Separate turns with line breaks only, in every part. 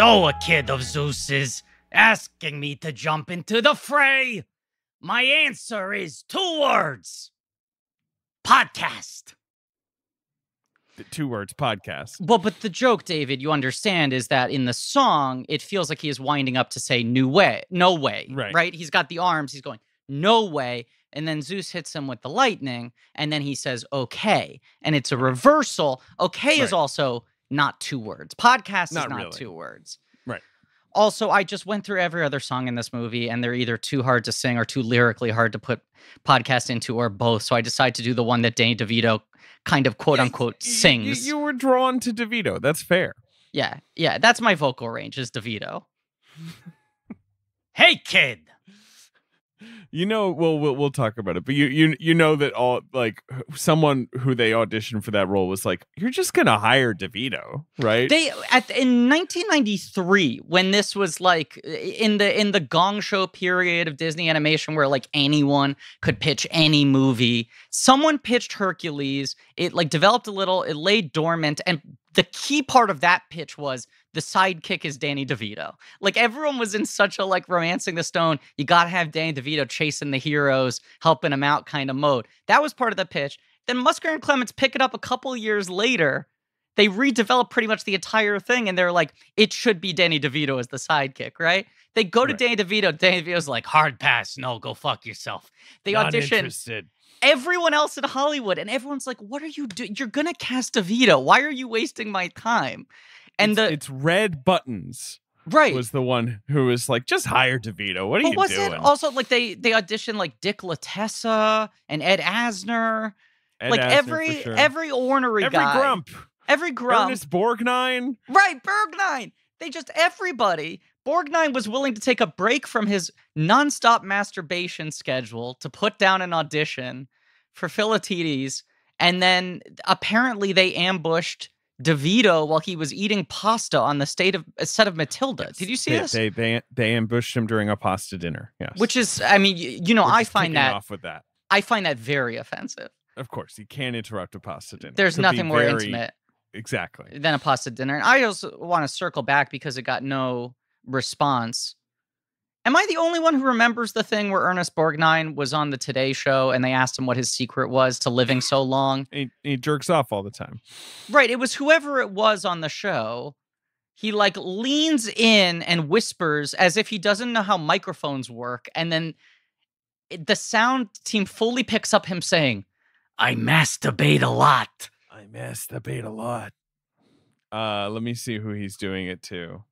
Though a kid of Zeus's asking me to jump into the fray, my answer is two words podcast.
The two words podcast.
Well, but the joke, David, you understand, is that in the song, it feels like he is winding up to say "new way," no way,
Right.
Right? He's got the arms. He's going no way, and then Zeus hits him with the lightning, and then he says okay, and it's a reversal. Okay is also not two words. Podcast
Not
is not
really.
two words.
Right.
Also, I just went through every other song in this movie, and they're either too hard to sing or too lyrically hard to put podcast into, or both. So I decided to do the one that Danny DeVito kind of quote
Yeah,
unquote
y- y-
sings.
You, were drawn to DeVito. That's fair.
Yeah, yeah, that's my vocal range is DeVito.
Hey, kid.
You know, well, we'll we'll talk about it, but you you you know that all like someone who they auditioned for that role was like, you're just gonna hire DeVito, right?
They at in 1993 when this was like in the in the Gong Show period of Disney animation where like anyone could pitch any movie. Someone pitched Hercules. It like developed a little. It lay dormant, and the key part of that pitch was the sidekick is Danny DeVito. Like everyone was in such a like romancing the stone. You got to have Danny DeVito chasing the heroes, helping them out kind of mode. That was part of the pitch. Then Musker and Clements pick it up a couple years later. They redevelop pretty much the entire thing, and they're like, it should be Danny DeVito as the sidekick, right? They go to
Right.
Danny DeVito. Danny DeVito's like,
Hard pass. No, go fuck yourself.
they
Not
audition
interested.
Everyone else in Hollywood, and everyone's like, "What are you doing? You're gonna cast a DeVito. Why are you wasting my time?" And
it's,
the
it's Red Buttons
right,
was the one who was like, just hire DeVito. What are
but
you
was
doing?
it also like they they auditioned like Dick Latessa and Ed Asner,
Ed
like
Asner,
every
sure.
every ornery
every
guy,
grump,
every grump,
Ernest Borgnine.
right? Borgnine. They just everybody. Borgnine was willing to take a break from his nonstop masturbation schedule to put down an audition for Philoctetes, and then apparently they ambushed DeVito while he was eating pasta on the state of a set of Matilda. Did you see
they,
this?
They, they they ambushed him during a pasta dinner. Yes,
Which is, I mean, you, you know,
We're
I find that
off with that.
I find that very offensive.
Of course, you can't interrupt a pasta dinner.
There's nothing more
very-
intimate
Exactly.
than a pasta dinner. And I also want to circle back because it got no response. Am I the only one who remembers the thing where Ernest Borgnine was on the Today Show and they asked him what his secret was to living so long?
He, he jerks off all the time.
Right. It was whoever it was on the show. He like leans in and whispers as if he doesn't know how microphones work. And then the sound team fully picks up him saying,
I masturbate a lot.
I masturbate a lot. Uh, let me see who he's doing it to.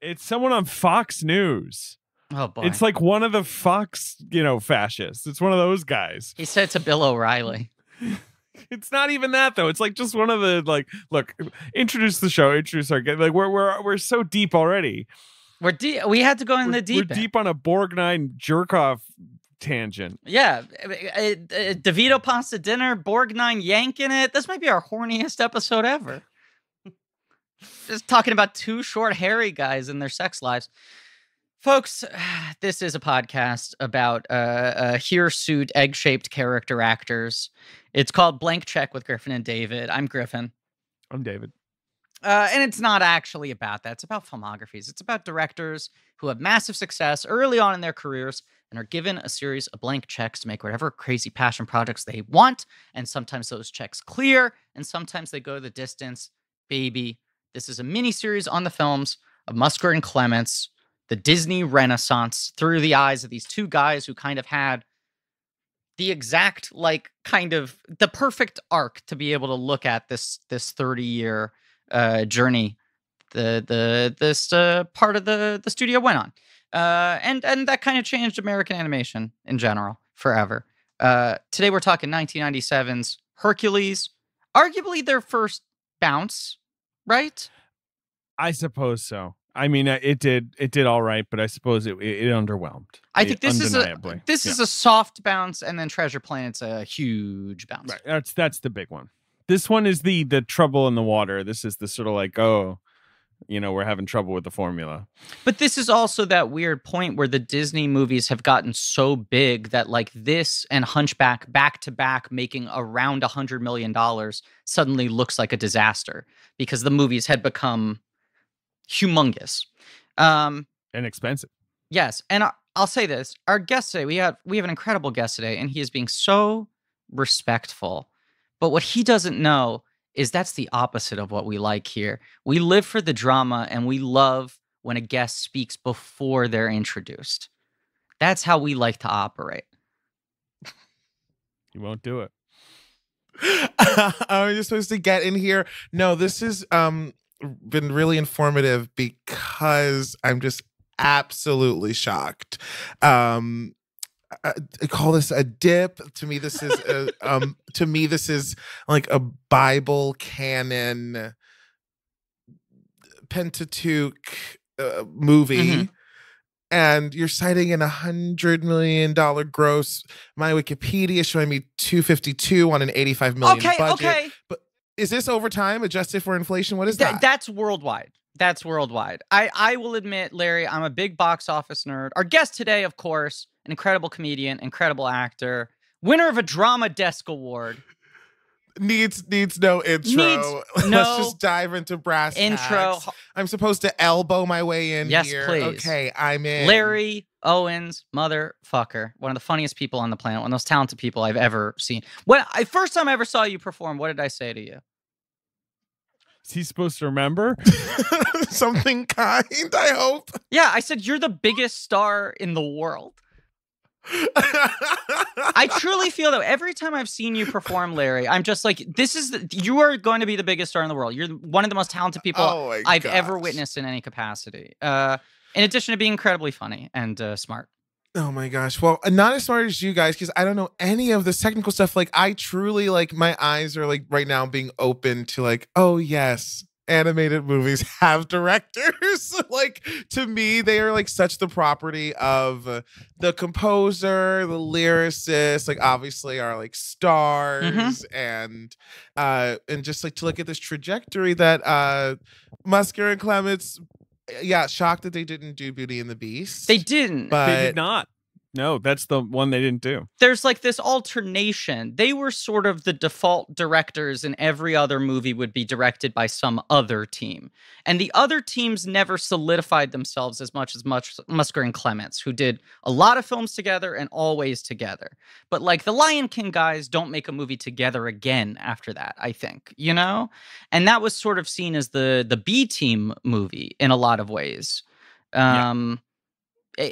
It's someone on Fox News.
Oh boy.
It's like one of the Fox, you know, fascists. It's one of those guys.
he said to Bill O'Reilly.
It's not even that though. It's like just one of the like, look, introduce the show, introduce our. Like we're we're we're so deep already.
We're deep. We had to go in
we're,
the deep.
we're
end.
deep on a Borgnine jerkoff tangent.
Yeah, uh, uh, uh, DeVito pasta dinner, Borgnine yanking it. This might be our horniest episode ever. Just talking about two short, hairy guys and their sex lives. Folks, this is a podcast about uh, uh, hirsute, egg shaped character actors. It's called Blank Check with Griffin and David. I'm Griffin.
I'm David.
Uh, and it's not actually about that. It's about filmographies. It's about directors who have massive success early on in their careers and are given a series of blank checks to make whatever crazy passion projects they want. And sometimes those checks clear, and sometimes they go the distance. Baby, this is a mini series on the films of Musker and Clements, the Disney Renaissance, through the eyes of these two guys who kind of had the exact like kind of the perfect arc to be able to look at this this 30 year uh journey the the this uh, part of the the studio went on. Uh and and that kind of changed american animation in general forever. Uh today we're talking 1997's hercules arguably their first bounce right
I suppose so. I mean, uh, it did it did all right, but I suppose it it, it underwhelmed.
i think this is a this
Yeah.
is a soft bounce and then treasure planet's a huge bounce
Right. That's that's the big one. This one is the the trouble in the water. This is the sort of like oh, you know we're having trouble with the formula.
But this is also that weird point where the Disney movies have gotten so big that like this and Hunchback back to back making around a hundred million dollars suddenly looks like a disaster because the movies had become humongous. Um,
And expensive.
Yes, and I- I'll say this: our guest today, we have we have an incredible guest today, and he is being so respectful. But what he doesn't know is that's the opposite of what we like here. We live for the drama, and we love when a guest speaks before they're introduced. That's how we like to operate.
You won't do it.
I'm just supposed to get in here. No, this has um been really informative because I'm just absolutely shocked. Um I, I call this a dip. To me, this is a, um to me this is like a Bible canon Pentateuch uh, movie.
Mhm.
And you're citing an hundred million dollar gross. My Wikipedia is showing me 252 on an 85 million
okay,
budget.
okay.
But is this overtime adjusted for inflation? What is
Th-
that?
That's worldwide. That's worldwide. I, I will admit, Larry, I'm a big box office nerd. Our guest today, of course, an incredible comedian, incredible actor, winner of a Drama Desk Award.
needs needs no intro.
Needs
Let's just dive into brass
Intro.
tacks. I'm supposed to elbow my way in
Yes,
here.
please.
Okay, I'm in.
Larry Owens, motherfucker, one of the funniest people on the planet, one of the most talented people I've ever seen. When I first time I ever saw you perform, what did I say to you?
Is he supposed to remember?
Something kind, I hope.
Yeah, I said you're the biggest star in the world. I truly feel though every time I've seen you perform, Larry, I'm just like, this is the, you are going to be the biggest star in the world. You're one of the most talented people
Oh
I've ever witnessed in any capacity. Uh, in addition to being incredibly funny and uh, smart.
Oh my gosh. Well, not as smart as you guys because I don't know any of this technical stuff. Like, I truly like my eyes are like right now being open to like, oh yes, animated movies have directors. like to me, they are like such the property of the composer, the lyricist. Like obviously are like stars and uh and just like to look at this trajectory that uh Musker and Clements. Yeah, shocked that they didn't do Beauty and the Beast.
They didn't.
but
they did not. No, that's the one they didn't do.
there's like this alternation. They were sort of the default directors, and every other movie would be directed by some other team. And the other teams never solidified themselves as much as much Musker and Clements, who did a lot of films together and always together. But like the Lion King guys don't make a movie together again after that, I think, you know? And that was sort of seen as the the B team movie in a lot of ways.
Yeah.
Um eh,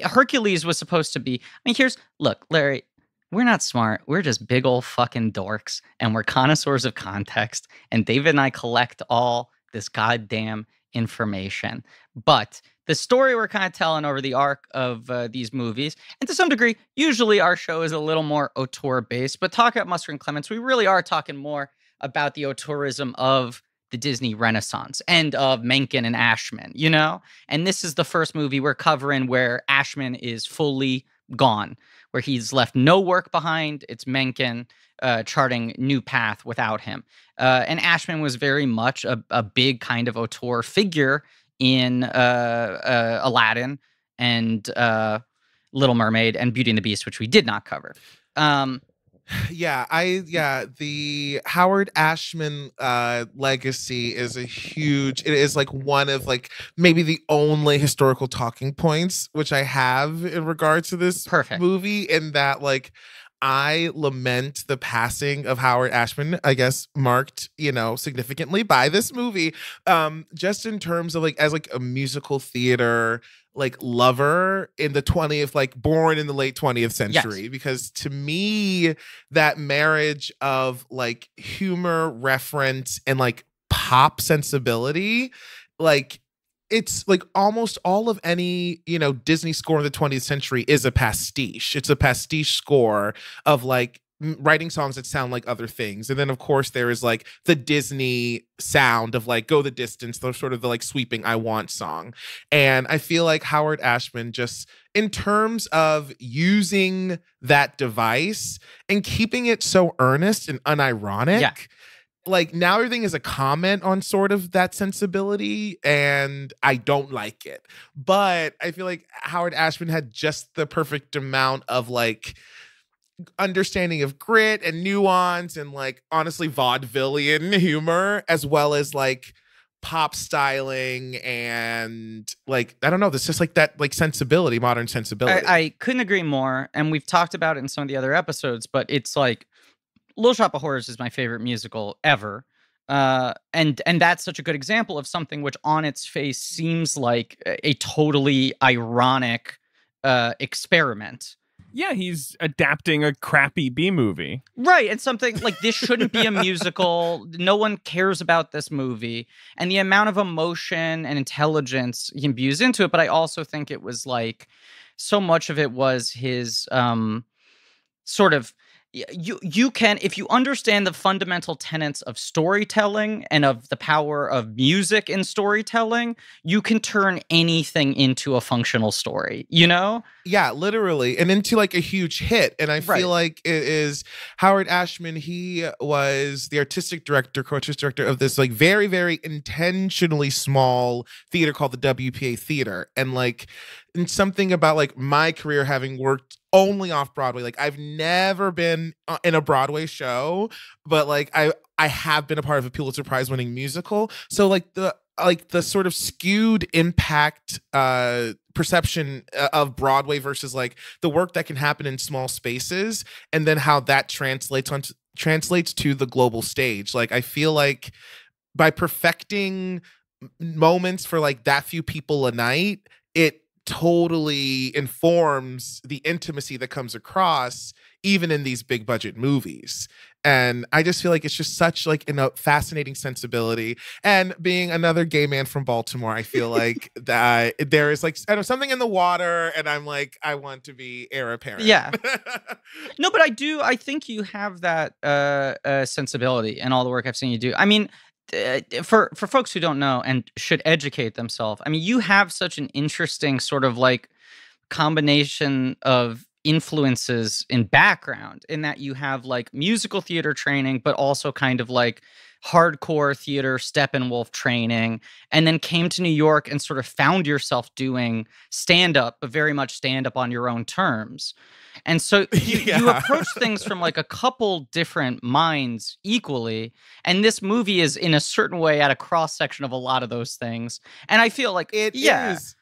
Hercules was supposed to be. I mean, here's look, Larry. We're not smart. We're just big old fucking dorks, and we're connoisseurs of context. And David and I collect all this goddamn information. But the story we're kind of telling over the arc of uh, these movies, and to some degree, usually our show is a little more auteur based. But talk about Musker and Clements, we really are talking more about the auteurism of the Disney Renaissance and of Menken and Ashman, you know? And this is the first movie we're covering where Ashman is fully gone, where he's left no work behind. It's Menken uh, charting new path without him. Uh, and Ashman was very much a, a big kind of auteur figure in uh, uh, Aladdin and uh, Little Mermaid and Beauty and the Beast, which we did not cover. Um,
yeah i yeah the howard ashman uh legacy is a huge it is like one of like maybe the only historical talking points which i have in regards to this
Perfect.
movie in that like I lament the passing of Howard Ashman, I guess marked, you know, significantly by this movie. Um, just in terms of like as like a musical theater like lover in the 20th, like born in the late 20th century. Because to me, that marriage of like humor, reference, and like pop sensibility, like it's like almost all of any you know disney score in the 20th century is a pastiche it's a pastiche score of like writing songs that sound like other things and then of course there is like the disney sound of like go the distance the sort of the like sweeping i want song and i feel like howard ashman just in terms of using that device and keeping it so earnest and unironic
Yeah.
like now everything is a comment on sort of that sensibility and I don't like it. But I feel like Howard Ashman had just the perfect amount of like understanding of grit and nuance and like honestly vaudevillian humor as well as like pop styling and like I don't know, this just like that like sensibility, modern sensibility.
I, I couldn't agree more, and we've talked about it in some of the other episodes. But it's like Little Shop of Horrors is my favorite musical ever, uh, and and that's such a good example of something which, on its face, seems like a, a totally ironic uh, experiment.
Yeah, he's adapting a crappy B movie.
Right. And something like this shouldn't be a musical. No one cares about this movie. And the amount of emotion and intelligence he imbues into it. But I also think it was like so much of it was his um sort of you you can if you understand the fundamental tenets of storytelling and of the power of music in storytelling you can turn anything into a functional story you know
yeah, literally, and into like a huge hit. And I
Right.
feel like it is Howard Ashman. He was the artistic director, co-artistic director of this like very, very intentionally small theater called the WPA Theater, and like and something about like my career having worked only off Broadway. Like I've never been uh, in a Broadway show, but like I I have been a part of a Pulitzer Prize winning musical. So like the like the sort of skewed impact uh perception uh, of Broadway versus like the work that can happen in small spaces and then how that translates on translates to the global stage. Like I feel like by perfecting moments for like that few people a night, it totally informs the intimacy that comes across even in these big budget movies and i just feel like it's just such like in a fascinating sensibility and being another gay man from baltimore i feel like that there is like I know, something in the water and i'm like i want to be heir apparent
Yeah. No, but I do. I think you have that uh, uh, sensibility in all the work I've seen you do. I mean, uh, for for folks who don't know and should educate themselves. I mean, you have such an interesting sort of like combination of influences in background in that you have like musical theater training but also kind of like hardcore theater steppenwolf training and then came to new york and sort of found yourself doing stand up but very much stand up on your own terms. And so you, you approach things from like a couple different minds equally and this movie is in a certain way at a cross section of a lot of those things and i feel like
it It
is.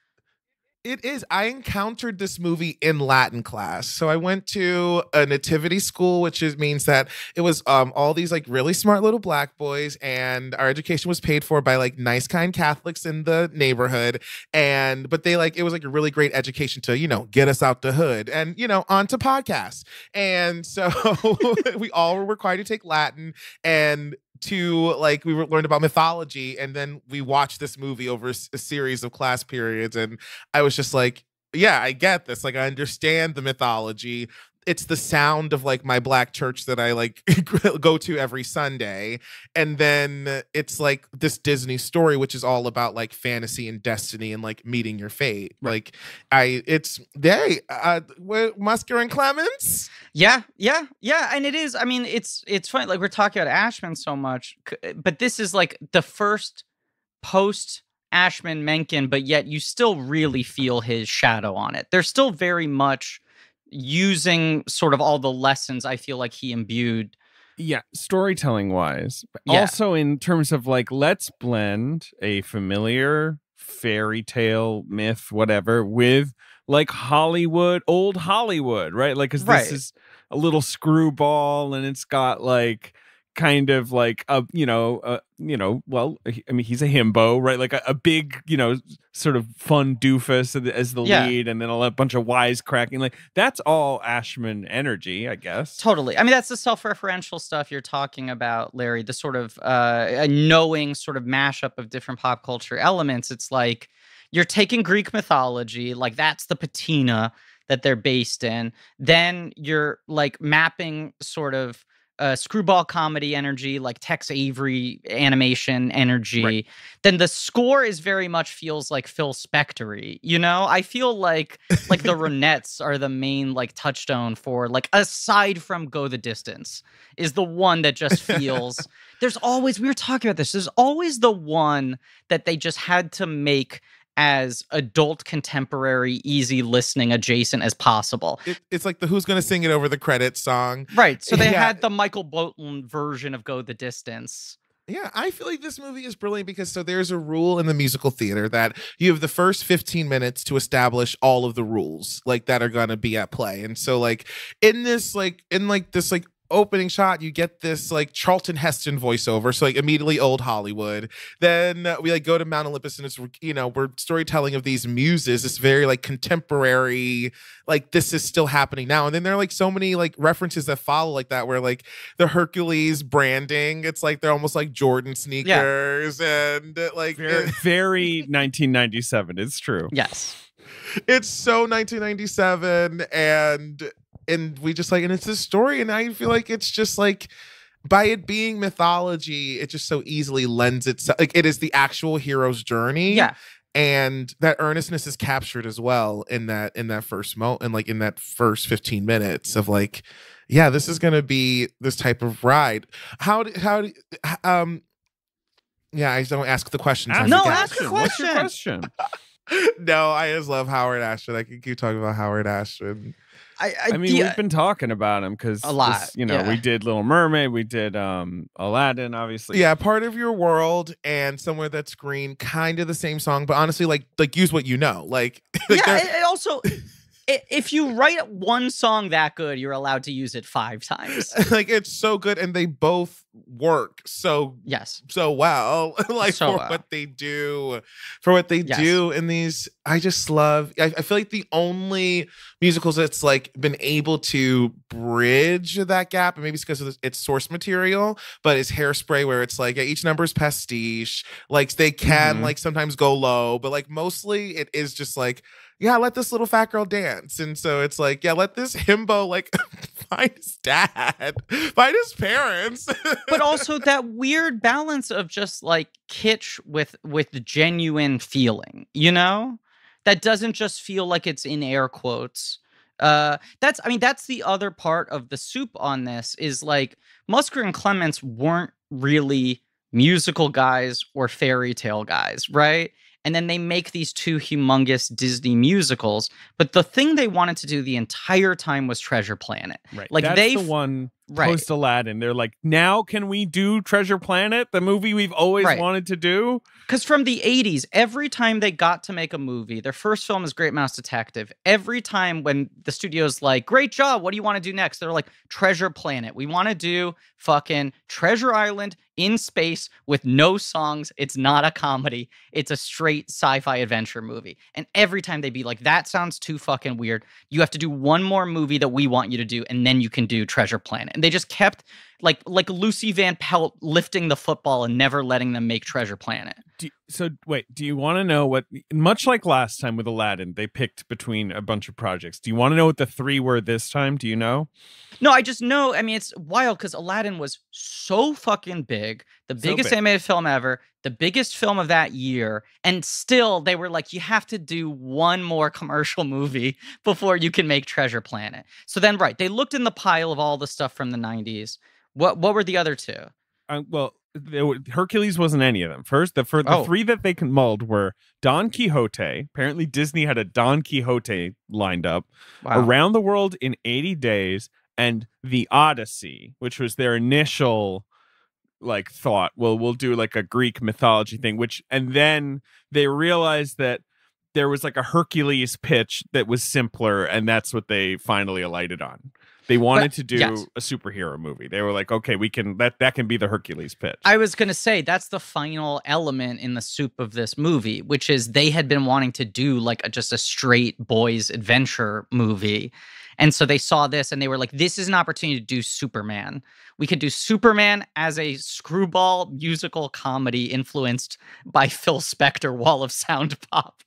It is. I encountered this movie in Latin class. So I went to a nativity school, which is, means that it was um, all these like really smart little black boys, and our education was paid for by like nice, kind Catholics in the neighborhood. And but they like it was like a really great education to you know get us out the hood and you know onto podcasts. And so we all were required to take Latin and to like we learned about mythology and then we watched this movie over a series of class periods and i was just like yeah i get this. Like i understand the mythology it's the sound of like my black church that i like go to every sunday and then it's like this disney story which is all about like fantasy and destiny and like meeting your fate like i it's they uh musker and clements
Yeah, yeah, yeah, and it is. I mean, it's it's funny. Like we're talking about Ashman so much, but this is like the first post Ashman Menken, but yet you still really feel his shadow on it. They're still very much using sort of all the lessons I feel like he imbued.
Yeah, storytelling wise.
Yeah.
Also in terms of like let's blend a familiar fairy tale myth whatever with like Hollywood, old Hollywood, right? Like cuz
Right.
this is a little screwball and it's got like kind of like a you know a, you know well i mean he's a himbo right like a, a big you know sort of fun doofus as the- as the
Yeah.
lead and then a bunch of wisecracking like that's all ashman energy i guess
Totally. I mean, that's the self-referential stuff you're talking about, Larry. The sort of uh, a knowing sort of mashup of different pop culture elements. It's like you're taking Greek mythology, like that's the patina that they're based in. Then you're like mapping sort of uh, screwball comedy energy, like Tex Avery animation energy, then the score is very much feels like Phil Spectory. You know, I feel like like the Ronettes are the main like touchstone for like aside from Go the Distance is the one that just feels. there's always we were talking about this. There's always the one that they just had to make as adult contemporary easy listening adjacent as possible
It, it's like the who's gonna sing it over the credits song.
Right. So they
Yeah.
had the Michael Bolton version of Go the Distance.
Yeah, I feel like this movie is brilliant because so there's a rule in the musical theater that you have the first 15 minutes to establish all of the rules like that are going to be at play. And so like in this like in like this like opening shot you get this like Charlton Heston voiceover so like immediately old Hollywood. Then uh, we like go to Mount Olympus and it's you know we're storytelling of these muses this very like contemporary like this is still happening now. And then there are like so many like references that follow like that where like the Hercules branding. It's like they're almost like Jordan sneakers and uh, like
Very, very 1997. It's true.
Yes.
it's so 1997 and and we just like and it's this story and I feel like it's just like by it being mythology, it just so easily lends itself like it is the actual hero's journey.
Yeah.
And that earnestness is captured as well in that in that first mo and like in that first 15 minutes of like, yeah, this is gonna be this type of ride. How do how do um yeah, I don't ask the questions.
Ask
No,
forget.
ask a
What's your
question.
question?
no, I just love Howard Ashman. I can keep talking about Howard Ashman.
I,
I mean, we've been talking about him because
A lot,
You know,
yeah.
we did Little Mermaid, we did um Aladdin, obviously.
Yeah, part of your world and somewhere that's green, kind of the same song, but honestly, like like use what you know. Like, like
yeah. It, it also, i if you write one song that good, you're allowed to use it five times.
like it's so good, and they both work so
Yes.
so well. like
So
for
well.
what they do, for what they
Yes.
do in these. I just love. I, I feel like the only musicals that's like been able to bridge that gap, and maybe it's because of its source material, but it's Hairspray, where it's like yeah, each number is pastiche. Like they can
Mhm.
like sometimes go low, but like mostly it is just like. Yeah, let this little fat girl dance. And so it's like, yeah, let this himbo like find his dad, find his parents.
but also that weird balance of just like kitsch with with genuine feeling you know that doesn't just feel like it's in air quotes uh that's i mean that's the other part of the soup on this is like musker and clements weren't really musical guys or fairy tale guys right and then they make these two humongous disney musicals but the thing they wanted to do the entire time was treasure planet
Right.
Like,
That's
they
the one
right
post Aladdin. They're like, now can we do Treasure Planet, the movie we've always
Right.
wanted to do?
Because from the 80s, every time they got to make a movie, their first film is Great Mouse Detective. Every time when the studio's like, great job, what do you want to do next? They're like, Treasure Planet. We want to do fucking Treasure Island in space with no songs. It's not a comedy, it's a straight sci fi adventure movie. And every time they'd be like, that sounds too fucking weird. You have to do one more movie that we want you to do, and then you can do Treasure Planet. And they just kept like like Lucy Van Pelt lifting the football and never letting them make Treasure Planet.
Do, so wait, do you want to know what? Much like last time with Aladdin, they picked between a bunch of projects. Do you want to know what the three were this time? Do you know?
No, I just know. I mean, it's wild because Aladdin was so fucking big, the
So
biggest
big.
animated film ever, the biggest film of that year, and still they were like, you have to do one more commercial movie before you can make Treasure Planet. So then, right, they looked in the pile of all the stuff from the '90s. What what were the other two?
Uh, well, were, Hercules wasn't any of them. First, the first, the
Oh.
three that they mulled were Don Quixote. Apparently, Disney had a Don Quixote lined up. Around the World in 80 Days and The Odyssey, which was their initial like thought, well, we'll do like a Greek mythology thing, which and then they realized that there was like a Hercules pitch that was simpler, and that's what they finally alighted on. They wanted to do
yes.
a superhero movie. They were like, okay, we can that that can be the Hercules pitch.
I was gonna say that's the final element in the soup of this movie, which is they had been wanting to do like a, just a straight boys adventure movie, and so they saw this and they were like, "This is an opportunity to do Superman. We could do Superman as a screwball musical comedy influenced by Phil Spector Wall of Sound pop."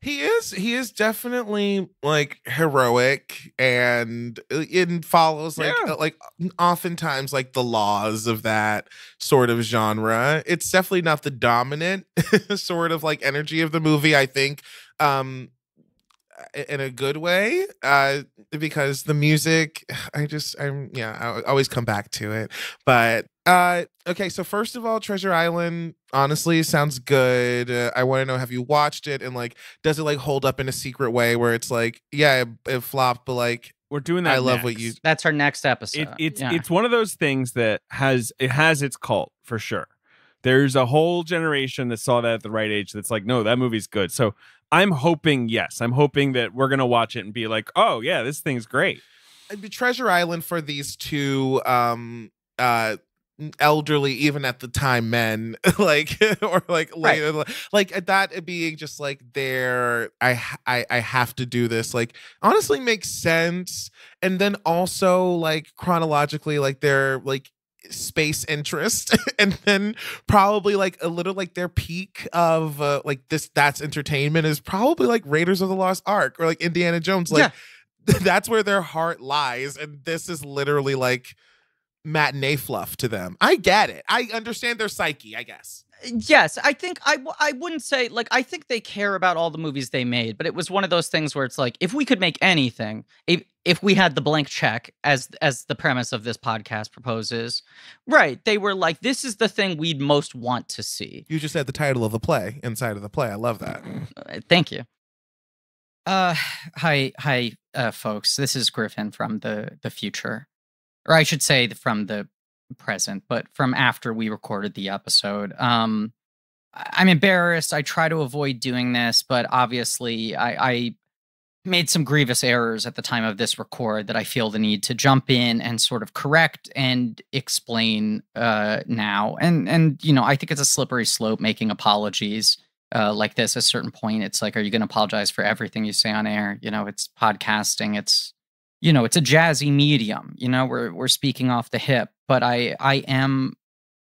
He is he is definitely like heroic and uh, it follows like
Yeah.
uh, like oftentimes like the laws of that sort of genre. It's definitely not the dominant sort of like energy of the movie, I think. Um in a good way uh because the music i just i'm yeah i always come back to it but uh okay so first of all treasure island honestly sounds good uh, i want to know have you watched it and like does it like hold up in a secret way where it's like yeah it, it flopped but like
We're doing that.
I love what you-
That's our next episode.
It, it's
Yeah.
it's one of those things that has it has its cult for sure. There's a whole generation that saw that at the right age. That's like, no, that movie's good. So I'm hoping, yes, I'm hoping that we're gonna watch it and be like, oh yeah, this thing's great.
uh, the treasure island for these two um uh elderly even at the time men like or like later like uh, that being just like there I, I i have to do this like honestly makes sense. And then also like chronologically like they're like space interest. And then probably like a little like their peak of uh, like this that's entertainment is probably like raiders of the lost ark or like indiana jones. Like
Yeah.
that's where their heart lies. And this is literally like matinee fluff to them. I get it. I understand their psyche i guess
Yes, I think I w- I wouldn't say like I think they care about all the movies they made, but it was one of those things where it's like if we could make anything, if if we had the blank check as as the premise of this podcast proposes, right? They were like this is the thing we'd most want to see.
you just said the title of the play inside of the play i love that
Uh, Thank you. Uh hi hi uh folks. This is Griffin from the the future. Or I should say from the present, but from after we recorded the episode. Um I'm embarrassed. I try to avoid doing this, but obviously I I made some grievous errors at the time of this record that I feel the need to jump in and sort of correct and explain uh now. And and you know, I think it's a slippery slope making apologies uh, like this at a certain point it's like are you going to apologize for everything you say on air you know it's podcasting it's you know it's a jazzy medium you know we're we're speaking off the hip but i i am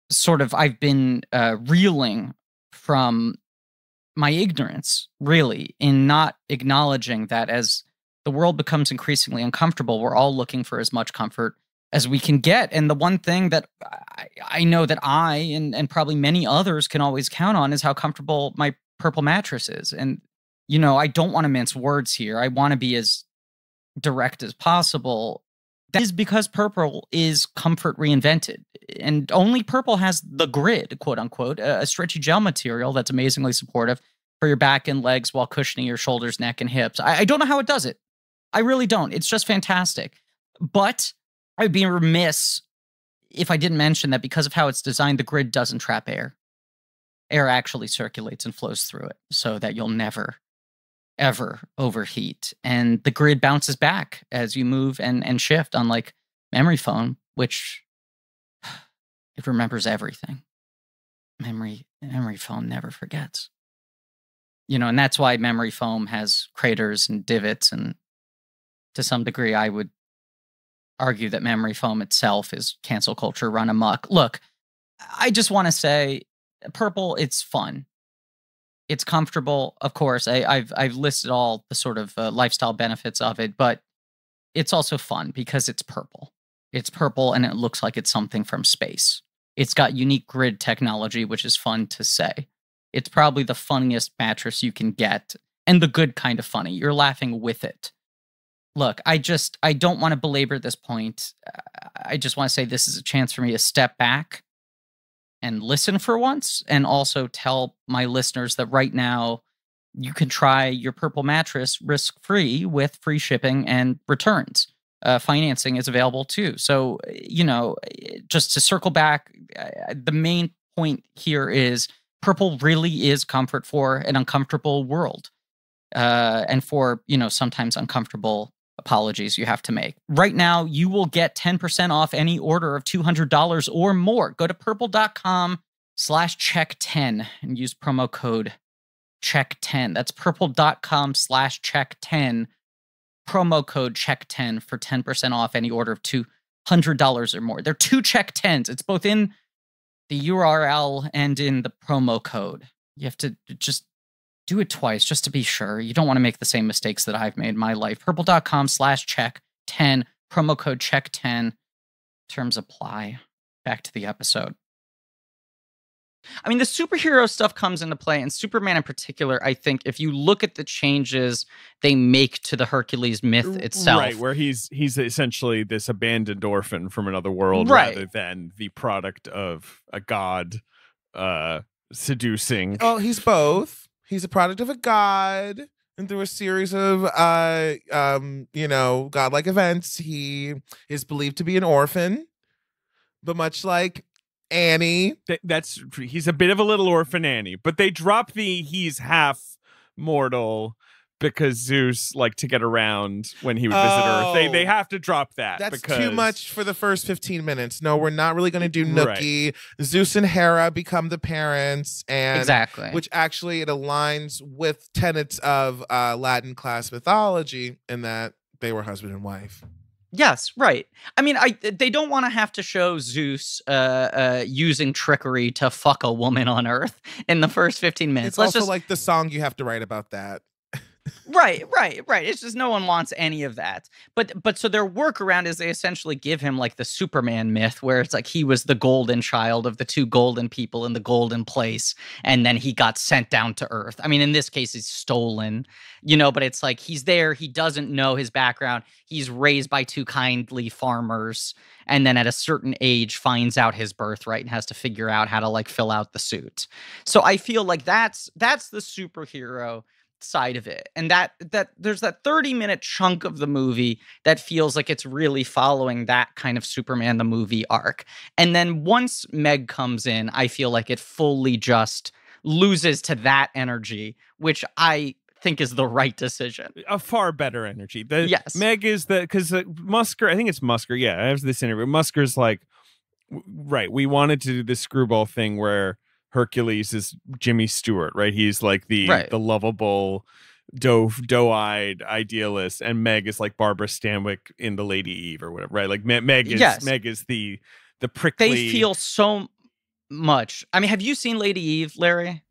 sort of i've been uh reeling from my ignorance really in not acknowledging that as the world becomes increasingly uncomfortable we're all looking for as much comfort as we can get. And the one thing that i, I know that i and, and probably many others can always count on is how comfortable my purple mattress is. And you know i don't want to mince words here. I want to be as direct as possible that is because purple is comfort reinvented and only purple has the grid quote unquote a stretchy gel material that's amazingly supportive for your back and legs while cushioning your shoulders neck and hips. I, I don't know how it does it. I really don't. It's just fantastic. But i'd be remiss if i didn't mention that because of how it's designed the grid doesn't trap air. Air actually circulates and flows through it so that you'll never ever overheat and the grid bounces back as you move and and shift unlike memory foam which it remembers everything. Memory memory foam never forgets. You know and that's why memory foam has craters and divots and to some degree i would argue that memory foam itself is cancel culture run amok. Look i just want to say purple it's fun it's comfortable of course I, i've i've listed all the sort of uh, lifestyle benefits of it but it's also fun because it's purple. It's purple and it looks like it's something from space. It's got unique grid technology which is fun to say. It's probably the funniest mattress you can get and the good kind of funny. You're laughing with it. Look i just i don't want to belabor this point. I just want to say this is a chance for me to step back and listen for once and also tell my listeners that right now you can try your purple mattress risk free with free shipping and returns. Uh, financing is available too. So uh, you know eh, just to circle back the main point here is purple really is comfort for an uncomfortable world uh, and for you know sometimes uncomfortable apologies you have to make. Right now, you will get 10% off any order of $200 or more. Go to purple.com slash check 10 and use promo code check 10. That's purple.com slash check 10. Promo code check 10 for 10% off any order of $200 or more. There are two check 10s. It's both in the URL and in the promo code. You have to just do it twice just to be sure. You don't want to make the same mistakes that I've made in my life. Purple.com slash check 10, promo code check 10. Terms apply. Back to the episode. I mean, the superhero stuff comes into play, and Superman in particular. I think if you look at the changes they make to the Hercules myth itself,
right? Where he's he's essentially this abandoned orphan from another world,
Right.
rather than the product of a god uh seducing.
Oh, he's both. He's a product of a god, and through a series of uh um, you know, godlike events, he is believed to be an orphan. But much like Annie,
Th- that's he's a bit of a little orphan Annie, but they drop the he's half mortal because Zeus like to get around when he would visit Earth. They they
Oh.
have to drop that.
that's
because,
too much for the first 15 minutes. No, we're not really going to do
Right.
Nookie. Zeus and Hera become the parents and
exactly.
which actually it aligns with tenets of uh, Latin class mythology in that they were husband and wife.
Yes, right. I mean, I they don't want to have to show Zeus uh, uh, using trickery to fuck a woman on Earth in the first fifteen minutes.
It's
Let's
also
just
like the song you have to write about that.
Right, right, right. It's just no one wants any of that. But but so their workaround is they essentially give him like the Superman myth, where it's like he was the golden child of the two golden people in the golden place, and then he got sent down to Earth. I mean, in this case, he's stolen, you know. But it's like he's there. He doesn't know his background. He's raised by two kindly farmers, and then at a certain age finds out his birthright and has to figure out how to like fill out the suit. So I feel like that's that's the superhero side of it and that that there's that 30 minute chunk of the movie that feels like it's really following that kind of superman the movie arc and then once meg comes in i feel like it fully just loses to that energy which i think is the right decision
a far better energy. The
Yes.
Meg is the because Musker, I think it's Musker. Yeah, I have this interview. Musker's like, right. We wanted to do this screwball thing where Hercules is Jimmy Stewart, right? He's like the
Right.
the lovable, doe doe-eyed idealist, and Meg is like Barbara Stanwyck in the Lady Eve or whatever, right? Like Meg is
Yes.
Meg is the the prickly.
they feel so much i mean have you seen lady eve larry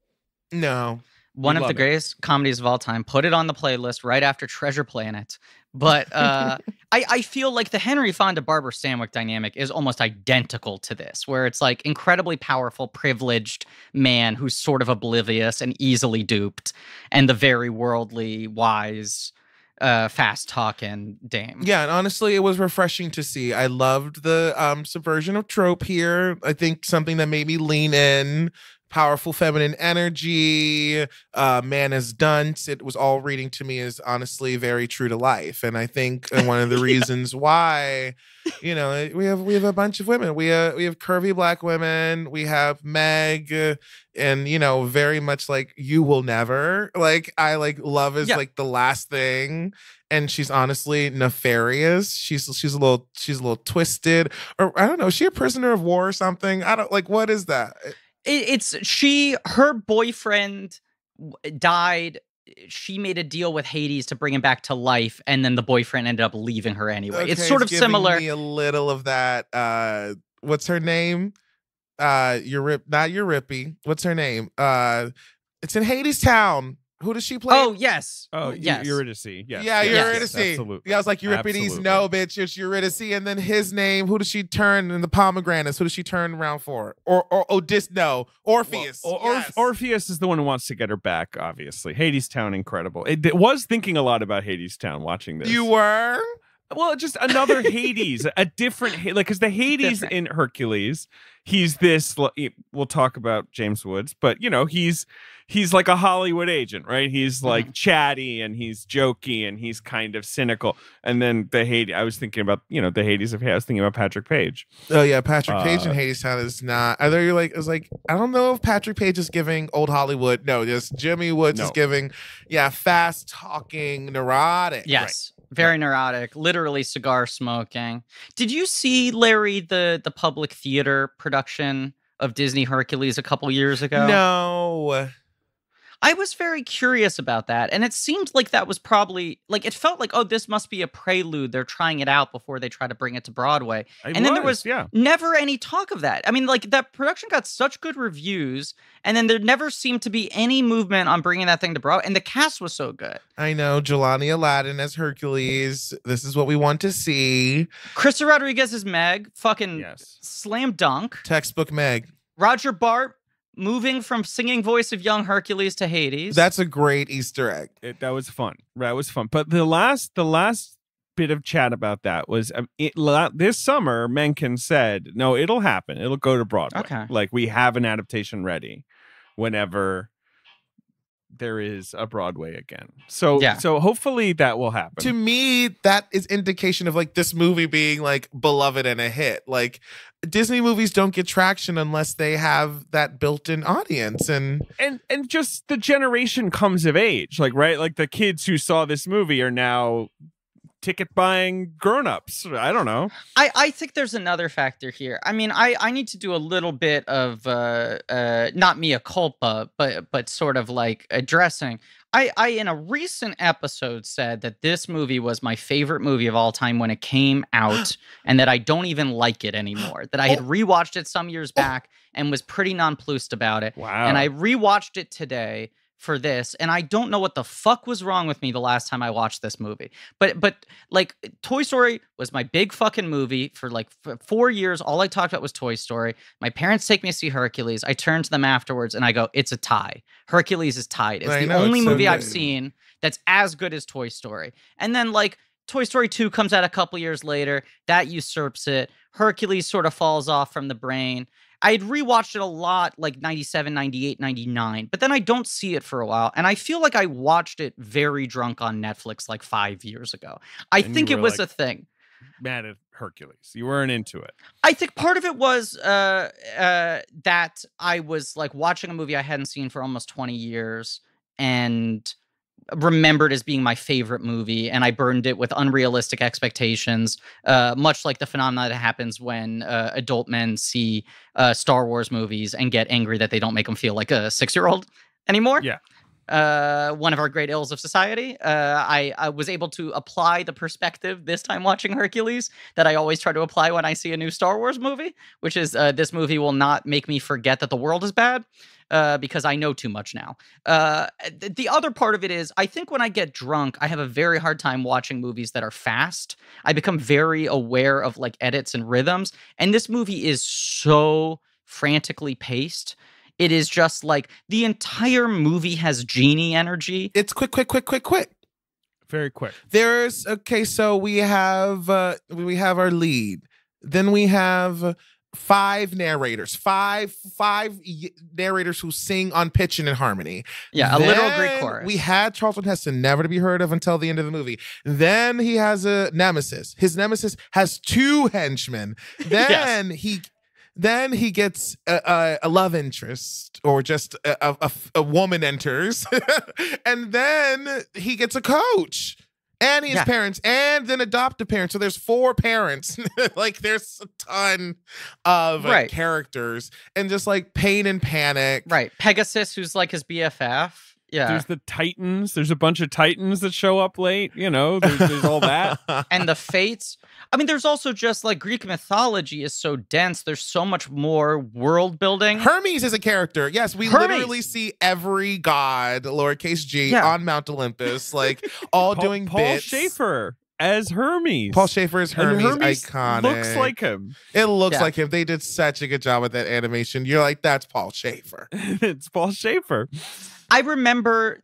No.
one of the
it.
greatest comedies of all time. Put it on the playlist right after Treasure Planet. But uh, I, I feel like the Henry Fonda Barbara Stanwyck dynamic is almost identical to this, where it's like incredibly powerful, privileged man who's sort of oblivious and easily duped, and the very worldly, wise, uh, fast talking dame.
Yeah, and honestly, it was refreshing to see. I loved the um, subversion of trope here. I think something that made me lean in. Powerful feminine energy, uh, man is dunce. It was all reading to me is honestly very true to life, and I think uh, one of the reasons why, you know, we have we have a bunch of women. We uh, we have curvy black women. We have Meg, and you know, very much like you will never. Like I like love is
Yeah.
like the last thing and she's honestly nefarious. She's she's a little she's a little twisted, or I don't know. Is she a prisoner of war or something? I don't like. What is that?
It, it's she, her boyfriend died. She made a deal with Hades to bring him back to life, and then the boyfriend ended up leaving her anyway. it's
Okay,
sort of
giving
similar.
A little of that. Uh, what's her name? Uh, Eurip, not your Eurippy. What's her name? Uh, it's in Hadestown. Who does she play?
Oh yes.
Oh,
yes.
yes. Eurydice. Yes.
yeah,
yes,
Yes.
Eurydice.
absolutely.
Yeah, I was like Euripides.
Absolutely.
No, bitch, it's Eurydice. And then his name. Who does she turn in the pomegranates? Who does she turn around for? Or or Odys? No, Orpheus.
Well, or,
yes.
Orpheus is the one who wants to get her back. Obviously, Hadestown, incredible. It, it was thinking a lot about Hadestown watching this.
You were.
Well, just another Hades, a different Ha- like because the Hades
Different.
in Hercules, he's this. We'll talk about James Woods, but you know he's he's like a Hollywood agent, right? He's like chatty and he's jokey and he's kind of cynical. And then the Hades, I was thinking about you know the Hades of I was thinking about Patrick Page.
Oh yeah, Patrick Page in
Uh,
Hadestown is not. Either you're like. it's like, I don't know if Patrick Page is giving old Hollywood. No, just Jimmy Woods is giving. Yeah, fast talking, neurotic.
Yes. Very neurotic, literally cigar smoking. Did you see Larry the the public theater production of Disney Hercules a couple years ago?
No.
I was very curious about that. And it seemed like that was probably like it felt like, oh, this must be a prelude. They're trying it out before they try to bring it to Broadway.
It
And then there was-
yeah.
Never any talk of that. I mean, like that production got such good reviews, and then there never seemed to be any movement on bringing that thing to Broadway. And the cast was so good.
I know Jelani Alladin as Hercules. This is what we want to see.
Krysta Rodriguez is Meg, fucking
Yes.
slam dunk.
Textbook Meg.
Roger Bart moving from singing voice of young Hercules to Hades.
That's a great Easter egg.
It, that was fun. That was fun. But the last, the last bit of chat about that was um, it, la- this summer. Menken said, "No, it'll happen. It'll go to Broadway.
Okay.
Like we have an adaptation ready whenever there is a Broadway again. So,
Yeah.
so hopefully that will happen.
To me, that is indication of like this movie being like beloved and a hit. Like Disney movies don't get traction unless they have that built-in audience. And
and and just the generation comes of age like right like the kids who saw this movie are now ticket buying grown-ups i don't know
I, I think there's another factor here. I mean, I, I need to do a little bit of uh, uh, not mea culpa, but but sort of like addressing. I, I in a recent episode said that this movie was my favorite movie of all time when it came out, and that I don't even like it anymore. That I had
Oh.
rewatched it some years back and was pretty nonplussed about it.
wow
And I rewatched it today for this, and I don't know what the fuck was wrong with me the last time I watched this movie. But but like Toy Story was my big fucking movie for like f- four years. All I talked about was Toy Story. My parents take me to see Hercules. I turn to them afterwards and I go, "It's a tie. Hercules is tied. It's
I
the
know,
only
it's so
movie I've seen that's as good as Toy Story." And then like. Toy Story 2 comes out a couple years later. That usurps it. Hercules sort of falls off from the brain. I had rewatched it a lot, like 97, 98, 99, but then I don't see it for a while. And I feel like I watched it very drunk on Netflix like five years ago. I
And
think it was
like-
a thing.
mad at hercules you weren't into it
I think part of it was uh, uh, that I was like watching a movie I hadn't seen for almost 20 years and remembered as being my favorite movie and I burned it with unrealistic expectations uh, much like the phenomenon that happens when uh, adult men see uh, Star Wars movies and get angry that they don't make them feel like a 6-year-old anymore.
Yeah.
Uh, one of our great ills of society. Uh, I, I was able to apply the perspective this time watching Hercules that I always try to apply when I see a new Star Wars movie, which is uh, this movie will not make me forget that the world is bad uh, because I know too much now. Uh, th- the other part of it is, I think when I get drunk, I have a very hard time watching movies that are fast. I become very aware of like edits and rhythms, and this movie is so frantically paced. It is just like the entire movie has genie energy.
it's quick, quick, quick, quick, quick.
very quick
There's okay, so we have uh we have our lead. Then we have five narrators, five five narrators who sing on pitch and in harmony.
Yeah, a literal Greek
Then
chorus.
We had Charlton Heston, never to be heard of until the end of the movie. Then he has a nemesis. His nemesis has two henchmen. Then he. Then he gets a, a, a love interest, or just a, a woman enters, and then he gets a coach, and his
Yeah.
parents, and then adoptive parents. So there's four parents. like there's a ton of uh,
Right.
characters, and just like pain and panic.
Right. Pegasus, who's like his BFF. Yeah.
there's the titans there's a bunch of titans that show up late you know there's, there's all that
and the fates. I mean, there's also just like Greek mythology is so dense. There's so much more world building.
Hermes is a character. Yes, we
Hermes.
literally see every god, lowercase g,
Yeah.
on Mount Olympus, like all
Paul,
doing
paul
bits.
shaffer as hermes
Paul Shaffer is
And
Hermes, iconic.
looks like him
it looks
Yeah.
like him. They did such a good job with that animation. You're like, that's Paul Shaffer.
it's paul shaffer
I remember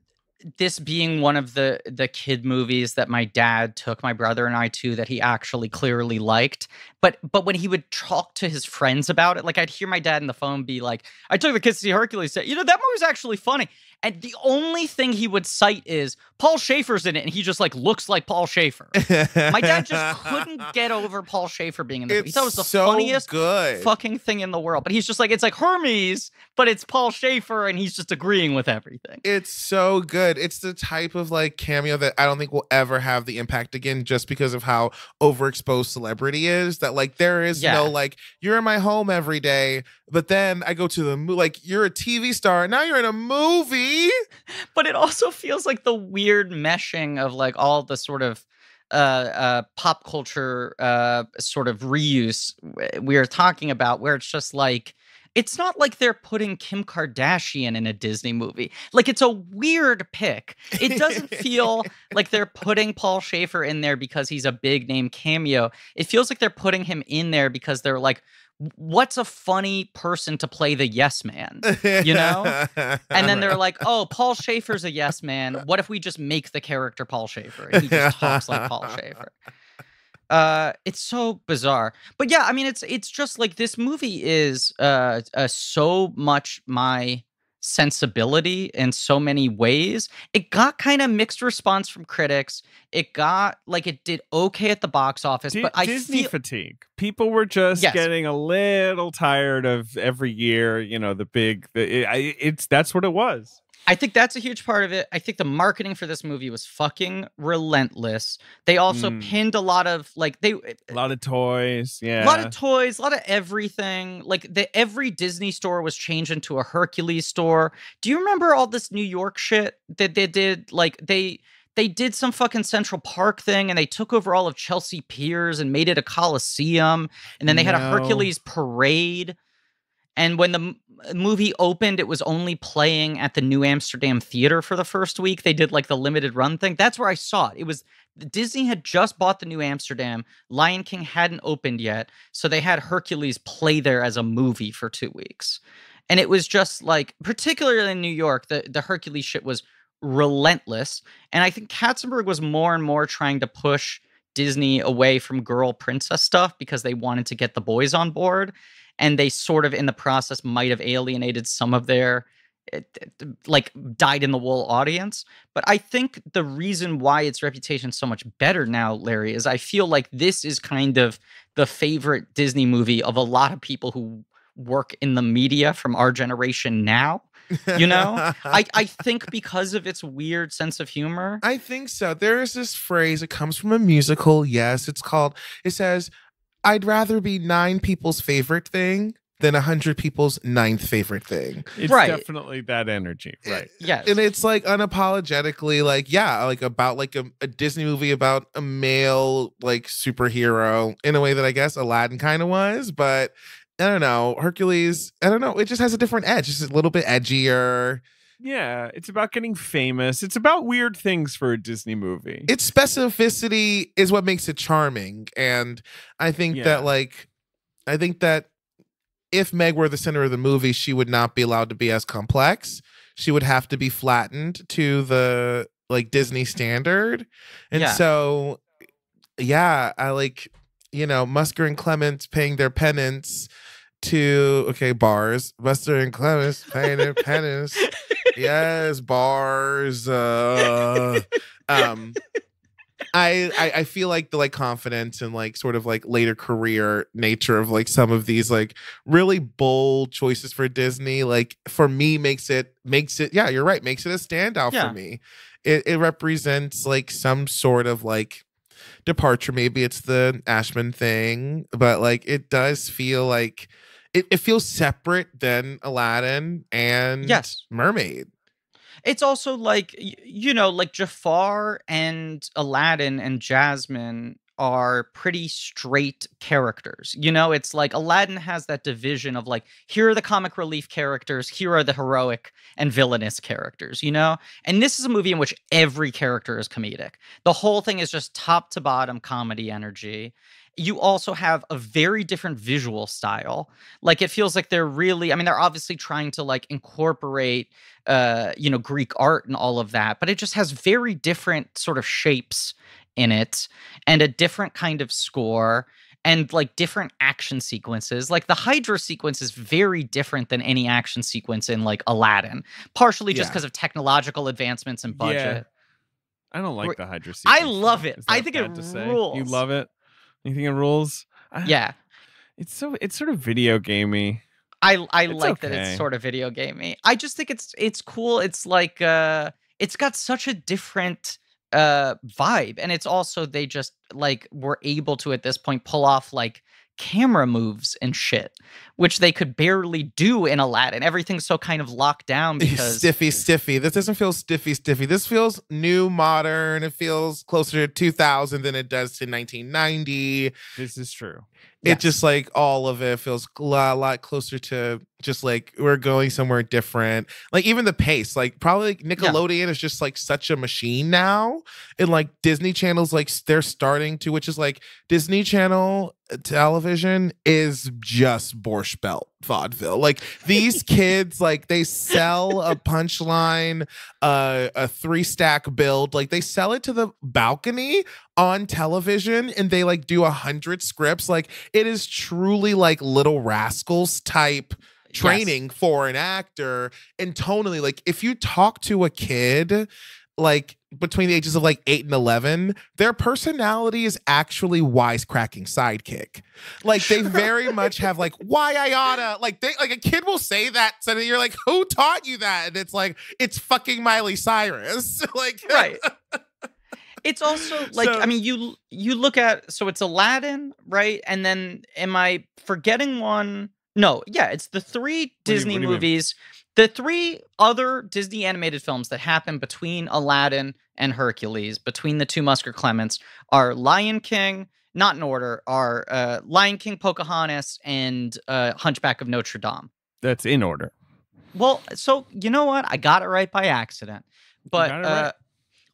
this being one of the the kid movies that my dad took my brother and I to that he actually clearly liked. But but when he would talk to his friends about it, like I'd hear my dad in the phone be like, "I took the kids to see Hercules. You know that movie's actually funny." And the only thing he would cite is Paul Shaffer's in it, and he just like looks like Paul Shaffer. My dad just couldn't get over Paul Shaffer being in the movie. He thought it was the
so
funniest
good.
fucking thing in the world. But he's just like, it's like Hermes, but it's Paul Shaffer, and he's just agreeing with everything.
It's so good. Good. It's the type of like cameo that I don't think will ever have the impact again just because of how overexposed celebrity is. That like there is
Yeah.
no like you're in my home every day, but then I go to the like you're a TV star now you're in a movie.
but it also feels like the weird meshing of like all the sort of uh, uh, pop culture uh, sort of reuse we are talking about, where it's just like it's not like they're putting Kim Kardashian in a Disney movie. Like it's a weird pick. It doesn't feel like they're putting Paul Shaffer in there because he's a big name cameo. It feels like they're putting him in there because they're like, what's a funny person to play the yes man? You know? And then they're like, oh, Paul Shaffer's a yes man. What if we just make the character Paul Shaffer? And he just talks like Paul Shaffer. Uh, it's so bizarre. But yeah, I mean, it's it's just like this movie is uh, uh so much my sensibility in so many ways. It got kind of mixed response from critics. It got like it did okay at the box office,
Di-
but I
Disney
feel
fatigue. People were just
Yes.
getting a little tired of every year. You know, the big. The, it, I, it's that's what it was.
I think that's a huge part of it. I think the marketing for this movie was fucking relentless. They also
Mm.
pinned a lot of like they
A lot of toys. Yeah.
a lot of toys, a lot of everything. Like the every Disney store was changed into a Hercules store. Do you remember all this New York shit that they did? Like they they did some fucking Central Park thing and they took over all of Chelsea Piers and made it a Coliseum. And then they had a Hercules parade. And when the movie opened, it was only playing at the New Amsterdam Theater for the first week. They did like the limited run thing. That's where I saw it. It was Disney had just bought the New Amsterdam. Lion King hadn't opened yet. So they had Hercules play there as a movie for two weeks. And it was just like, particularly in New York, the, the Hercules shit was relentless. And I think Katzenberg was more and more trying to push Disney away from girl princess stuff because they wanted to get the boys on board. And they sort of, in the process, might have alienated some of their eh, it- like dyed in the wool audience. But I think the reason why its reputation is so much better now, Larry, is I feel like this is kind of the favorite Disney movie of a lot of people who work in the media from our generation now. You know, I, I think because of its weird sense of humor.
I think so. There is this phrase, it comes from a musical. Yes, it's called, it says, I'd rather be nine people's favorite thing than a hundred people's ninth favorite thing.
It's
Right.
definitely that energy. Right.
Yes.
And it's like unapologetically, like, yeah, like about like a, a Disney movie about a male like superhero in a way that I guess Aladdin kind of was, but I don't know. Hercules, I don't know. It just has a different edge. It's a little bit edgier.
Yeah. It's about getting famous. It's about weird things for a Disney movie.
its specificity is what makes it charming and i think
Yeah.
that like i think that if meg were the center of the movie she would not be allowed to be as complex she would have to be flattened to the like disney standard and
Yeah.
so yeah i like you know musker and clements paying their penance to okay bars musker and clements paying their penance yes bars uh um I, I I feel like the like confidence and like sort of like later career nature of like some of these like really bold choices for Disney like for me makes it makes it yeah you're right makes it a standout
Yeah.
for me. It it represents like some sort of like departure maybe it's the Ashman thing but like it does feel like it, it feels separate than Aladdin and
Yes.
Mermaid.
It's also like you know, like Jafar and Aladdin and Jasmine are pretty straight characters. You know, it's like Aladdin has that division of like here are the comic relief characters, here are the heroic and villainous characters, you know? And this is a movie in which every character is comedic. The whole thing is just top to bottom comedy energy. You also have a very different visual style. Like it feels like they're really I mean they're obviously trying to like incorporate uh, you know, Greek art and all of that, but it just has very different sort of shapes in it and a different kind of score and like different action sequences. Like the Hydra sequence is very different than any action sequence in like Aladdin, partially just
Yeah.
because of technological advancements and budget. Yeah.
I don't like
We're-
the Hydra sequence.
I
love
it. I think it
say? You love it? You think it rules?
Yeah.
It's so it's sort of video gamey.
I I
It's
like that it's sort of video gamey. I just think it's it's cool. It's like uh it's got such a different uh vibe and it's also they just like were able to at this point pull off like camera moves and shit which they could barely do in aladdin. Everything's so kind of locked down because
stiffy stiffy. This doesn't feel stiffy stiffy. This feels new modern. It feels closer to 2000 than it does to 1990
This is true.
it
Yes.
just like all of it feels a lot, lot closer to just like we're going somewhere different. Like even the pace like probably like nickelodeon is just like such a machine now. And like disney channels like they're starting to which is like disney channel uh, television is just borscht belt vaudeville. Like these kids like they sell a punchline uh, a three stack build. Like they sell it to the balcony on television and they like do a hundred scripts. Like it is truly like little rascals type
Yes.
training for an actor and tonally. Like if you talk to a kid like between the ages of like 8 and 11 their personality is actually wisecracking sidekick. Like they very much have like why i oughta like they like a kid will say that so then you're like who taught you that? And it's like it's fucking miley cyrus. Like
right. It's also like
So-
i mean you you look at so it's aladdin right? And then am i forgetting one? No. Yeah it's the three
you-
disney
you mean?
The three other disney animated films that happen between aladdin and hercules between the two musker clements are lion king not in order are uh, lion king pocahontas and uh, hunchback of notre dame
That's in order.
well, so you know what? I got it right by accident. But
right.
uh,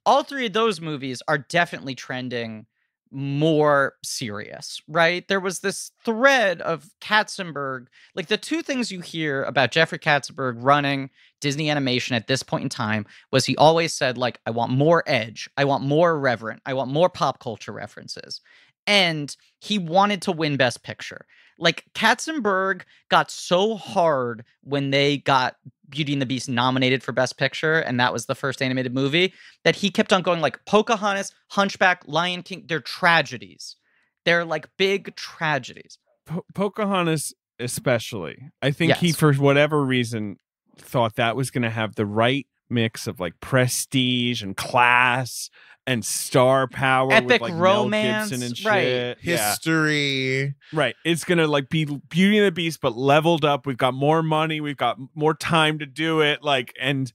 all three of those movies are definitely trending more serious, right? There was this thread of Katzenberg. Like the two things you hear about Jeffrey Katzenberg running Disney Animation at this point in time was he always said like I want more edge, I want more reverent, I want more pop culture references. And he wanted to win best picture. Like Katzenberg got so hard when they got Beauty and the Beast nominated for Best Picture, and that was the first animated movie, that he kept on going like Pocahontas, Hunchback, Lion King. They're tragedies. They're like big tragedies.
Po- Pocahontas, especially. I think he, for whatever reason, thought that was going to have the right mix of like prestige and class and star power, with,
Epic
like,
romance,
Gibson and
right.
shit. Yeah.
history
Right. It's gonna like be Beauty and the Beast, but leveled up. We've got more money. We've got more time to do it. Like, and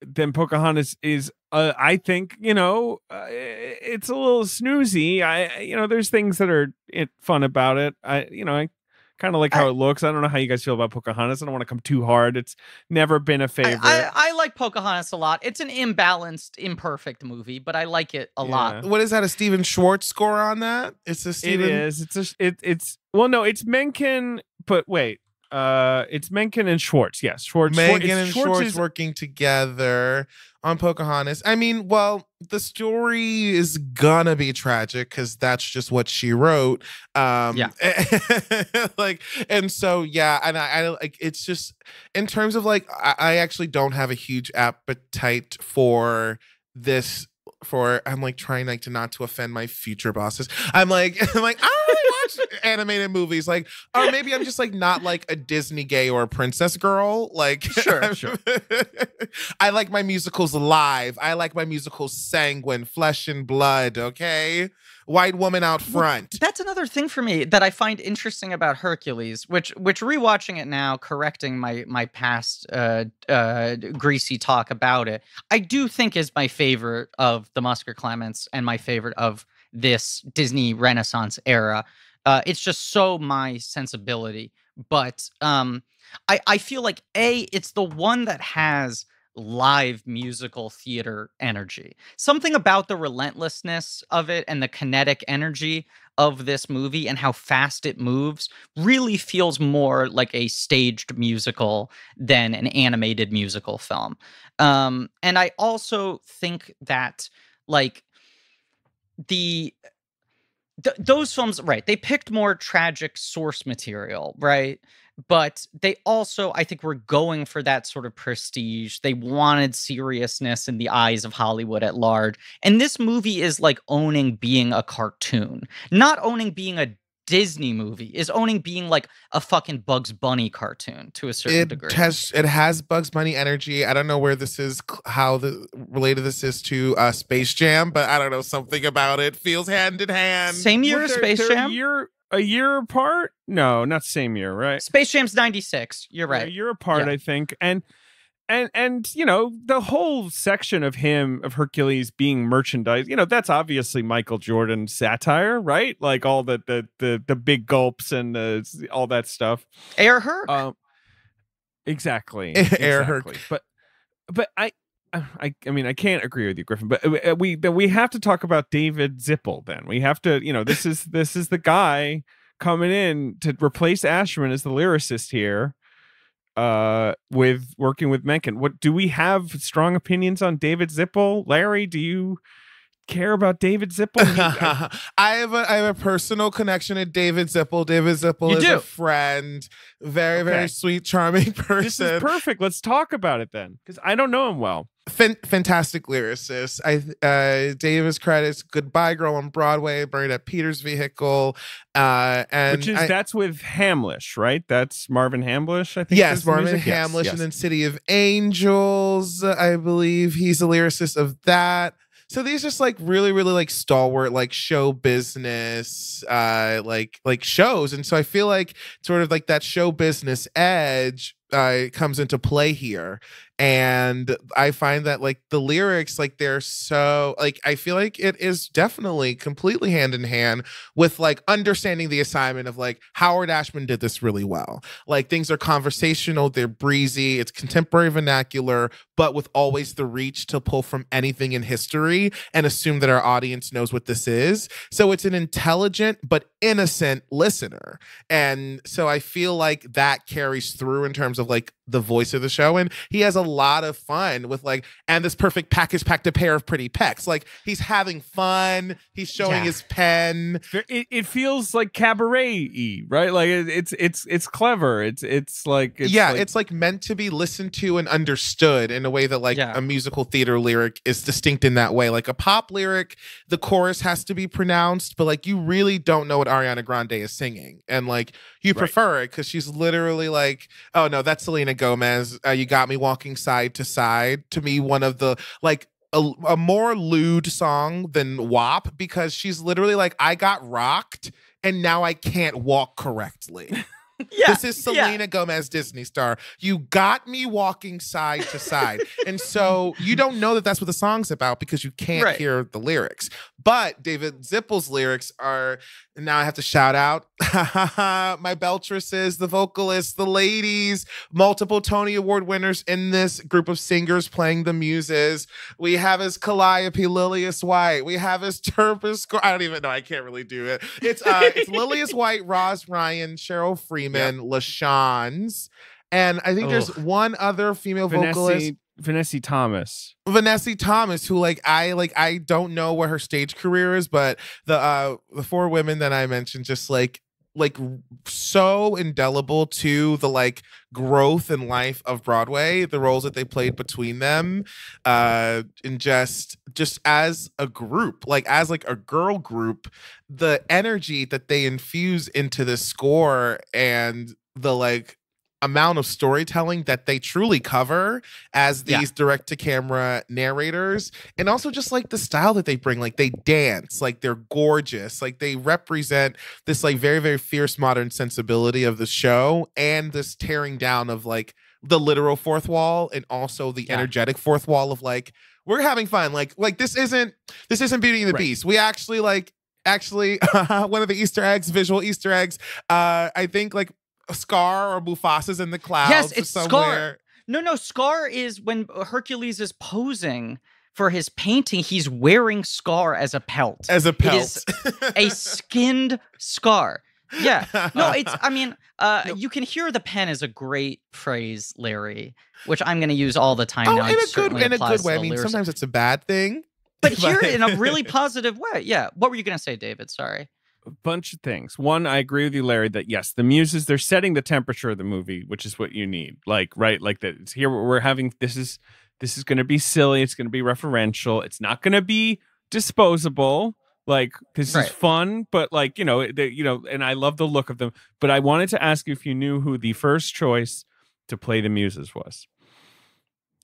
then Pocahontas is, uh, I think, you know, uh, it's a little snoozy. I, you know, there's things that are it, fun about it. I, you know, I kind of like how it looks. I don't know how you guys feel about Pocahontas. I don't want to come too hard. It's never been a
I,
favorite.
I, I like Pocahontas a lot. It's an imbalanced, imperfect movie, but I like it a lot.
What is that a stephen schwartz score on that it's a
It
steven
is. It's a. It, it's well, no, it's Menken, but wait, uh, it's Menken and Schwartz. Yes, Schwartz. Schwartz-
Megan and
Schwartz
Schwartz
is-
working together on Pocahontas. I mean, well, the story is gonna be tragic because that's just what she wrote. Um,
Yeah.
like, and so yeah, and I, I like it's just in terms of like, I, I actually don't have a huge appetite for this. For I'm like trying like to not to offend my future bosses. I'm like I'm like I don't really watch animated movies. Like or maybe I'm just like not like a Disney gay or a princess girl. Like
Sure, sure.
I like my musicals live. I like my musicals sanguine, flesh and blood. Okay, white woman out
Well,
front.
That's another thing for me that I find interesting about Hercules, which which rewatching it now, correcting my my past uh, uh, greasy talk about it, I do think is my favorite of the Musker Clements and my favorite of this Disney Renaissance era. Uh, it's just so my sensibility, but um, I I feel like a it's the one that has live musical theater energy. Something about the relentlessness of it and the kinetic energy of this movie and how fast it moves really feels more like a staged musical than an animated musical film. Um, and I also think that, like, the th- those films right they picked more tragic source material right? But they also i think were going for that sort of prestige. They wanted seriousness in the eyes of hollywood at large. And this movie is like owning being a cartoon not owning being a Disney movie, is owning being like a fucking Bugs Bunny cartoon to a certain
it
degree.
has it has Bugs Bunny energy. I don't know where this is, how the related this is to uh, Space Jam, but I don't know something about it feels hand in hand.
Same year
Well,
as
they're-
Space
they're
Jam.
A year, a year apart? No, not same year, right?
Space Jam's 96. You're
Yeah,
right.
A year apart,
Yeah.
I think. And and and you know the whole section of him of Hercules being merchandise. You know that's obviously Michael Jordan satire, right? Like all the the the, the big gulps and the, all that stuff.
Air Herc.
Um, exactly,
Air Herc.
exactly. But but I. I, I mean I can't agree with you Griffin but uh, we but we have to talk about David Zippel then we have to you know this is this is the guy coming in to replace Ashman as the lyricist here uh with working with Menken what do we have strong opinions on David Zippel Larry do you care about David Zippel I-
have a I have a personal connection to David Zippel. David Zippel
You
is
do?
a friend, very
Okay.
very sweet, charming person.
this is perfect let's talk about it then because I don't know him well
Fan- fantastic lyricist. I uh Davis credits Goodbye Girl on Broadway, Bernadette Peters vehicle. Uh and
which is
I-
that's with Hamlisch right that's Marvin Hamlisch I think
Yes, Marvin
music? Yes,
Hamlisch
yes.
and then City of Angels. I believe he's the lyricist of that. So these just like really, really like stalwart, like show business, uh, like like shows. And so I feel like sort of like that show business edge uh comes into play here. And I find that like the lyrics, like they're so like I feel like it is definitely completely hand in hand with like understanding the assignment of like Howard Ashman did this really well. Like things are conversational, they're breezy, it's contemporary vernacular, but with always the reach to pull from anything in history and assume that our audience knows what this is. So it's an intelligent but innocent listener. And so I feel like that carries through in terms of like the voice of the show. And he has a lot of fun with like, and this perfect package packed a pair of pretty pecs. Like he's having fun, he's showing
Yeah.
his pen.
it, it feels like cabaret right like it, it's it's it's clever it's it's like it's
yeah,
like,
it's like meant to be listened to and understood in a way that like
Yeah.
a musical theater lyric is distinct in that way. Like a pop lyric, the chorus has to be pronounced, but like you really don't know what Ariana Grande is singing, and like you
Right.
prefer it because she's literally like, oh no, that's Selena Gomez. Uh, you got me walking side to side. To me, one of the like. A, a more lewd song than WAP because she's literally like, I got rocked and now I can't walk correctly.
yeah.
This is
yeah.
Selena Gomez, Disney star. You got me walking side to side. and so you don't know that that's what the song's about because you can't
Right.
hear the lyrics. But David Zippel's lyrics are, now I have to shout out my Beltresses, the vocalists, the ladies, multiple Tony Award winners in this group of singers playing the muses. We have as Calliope Lillias White. We have as Turpus. I don't even know. I can't really do it. It's uh, it's Lillias White, Roz Ryan, Cheryl Freeman, LaChanze. And I think there's one other female vocalist,
Vanessa Thomas.
Vanessa Thomas, who like I like I don't know what her stage career is, but the uh the four women that I mentioned just like like so indelible to the like growth and life of Broadway, the roles that they played between them, uh, and just just as a group, like as like a girl group, the energy that they infuse into the score and the like amount of storytelling that they truly cover as
Yeah.
these direct to camera narrators and also just like the style that they bring like they dance like they're gorgeous like they represent this like very very fierce modern sensibility of the show and this tearing down of like the literal fourth wall and also the
Yeah.
energetic fourth wall of like we're having fun like like this isn't this isn't beauty and the
Right.
beast we actually like actually one of the easter eggs visual easter eggs uh i think like scar or mufasa's in the clouds Yes,
it's Scar. No, no. Scar is when Hercules is posing for his painting. He's wearing Scar as a pelt,
as a pelt
a skinned Scar. Yeah. No, it's. I mean, uh,
No.
you can hear the pen is a great phrase, Larry, which I'm going to use all the time
oh,
now.
in a good in a good way. I mean,
lyrics.
sometimes it's a bad thing.
but here in a really positive way. Yeah. What were you going to say, David? Sorry.
A bunch of things. One, I agree with you, Larry, that yes, the muses they're setting the temperature of the movie, which is what you need. Like, right, like that. It's here we're having this is this is going to be silly. It's going to be referential. It's not going to be disposable. like this
Right.
is fun but like you know they, you know and i love the look of them but i wanted to ask you if you knew who the first choice to play the muses was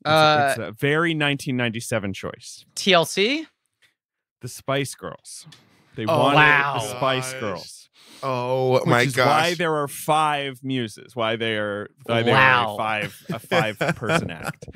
it's, a- it's uh a very 1997 choice
TLC.
the spice girls they
Oh,
wanted
wow.
the spice girls
Oh
which
my
is
gosh.
why there are five muses why they are why they
Wow.
are a five a five person act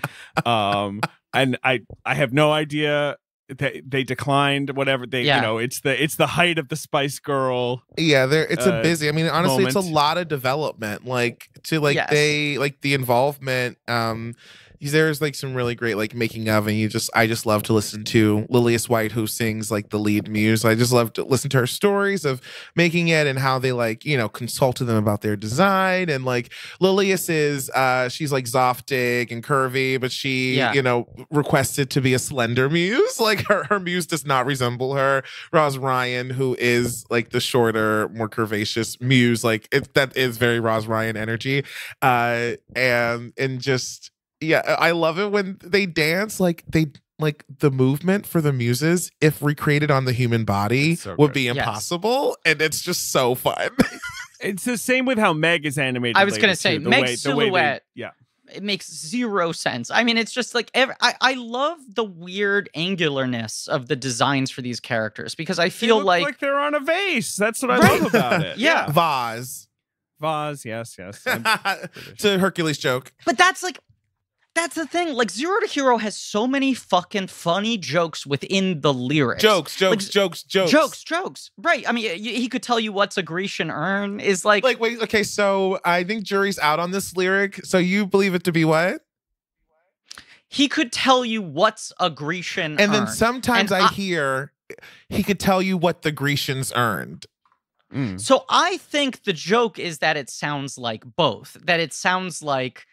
um and i i have no idea they, they declined whatever they
Yeah.
you know it's the it's the height of the spice girl
Yeah, there it's a
uh,
busy. I mean, honestly, it's a lot of development. Like to like
Yes.
they like the involvement. Um, there's like some really great like making of, and you just I just love to listen to Lillias White who sings like the lead muse. I just love to listen to her stories of making it and how they like you know consulted them about their design and like Lillias is uh she's like Zoftig and curvy, but she
Yeah.
you know requested to be a slender muse. Like her her muse does not resemble her. Roz Ryan, who is like the shorter, more curvaceous muse, like it that is very Roz Ryan energy. Uh and and just yeah, uh, I love it when they dance like they like the movement for the muses, if recreated on the human body,
so
would
good.
be
Yes.
impossible. And it's just so fun.
It's the same with how Meg is animated.
I was gonna say,
too. the
Meg's
way, the way they-
silhouette
yeah,
it makes zero sense. I mean, it's just like every, I I love the weird angularness of the designs for these characters because I
They
feel
look
like,
they're on a vase. That's what I
Right.
love about it.
Yeah.
Vaz.
vase. Yes, yes. I'm
it's a Hercules joke.
but that's like that's the thing. Like Zero to Hero has so many fucking funny jokes within the lyrics.
Jokes, jokes,
Like,
jokes, jokes.
jokes, jokes. Right. I mean, he could tell you what's a Grecian urn is like.
Like, wait, okay, so I think jury's out on this lyric. So you believe it to be what?
he could tell you what's a Grecian
And then sometimes
And
I,
I-
hear he could tell you what the Grecians earned.
Mm.
So I think the joke is that it sounds like both. That it sounds like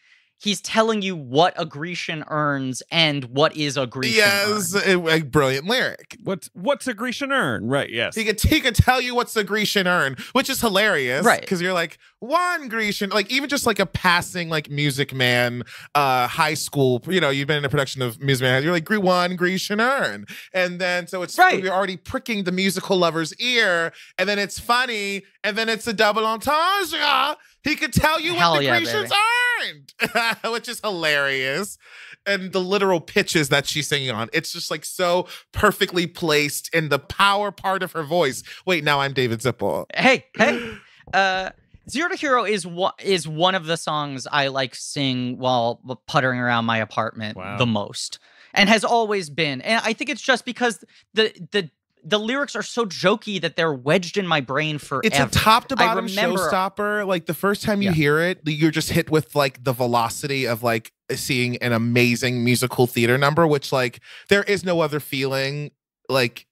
he's telling you what a Grecian earns and what is a Grecian
yes,
urn.
a, a brilliant lyric.
What's what's a Grecian earn? Right. Yes.
He could he could tell you what's a Grecian earn, which is hilarious,
Right.
Because you're like one Grecian, like even just like a passing like Music Man, uh, high school. You know, you've been in a production of Music Man. You're like "Gre- one Grecian earn, and then so it's
Right.
you're already pricking the musical lover's ear, and then it's funny, and then it's a double entendre. He could tell you
Hell
what the
yeah,
Grecians
baby.
earned, which is hilarious. And the literal pitches that she's singing on, it's just like so perfectly placed in the power part of her voice. Wait, now I'm David Zippel.
Hey, hey. Uh Zero to Hero is one is one of the songs I like sing while puttering around my apartment
Wow.
the most. And has always been. And I think it's just because the the the lyrics are so jokey that they're wedged in my brain forever.
It's a top to bottom
remember-
showstopper. Like the first time you
Yeah.
hear it, you're just hit with like the velocity of like seeing an amazing musical theater number, which like there is no other feeling like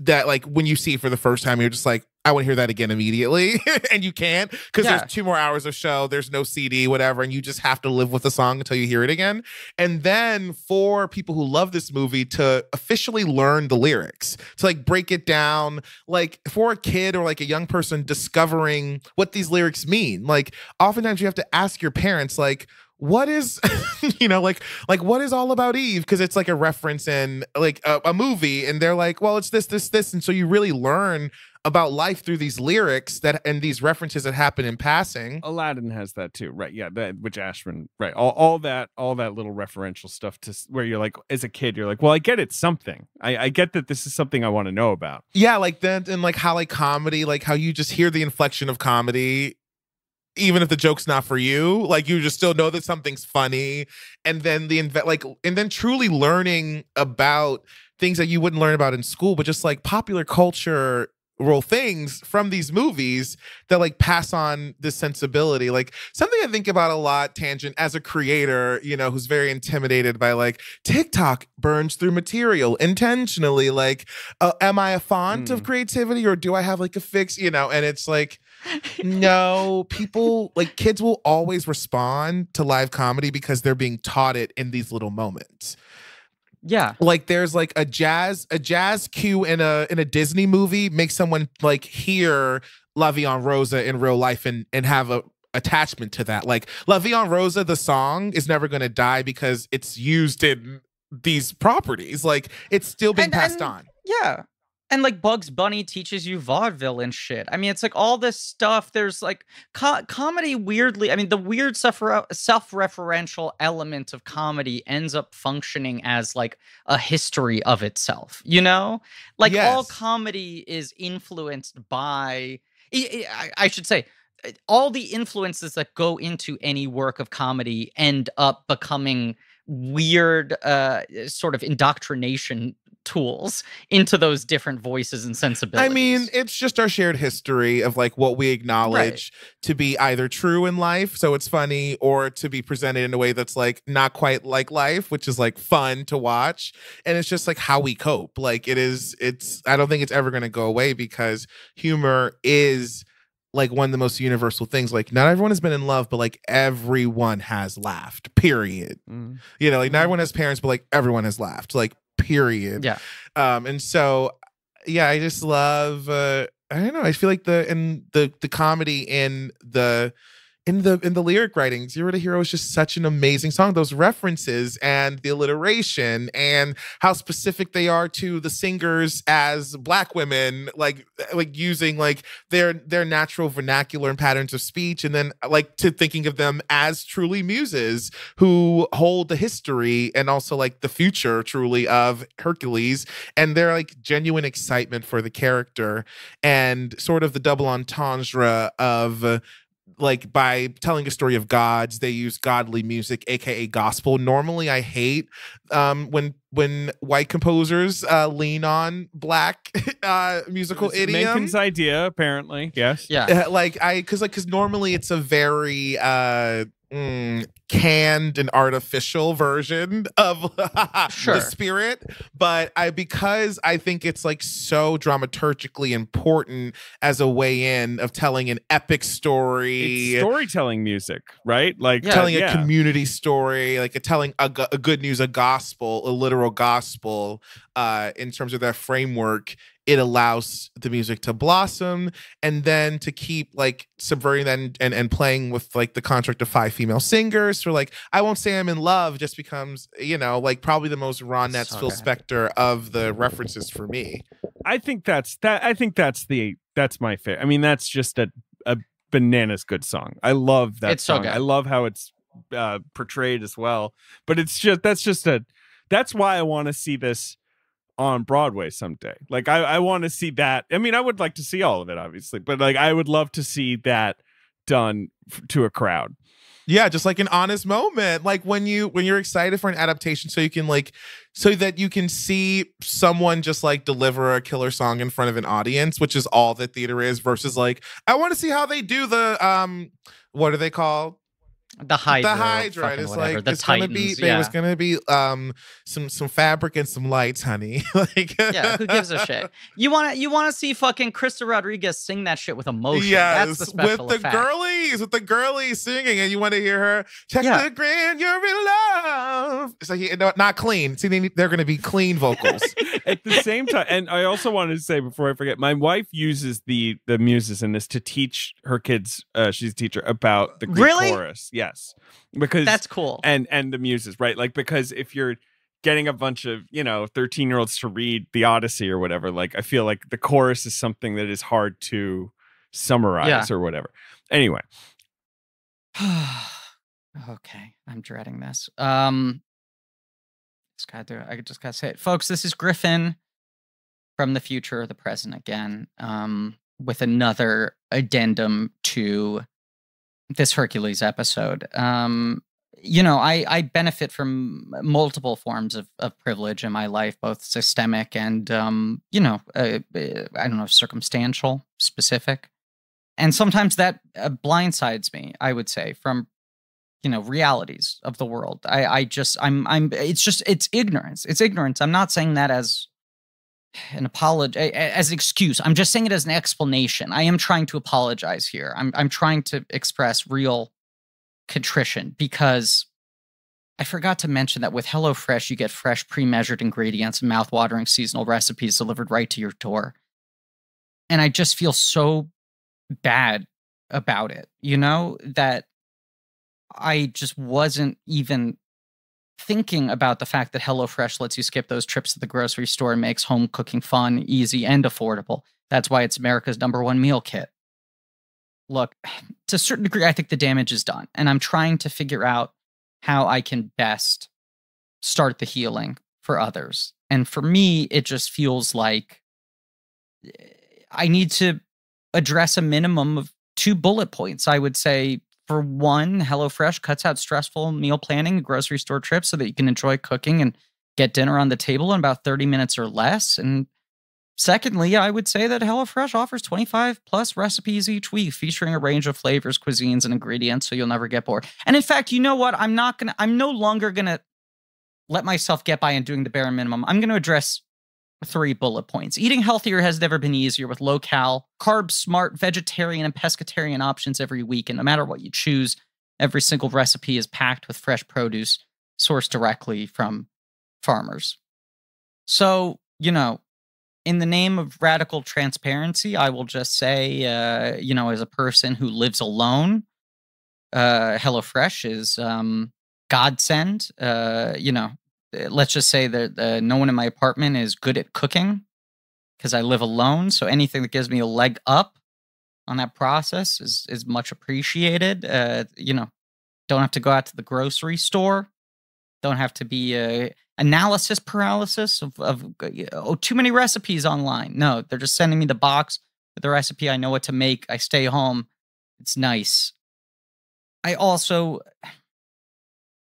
that. Like when you see it for the first time, you're just like, I want to hear that again immediately, and you can't because
Yeah.
there's two more hours of show. There's no CD, whatever, and you just have to live with the song until you hear it again. And then for people who love this movie to officially learn the lyrics, to like break it down, like for a kid or like a young person discovering what these lyrics mean. Like oftentimes you have to ask your parents, like, what is you know like like what is all about eve because it's like a reference in like a, a movie and they're like well it's this this this and so you really learn about life through these lyrics that and these references that happen in passing
Aladdin has that too, right? Yeah, that which Ashman, right? All, all that, all that little referential stuff to where you're like, as a kid, you're like, well, I get it's something. I, I get that this is something I want to know about.
yeah like that and like how like comedy like how you just hear the inflection of comedy even if the joke's not for you like you just still know that something's funny and then the like and then truly learning about things that you wouldn't learn about in school but just like popular culture role things from these movies that like pass on this sensibility like something i think about a lot tangent as a creator you know who's very intimidated by like tiktok burns through material intentionally like uh, am i a font of
Mm.
creativity or do i have like a fix you know and it's like no people like kids will always respond to live comedy because they're being taught it in these little moments
Yeah.
like there's like a jazz a jazz cue in a in a disney movie makes someone like hear la vie en rosa in real life and and have a attachment to that like la vie en rosa the song is never going to die because it's used in these properties like it's still being
And-
passed
and-
on
Yeah. And like Bugs Bunny teaches you vaudeville and shit. I mean, it's like all this stuff. There's like co- comedy. Weirdly, I mean, the weird self-referential element of comedy ends up functioning as like a history of itself. You know, like all comedy is influenced by. I- should say all the influences that go into any work of comedy end up becoming weird uh sort of indoctrination tools into those different voices and sensibilities.
I mean, it's just our shared history of like what we acknowledge to be either true in life, so it's funny, or to be presented in a way that's like not quite like life, which is like fun to watch. And it's just like how we cope. Like it is, it's, I don't think it's ever going to go away because humor is like one of the most universal things. Like, not everyone has been in love, but like everyone has laughed, period.
Mm.
You know, like not
Mhm.
everyone has parents, but like everyone has laughed, like, period
yeah.
um and so yeah i just love uh i don't know i feel like the and the the comedy in the in the in the lyric writing zero to hero is just such an amazing song. Those references and the alliteration and how specific they are to the singers as black women like like using like their their natural vernacular and patterns of speech and then like to thinking of them as truly muses who hold the history and also like the future truly of Hercules. And their like genuine excitement for the character and sort of the double entendre of like by telling a story of gods they use godly music aka gospel normally i hate um when when white composers uh lean on black uh musical
It was
idiom
Menken's idea, apparently. Yes.
Yeah.
uh, like I because like because normally it's a very uh mm, canned and artificial version of
Sure.
the spirit but I because I think it's like so dramaturgically important as a way in of telling an epic story
It's storytelling music, right? Like
Yeah,
telling
yeah.
a community story, like a telling a, a good news, a gospel, a literal gospel. Uh, in terms of that framework, it allows the music to blossom and then to keep like subverting that and, and, and playing with like the contract of five female singers. For like, I won't say I'm in love, just becomes you know like probably the most Ronettes,
So
Phil. Spector of the references for me.
I think that's that. I think that's the that's my favorite. I mean, that's just a a bananas good song. I love that
It's so
song.
good.
I love how it's uh, portrayed as well. But it's just that's just a that's why I want to see this on Broadway someday. Like I I want to see that. I mean, I would like to see all of it, obviously, but like I would love to see that done f- to a crowd.
Yeah, just like an honest moment. Like when you when you're excited for an adaptation so you can like so that you can see someone just like deliver a killer song in front of an audience, which is all that theater is versus like I want to see how they do the um what are they called?
The Hydra.
the Hydra.
fucking
It's
whatever.
like
the
it's
Titans.
gonna be
yeah.
there was gonna be um some some fabric and some lights, honey. like
yeah, who gives a shit? You want to you want to see fucking Krysta Rodriguez sing that shit with emotion.
Yes,
That's the special
with the
effect.
girlies, with the girlies singing, and you want to hear her check
Yeah.
the grin, you're in love. It's like no, not clean. See, they, they're going to be clean vocals.
at the same time and i also wanted to say before i forget my wife uses the the muses in this to teach her kids uh she's a teacher about the greek
Really?
chorus yes because
That's cool.
and and the muses right like because if you're getting a bunch of you know 13 year olds to read the odyssey or whatever like i feel like the chorus is something that is hard to summarize
Yeah.
or whatever anyway
okay, I'm dreading this. Um, just gotta do it. I just gotta say it, folks. This is Griffin from the future or the present again, um, with another addendum to this Hercules episode. Um, you know, I I benefit from multiple forms of of privilege in my life, both systemic and um, you know, uh, uh, I don't know, circumstantial, specific. And sometimes that uh, blindsides me, I would say, from you know realities of the world. I I just I'm I'm it's just it's ignorance. It's ignorance. I'm not saying that as an apology as an excuse. I'm just saying it as an explanation. I am trying to apologize here. I'm I'm trying to express real contrition because I forgot to mention that with HelloFresh you get fresh pre-measured ingredients and mouth-watering seasonal recipes delivered right to your door. And I just feel so bad about it, you know, that I just wasn't even thinking about the fact that HelloFresh lets you skip those trips to the grocery store and makes home cooking fun, easy, and affordable. That's why it's America's number one meal kit. Look, to a certain degree, I think the damage is done. And I'm trying to figure out how I can best start the healing for others. And for me, it just feels like eh, I need to address a minimum of two bullet points. I would say, for one, HelloFresh cuts out stressful meal planning and grocery store trips so that you can enjoy cooking and get dinner on the table in about 30 minutes or less. And secondly, I would say that HelloFresh offers 25 plus recipes each week featuring a range of flavors, cuisines, and ingredients so you'll never get bored. And in fact, you know what? I'm not going to, I'm no longer going to let myself get by in doing the bare minimum. I'm going to address three bullet points. Eating healthier has never been easier with low cal, carb smart, vegetarian, and pescatarian options every week. And no matter what you choose, every single recipe is packed with fresh produce sourced directly from farmers. So, you know, in the name of radical transparency, I will just say, uh, you know, as a person who lives alone, uh, HelloFresh is um, godsend. Uh, you know, let's just say that uh, no one in my apartment is good at cooking because I live alone. So anything that gives me a leg up on that process is is much appreciated. Uh, you know, don't have to go out to the grocery store. Don't have to be a analysis paralysis of, of oh too many recipes online. No, they're just sending me the box with the recipe. I know what to make. I stay home. It's nice. I also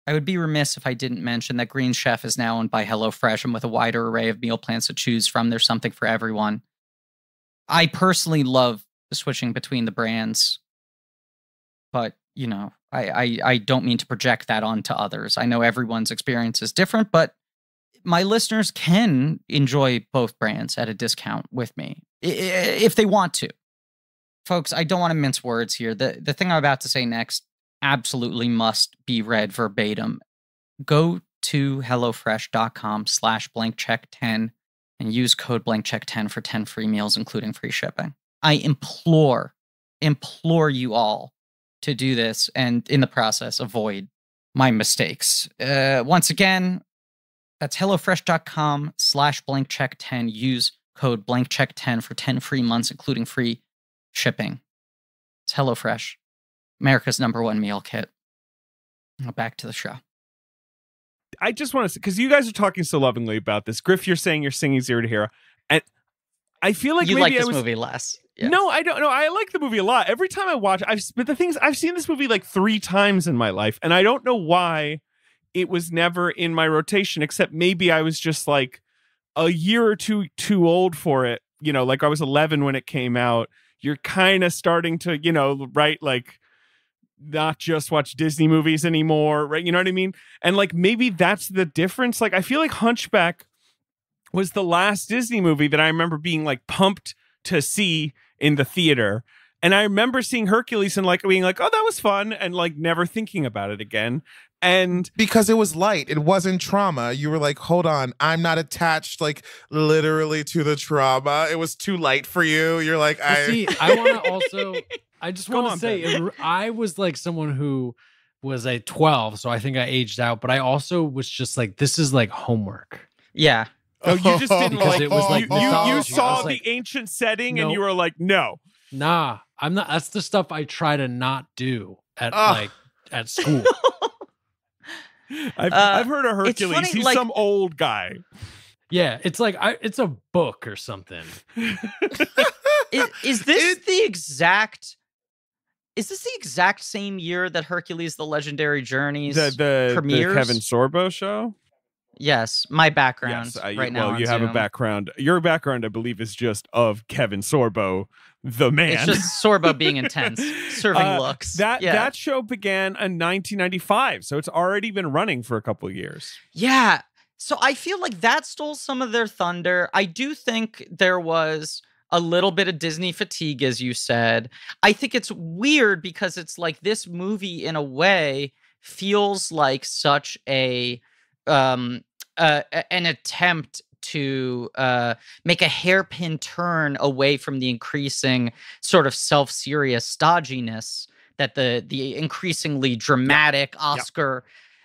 I would be remiss if I didn't mention that Green Chef is now owned by HelloFresh, and with a wider array of meal plans to choose from, there's something for everyone. I personally love switching between the brands, but you know, I, I I don't mean to project that onto others. I know everyone's experience is different, but my listeners can enjoy both brands at a discount with me if they want to. Folks, I don't want to mince words here. The the thing I'm about to say next absolutely must be read verbatim. Go to HelloFresh.com slash blank check 10 and use code blank check 10 for 10 free meals, including free shipping. I implore, implore you all to do this and in the process avoid my mistakes. Uh, once again, that's HelloFresh.com slash blank check 10. Use code blank check 10 for 10 free months, including free shipping. It's HelloFresh. America's number one meal kit. Now back to the show.
I just want to say because you guys are talking so lovingly about this. Griff, you're saying you're singing Zero to Hero, and I feel like
you
maybe
like
I
this
was,
movie less. Yeah.
No, I don't know. I like the movie a lot. Every time I watch, I've but the things I've seen this movie like three times in my life, and I don't know why it was never in my rotation. Except maybe I was just like a year or two too old for it. You know, like I was 11 when it came out. You're kind of starting to, you know, write like not just watch Disney movies anymore, right? You know what I mean? And like maybe that's the difference. Like I feel like Hunchback was the last Disney movie that I remember being like pumped to see in the theater. And I remember seeing Hercules and like being like, oh, that was fun, and like never thinking about it again. And
because it was light, it wasn't trauma. You were like, hold on, I'm not attached like literally to the trauma. It was too light for you. You're like, I
see, I want to also. I just want to say, it- I was like someone who was a 12, so I think I aged out. But I also was just like, this is like homework.
Yeah.
oh, you just didn't
Because
like
it was, like,
you, you, you saw
was
the
like,
ancient setting and you were like, no.
Nah, I'm not. That's the stuff I try to not do at
Ugh.
like at school.
I've,
Uh,
I've heard of Hercules.
funny,
He's
like-
some old guy.
yeah, it's like I, it's a book or something.
Is, is this
It-
the exact? Is this the exact same year that Hercules: The Legendary Journeys?
The, the, the? Kevin Sorbo show?
yes, my background
Yes, I-
right now.
well, you have a background. Your background, I believe, is just of Kevin Sorbo, the man.
It's just Sorbo being intense, serving
Uh,
looks.
That
yeah.
that show began in 1995, so it's already been running for a couple of years.
Yeah. So I feel like that stole some of their thunder. I do think there was a little bit of Disney fatigue, as you said. I think it's weird because it's like this movie, in a way, feels like such a um uh, an attempt to uh, make a hairpin turn away from the increasing sort of self-serious stodginess that the the increasingly dramatic Oscar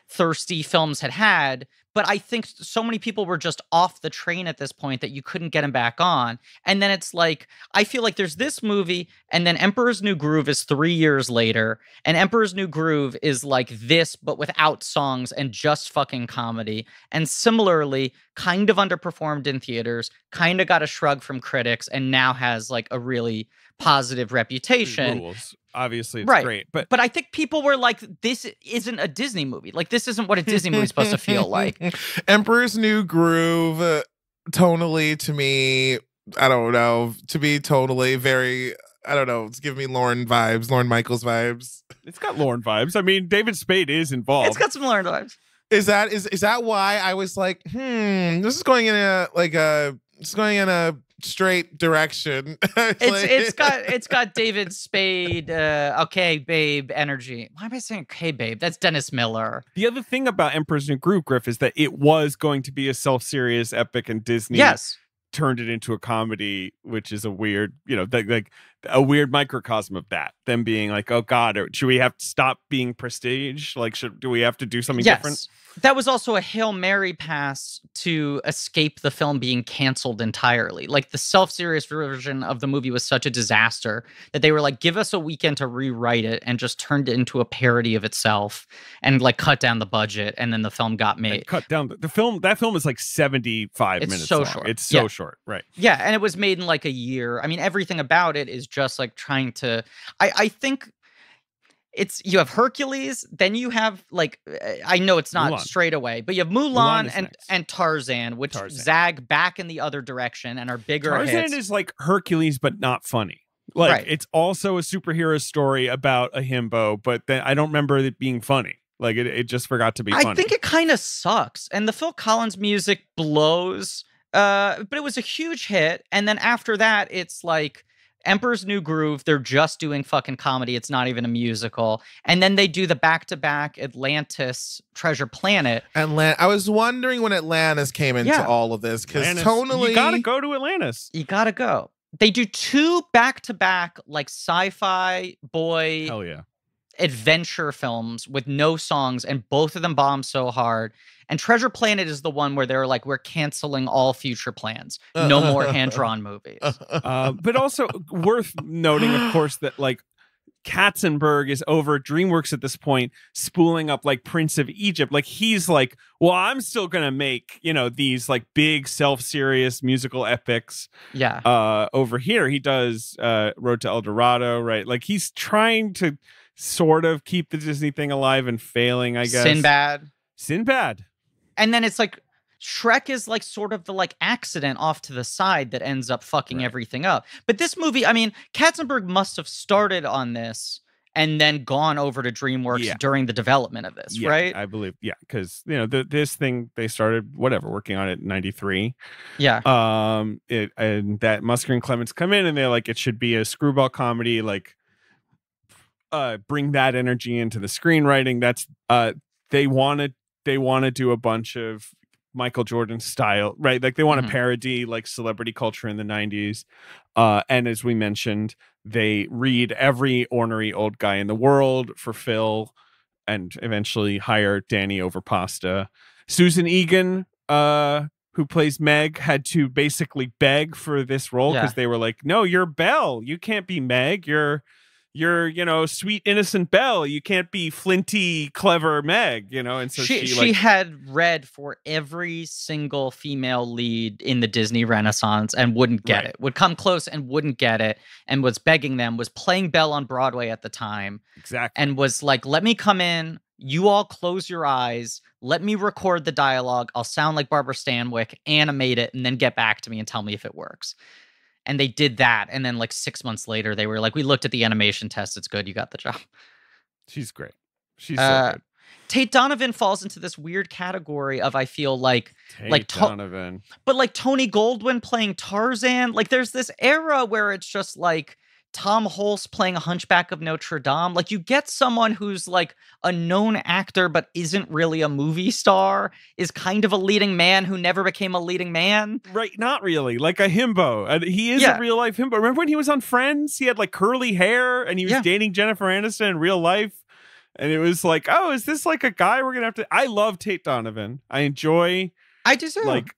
thirsty films had had. But I think so many people were just off the train at this point that you couldn't get them back on. And then it's like, I feel like there's this movie, and then Emperor's New Groove is three years later. And Emperor's New Groove is like this, but without songs and just fucking comedy. And similarly, kind of underperformed in theaters, kind of got a shrug from critics, and now has like a really positive reputation.
rules. Obviously, it's
Right.
great, but
But I think people were like, this isn't a Disney movie. Like, this isn't what a Disney movie's supposed to feel like.
Emperor's New Groove, uh, tonally to me, I don't know, to be totally very, I don't know, it's giving me Lorne vibes, Lorne Michaels vibes.
it's got Lorne vibes. I mean, David Spade is involved.
It's got some Lorne vibes.
Is that is is that why I was like, hmm, this is going in a like a it's going in a straight direction.
It's it's got it's got David Spade, uh, okay, babe, energy. Why am I saying okay, babe? That's Dennis Miller.
the other thing about Emperor's New Groove, Griff, is that it was going to be a self-serious epic, and Disney
Yes.
turned it into a comedy, which is a weird, you know, like, like a weird microcosm of that. Them being like, oh God, should we have to stop being prestige? Like, should do we have to do something
yes.
different?
That was also a Hail Mary pass to escape the film being canceled entirely. Like the self serious version of the movie was such a disaster that they were like, give us a weekend to rewrite it and just turned it into a parody of itself and like cut down the budget. And then the film got
And
made.
cut down the, the film. That film is like seventy-five
It's
minutes.
so
long.
short.
It's so
Yeah.
short, right?
Yeah, and it was made in like a year. I mean, everything about it is just like trying to. I I think it's you have Hercules, then you have like uh, I know it's not
Mulan.
straight away, but you have
Mulan
Mulan, and
next.
and Tarzan, which
Tarzan.
zag back in the other direction and are bigger
Tarzan
hits.
is like Hercules, but not funny. Like
Right.
it's also a superhero story about a himbo, but then I don't remember it being funny. Like it, it just forgot to be
I think it kind of sucks, and the Phil Collins music blows. Uh, but it was a huge hit, and then after that, it's like. Emperor's New Groove, they're just doing fucking comedy. It's not even a musical. And then they do the back to back Atlantis Treasure Planet.
Atlant- I was wondering when Atlantis came into
Yeah.
all of this because
Atlantis-
tonally,
you gotta go to Atlantis.
You gotta go. They do two back to back, like sci fi boy
Hell yeah.
Adventure films with no songs, and both of them bomb so hard. And Treasure Planet is the one where they're like, we're canceling all future plans. No more hand drawn movies.
Uh, but also worth noting, of course, that like Katzenberg is over at DreamWorks at this point, spooling up like Prince of Egypt. Like he's like, well, I'm still gonna make you know these like big self-serious musical epics.
Yeah.
Uh, over here, he does uh, Road to El Dorado, right? Like he's trying to sort of keep the Disney thing alive and failing, I guess.
Sinbad.
Sinbad.
And then it's like Shrek is like sort of the like accident off to the side that ends up fucking
Right.
everything up. But this movie, I mean, Katzenberg must have started on this and then gone over to DreamWorks
Yeah.
during the development of this,
Yeah,
right?
I believe, yeah, because you know the, this thing they started whatever working on it in '93.
yeah.
um it and that musker and clements come in and they're like it should be a screwball comedy like uh bring that energy into the screenwriting that's uh they want to they want to do a bunch of michael jordan style right like they want to
Mhm.
parody like celebrity culture in the 90s uh and as we mentioned they read every ornery old guy in the world for phil and eventually hire danny over pasta susan egan uh who plays Meg had to basically beg for this role because
Yeah.
they were like, "No, you're Belle. You can't be Meg. You're you're, you know, sweet innocent Belle. You can't be flinty clever Meg, you know." And so
she
she,
she,
like
had read for every single female lead in the Disney Renaissance and wouldn't get
Right.
it. Would come close and wouldn't get it and was begging them, was playing Belle on Broadway at the time
exactly
and was like, "Let me come in. You all close your eyes. Let me record the dialogue. I'll sound like Barbara Stanwyck, animate it, and then get back to me and tell me if it works." And they did that, and then like six months later, they were like, "We looked at the animation test. It's good. You got the job."
she's great. She's so
Uh,
good.
Tate Donovan falls into this weird category of I feel like,
Tate
like to-
Donovan.
but like Tony Goldwyn playing Tarzan. Like there's this era where it's just like Tom Hulce playing a Hunchback of Notre Dame. Like you get someone who's like a known actor but isn't really a movie star, is kind of a leading man who never became a leading man.
Right, not really. Like a himbo. He is
Yeah.
a real life himbo. Remember when he was on Friends? He had like curly hair and he was
Yeah.
dating Jennifer Aniston in real life. and it was like, oh, is this like a guy we're gonna have to? I love Tate Donovan. I enjoy
I too.
like.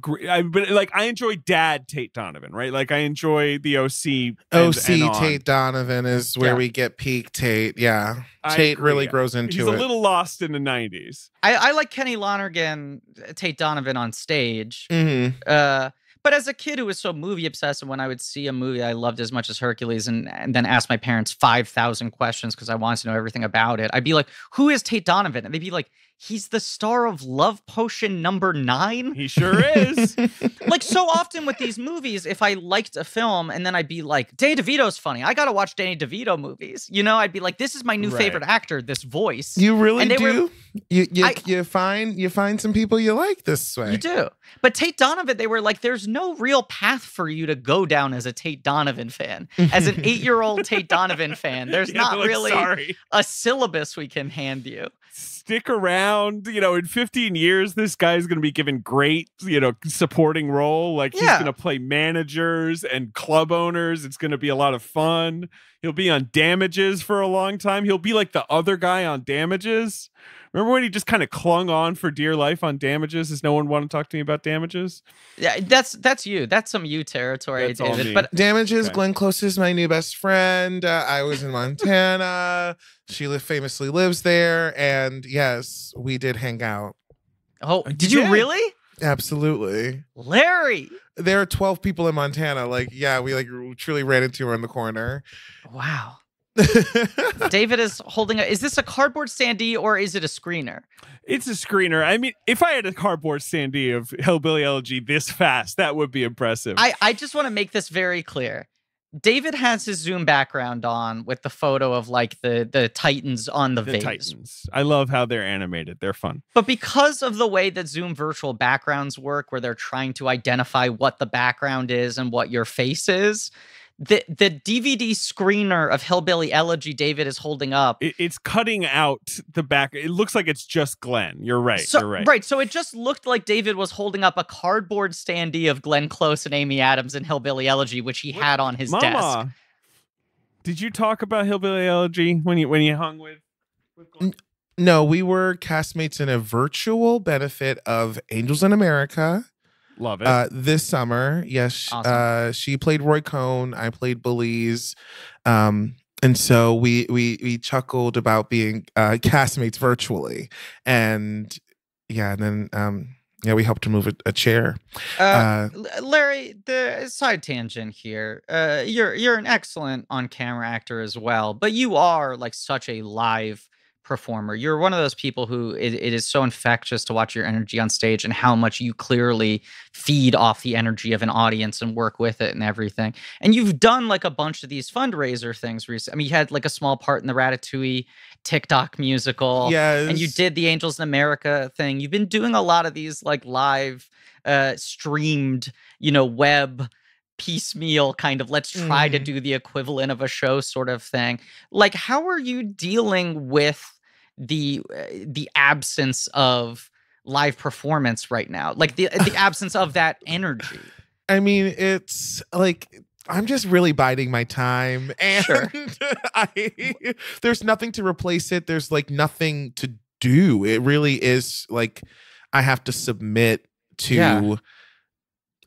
Gr- I, but like I enjoy Dad Tate Donovan, right? Like I enjoy the OC. and-
OC
and.
Tate Donovan is where
Yeah.
we get peak Tate. Yeah.
I
Tate
agree.
really grows into
He's
it.
a little lost in the '90s.
I, I like Kenny Lonergan, Tate Donovan on stage.
Mhm.
Uh, but as a kid who was so movie obsessed, and when I would see a movie I loved as much as Hercules, and, and then ask my parents five thousand questions because I wanted to know everything about it, I'd be like, "Who is Tate Donovan?" And they'd be like, "He's the star of Love Potion Number Nine.
He sure is.
like so often with these movies, if I liked a film and then I'd be like, Danny DeVito's funny. I gotta watch Danny DeVito movies. You know, I'd be like, this is my new
Right.
favorite actor, this voice.
You really
And they
do?
were-
you you,
I-
you find you find some people you like this way.
You do. But Tate Donovan, they were like, there's no real path for you to go down as a Tate Donovan fan. As an eight year old Tate Donovan fan, there's
Yeah,
not
like,
really
Sorry.
a syllabus we can hand you.
Stick around. You know, in 15 years, this guy's going to be given great, you know, supporting role. Like he's going to play managers and club owners. It's going to be a lot of fun. He'll be on Damages for a long time. He'll be like the other guy on Damages. Remember when he just kind of clung on for dear life on Damages? Does no one want to talk to me about Damages?
Yeah, that's that's you. That's some you territory,
That's all
David.
me.
But
Damages,
Okay.
Glenn Close is my new best friend. Uh, I was in Montana. she li- famously lives there. And yes, we did hang out.
oh,
You
did you
did?
really?
Absolutely.
Larry.
There are 12 people in Montana. Like, yeah, we like truly ran into her in the corner.
Wow. David is holding a is this a cardboard standee or is it a screener?
It's a screener. I mean, if I had a cardboard standee of Hillbilly Elegy this fast, that would be impressive.
I, I just want to make this very clear. David has his Zoom background on with the photo of like the the Titans on the,
the
vase.
Titans. I love how they're animated. They're fun.
But because of the way that Zoom virtual backgrounds work, where they're trying to identify what the background is and what your face is, the the DVD screener of Hillbilly Elegy David is holding up.
It, it's cutting out the back. It looks like it's just Glenn. You're right.
So,
you're right. Right.
So it just looked like David was holding up a cardboard standee of Glenn Close and Amy Adams in Hillbilly Elegy, which he
What-
had on his desk.
Mama, did you talk about Hillbilly Elegy when you when you hung with? with Glenn?
no, we were castmates in a virtual benefit of Angels in America.
Love it.
Uh, this summer, yes,
Awesome.
uh, she played Roy Cohn. I played Belize, um, and so we we we chuckled about being uh, castmates virtually, and yeah, and then um, yeah, we helped her move a, a chair.
Uh,
Uh,
Larry, the side tangent here. Uh, you're you're an excellent on-camera actor as well, but you are like such a live performer. You're one of those people who it, it is so infectious to watch your energy on stage and how much you clearly feed off the energy of an audience and work with it and everything. And you've done like a bunch of these fundraiser things recently. I mean, you had like a small part in the Ratatouille TikTok musical
yes,
and you did the Angels in America thing. You've been doing a lot of these like live, uh, streamed, you know, web piecemeal kind of let's try to
Mhm.
do the equivalent of a show sort of thing. Like, how are you dealing with the uh, the absence of live performance right now? Like the the absence of that energy.
I mean, it's like I'm just really biding my time, and
Sure.
I there's nothing to replace it. There's like nothing to do. It really is like I have to submit to.
Yeah.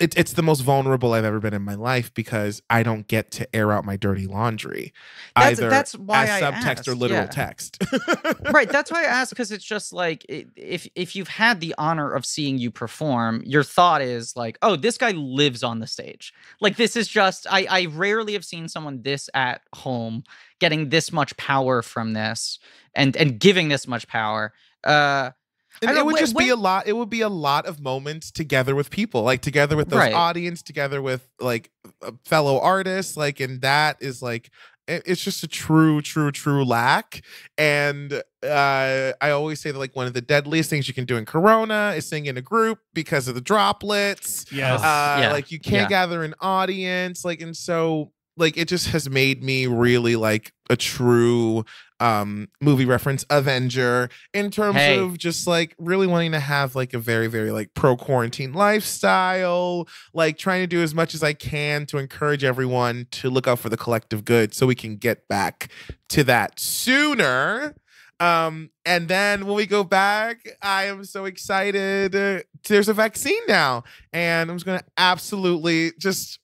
It, it's the most vulnerable I've ever been in my life because I don't get to air out my dirty laundry,
That's-
either
that's why
as
I
subtext or literal
yeah.
text.
right that's why i asked because it's just like if if you've had the honor of seeing you perform your thought is like oh this guy lives on the stage like this is just i i rarely have seen someone this at home getting this much power from this and and giving this much power uh
And it would
know,
just be
when-
a lot. It would be a lot of moments together with people, like together with those
Right.
audience, together with like fellow artists, like, and that is like, it's just a true, true, true lack. And uh, I always say that like one of the deadliest things you can do in Corona is sing in a group because of the droplets.
yes.
Uh,
Yeah.
Like you can't
Yeah.
gather an audience, like, and so like it just has made me really like a true um movie reference avenger in terms
Hey.
of just like really wanting to have like a very very like pro quarantine lifestyle like trying to do as much as i can to encourage everyone to look out for the collective good so we can get back to that sooner Um, and then when we go back, I am so excited. There's a vaccine now, and I'm just gonna absolutely just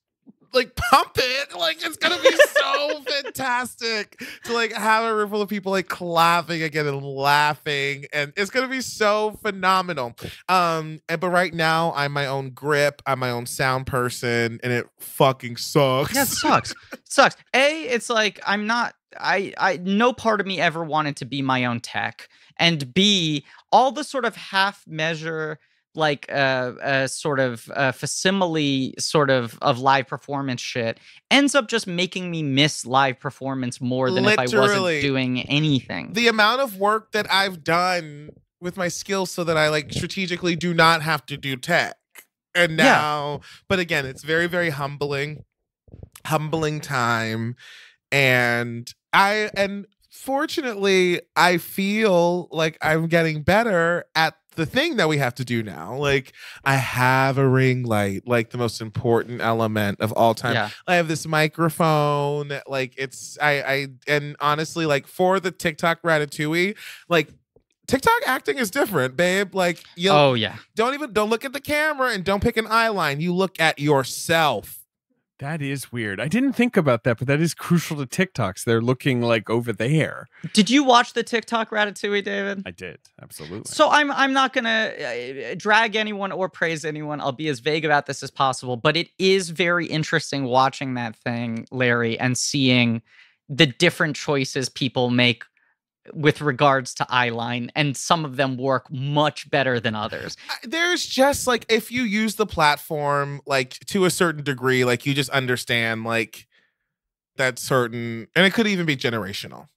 like pump it. Like it's gonna be so fantastic to like have a room full of people like clapping again and laughing, and it's gonna be so phenomenal. Um, and but right now I'm my own grip. I'm my own sound person, and it fucking sucks.
Yeah, it sucks. It sucks. A, it's like I'm not. I. I. No part of me ever wanted to be my own tech. And B, all the sort of half measure, like uh, uh sort of uh, facsimile, sort of of live performance shit, ends up just making me miss live performance more than if I wasn't doing anything.
the amount of work that I've done with my skills so that I like strategically do not have to do tech. And
Yeah.
now, but again, it's very, very humbling, humbling time. And I, and fortunately, I feel like I'm getting better at the thing that we have to do now. Like, I have a ring light, like the most important element of all time.
yeah.
I have this microphone. Like it's I I and honestly, like for the TikTok ratatouille, like TikTok acting is different, babe. Like you
Oh yeah.
don't even don't look at the camera and don't pick an eye line. You look at yourself.
That is weird. I didn't think about that, but that is crucial to TikToks. They're looking like over there.
Did you watch the TikTok Ratatouille, David?
I did absolutely.
So I'm I'm not gonna uh, drag anyone or praise anyone. I'll be as vague about this as possible. But it is very interesting watching that thing, Larry, and seeing the different choices people make with regards to eyeline, and some of them work much better than others.
There's just like if you use the platform like to a certain degree, like you just understand like that certain and it could even be generational.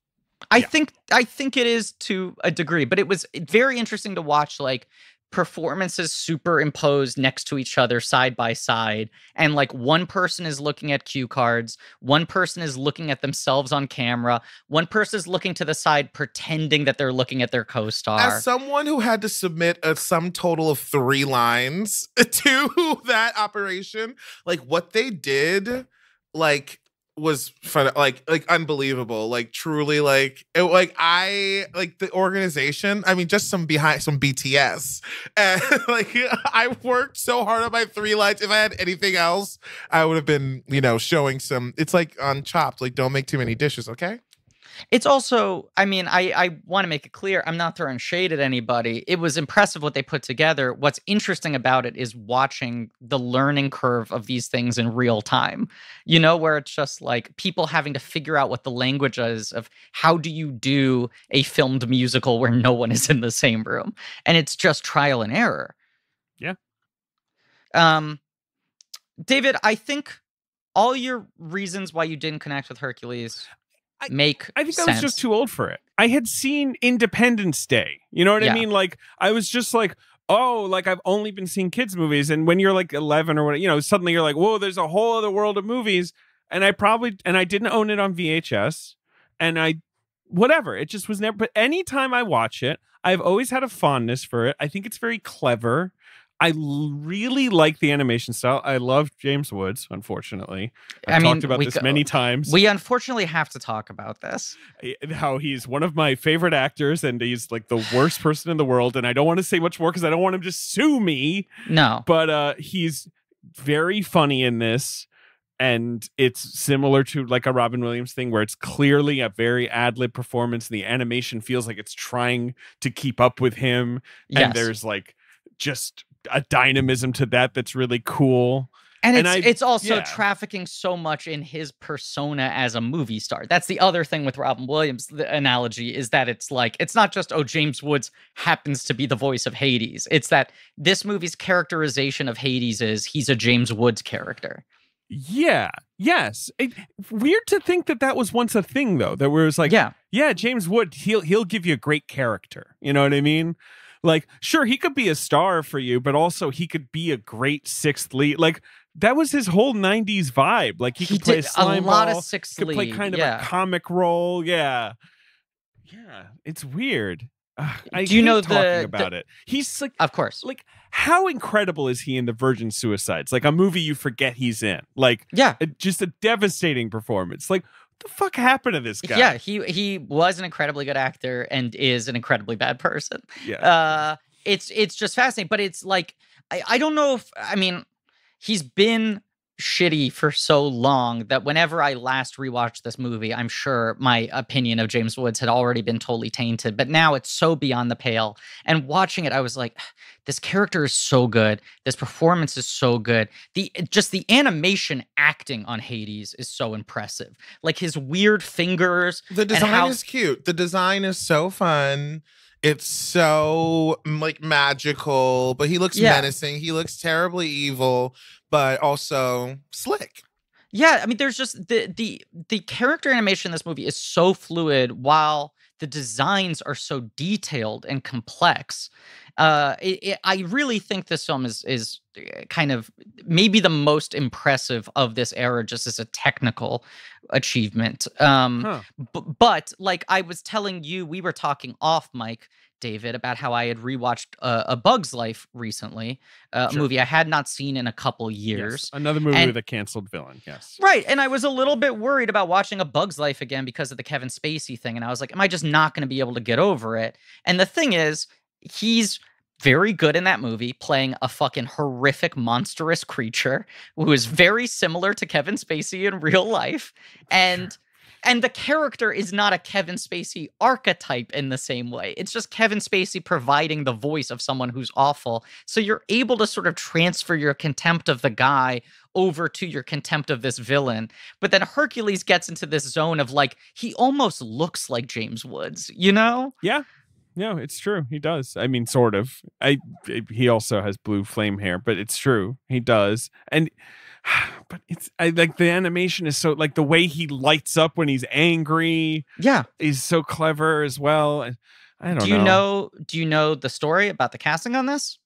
I
Yeah.
think I think it is to a degree, but it was very interesting to watch like performances superimposed next to each other side by side and like one person is looking at cue cards one person is looking at themselves on camera one person is looking to the side pretending that they're looking at their co-star.
As someone who had to submit a sum total of three lines to that operation, like what they did, like was fun, like like unbelievable, like truly, like it, like I like the organization. I mean, just some behind some BTS, and like I worked so hard on my three lines. If I had anything else, I would have been, you know, showing some. It's like on Chopped, like don't make too many dishes, okay?
It's also, I mean, I, I want to make it clear, I'm not throwing shade at anybody. It was impressive what they put together. What's interesting about it is watching the learning curve of these things in real time, you know, where it's just like people having to figure out what the language is of how do you do a filmed musical where no one is in the same room. And it's just trial and error.
Yeah.
Um, David, I think all your reasons why you didn't connect with Hercules
I-
make
I think I was just too old for it. I had seen Independence Day. You know what
Yeah.
I mean? Like I was just like, oh, like I've only been seeing kids movies, and when you're like 11 or what, you know, suddenly you're like, whoa, there's a whole other world of movies. And I probably and I didn't own it on VHS, and I whatever. It just was never. But anytime I watch it, I've always had a fondness for it. I think it's very clever. I really like the animation style. I love James Woods. Unfortunately, I've
I mean,
talked about this
go-
many times
We unfortunately have to talk about this.
how he's one of my favorite actors and he's like the worst person in the world and i don't want to say much more because i don't want him to sue me
No.
but uh he's very funny in this and it's similar to like a robin williams thing where it's clearly a very ad-lib performance and the animation feels like it's trying to keep up with him
Yes.
and there's like just a dynamism to that that's really cool
and
and
it's
I-
it's also
yeah.
trafficking so much in his persona as a movie star. That's the other thing with Robin Williams. The analogy is that it's like it's not just oh James Woods happens to be the voice of Hades. It's that this movie's characterization of Hades is he's a James Woods character.
yeah yes it, weird to think that that was once a thing though that where it was like
yeah,
yeah, James Wood, he'll he'll give you a great character. You know what I mean? Like, sure, he could be a star for you, but also he could be a great sixth lead. Like that was his whole '90s vibe. Like he,
he
could play a,
a lot
ball,
of six
could play kind of
yeah.
a comic role. Yeah, yeah, it's weird. Ugh, I
Do you know
talking
the- the-
about it? He's like,
Of course.
like how incredible is he in the Virgin Suicides? Like a movie you forget he's in. Like
Yeah.
just a devastating performance. Like the fuck happened to this guy?
Yeah, he he was an incredibly good actor and is an incredibly bad person.
yeah.
Uh, it's it's just fascinating, but it's like I, I don't know if I mean he's been shitty for so long that whenever I last rewatched this movie, I'm sure my opinion of James Woods had already been totally tainted. But now it's so beyond the pale. And watching it, I was like, this character is so good. This performance is so good. The just the animation acting on Hades is so impressive. Like his weird fingers.
The design
how-
is cute. The design is so fun. It's so mm, like magical, but he looks
Yeah.
menacing. He looks terribly evil, but also slick.
Yeah, I mean, there's just the the the character animation in this movie is so fluid, while the designs are so detailed and complex. Uh, it, it, I really think this film is is uh, kind of maybe the most impressive of this era, just as a technical achievement. Um,
Huh.
but like I was telling you, we were talking off mic, David, about how I had rewatched uh, A Bug's Life recently, uh, a movie I had not seen in a couple
Yes.
years.
Another movie
And-
with a canceled villain. Yes.
Right. And I was a little bit worried about watching A Bug's Life again because of the Kevin Spacey thing. And I was like, am I just not going to be able to get over it? And the thing is, he's very good in that movie playing a fucking horrific monstrous creature who is very similar to Kevin Spacey in real life. And and the character is not a Kevin Spacey archetype in the same way. It's just Kevin Spacey providing the voice of someone who's awful. So you're able to sort of transfer your contempt of the guy over to your contempt of this villain. But then Hercules gets into this zone of like, he almost looks like James Woods, you know? Yeah.
No, it's true. He does. I mean, sort of. I. He also has blue flame hair, but it's true. He does. And, but it's I like the animation is so like the way he lights up when he's angry
Yeah.
is so clever as well. And I don't
Do you know do you know the story about the casting on this?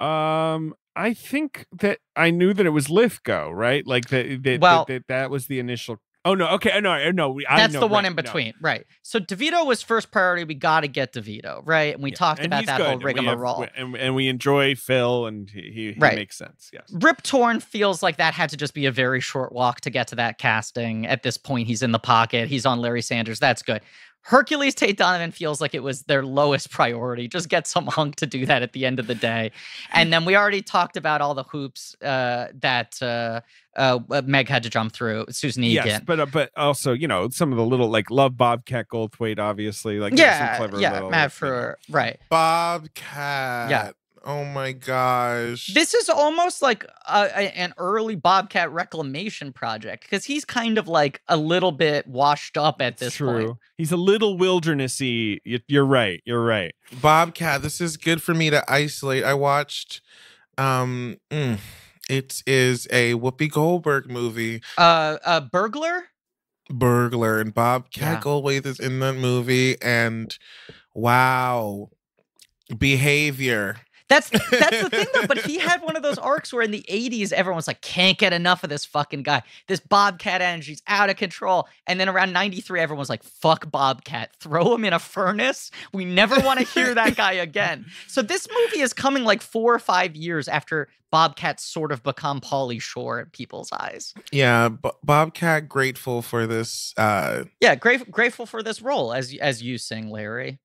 Um, I think that I knew that it was Lithgow, right? Like that. that
Well-
that, that was the initial. Oh no. Okay. No. No. we- I
That's
know,
the one
right,
in
no.
between, right? So DeVito was first priority. We got to get DeVito, right? And we
Yeah,
talked
and
about that
good,
whole rigmarole.
and, and we enjoy Phil, and he, he, he
Right.
makes sense. Yes.
Rip Torn feels like that had to just be a very short walk to get to that casting. At this point, he's in the pocket. He's on Larry Sanders. That's good. Hercules Tate Donovan feels like it was their lowest priority. Just get some hunk to do that at the end of the day. And then we already talked about all the hoops uh, that uh, uh, Meg had to jump through. Susan Egan.
Yes, but uh, but also you know some of the little like love Bobcat Goldthwait, obviously like there's some
yeah,
clever
yeah,
little,
Matt
you know.
for right.
Bobcat. Oh my gosh.
This is almost like a, a- an early Bobcat reclamation project because he's kind of like a little bit washed up at
It's
this
true.
point.
He's a little wildernessy. You, you're right. You're right.
Bobcat. This is good for me to isolate. I watched. Um, mm, it is a Whoopi Goldberg movie,
Uh, a burglar.
Burglar, and Bobcat
Yeah.
Goldthwait is in that movie. And wow, behavior.
That's that's the thing though. But he had one of those arcs where in the '80s everyone was like, "Can't get enough of this fucking guy. This Bobcat energy's out of control." And then around '93, everyone was like, "Fuck Bobcat. Throw him in a furnace. We never want to hear that guy again." So this movie is coming like four or five years after Bobcat sort of become Pauly Shore in people's eyes.
Yeah, B- Bobcat. Grateful for this. Uh,
Yeah, grate, grateful for this role as as you sing, Larry.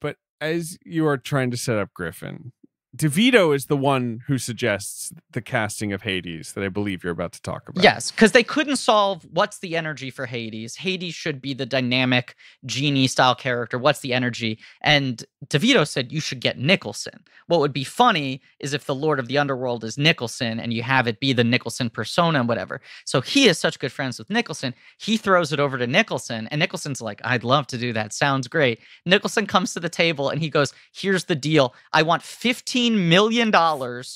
But as you are trying to set up Griffin, DeVito is the one who suggests the casting of Hades that I believe you're about to talk about.
Yes, because they couldn't solve what's the energy for Hades. Hades should be the dynamic genie style character. What's the energy? And DeVito said you should get Nicholson. What would be funny is if the Lord of the Underworld is Nicholson and you have it be the Nicholson persona and whatever. So he is such good friends with Nicholson. He throws it over to Nicholson, and Nicholson's like, I'd love to do that. Sounds great. Nicholson comes to the table and he goes, Here's the deal. I want $15 million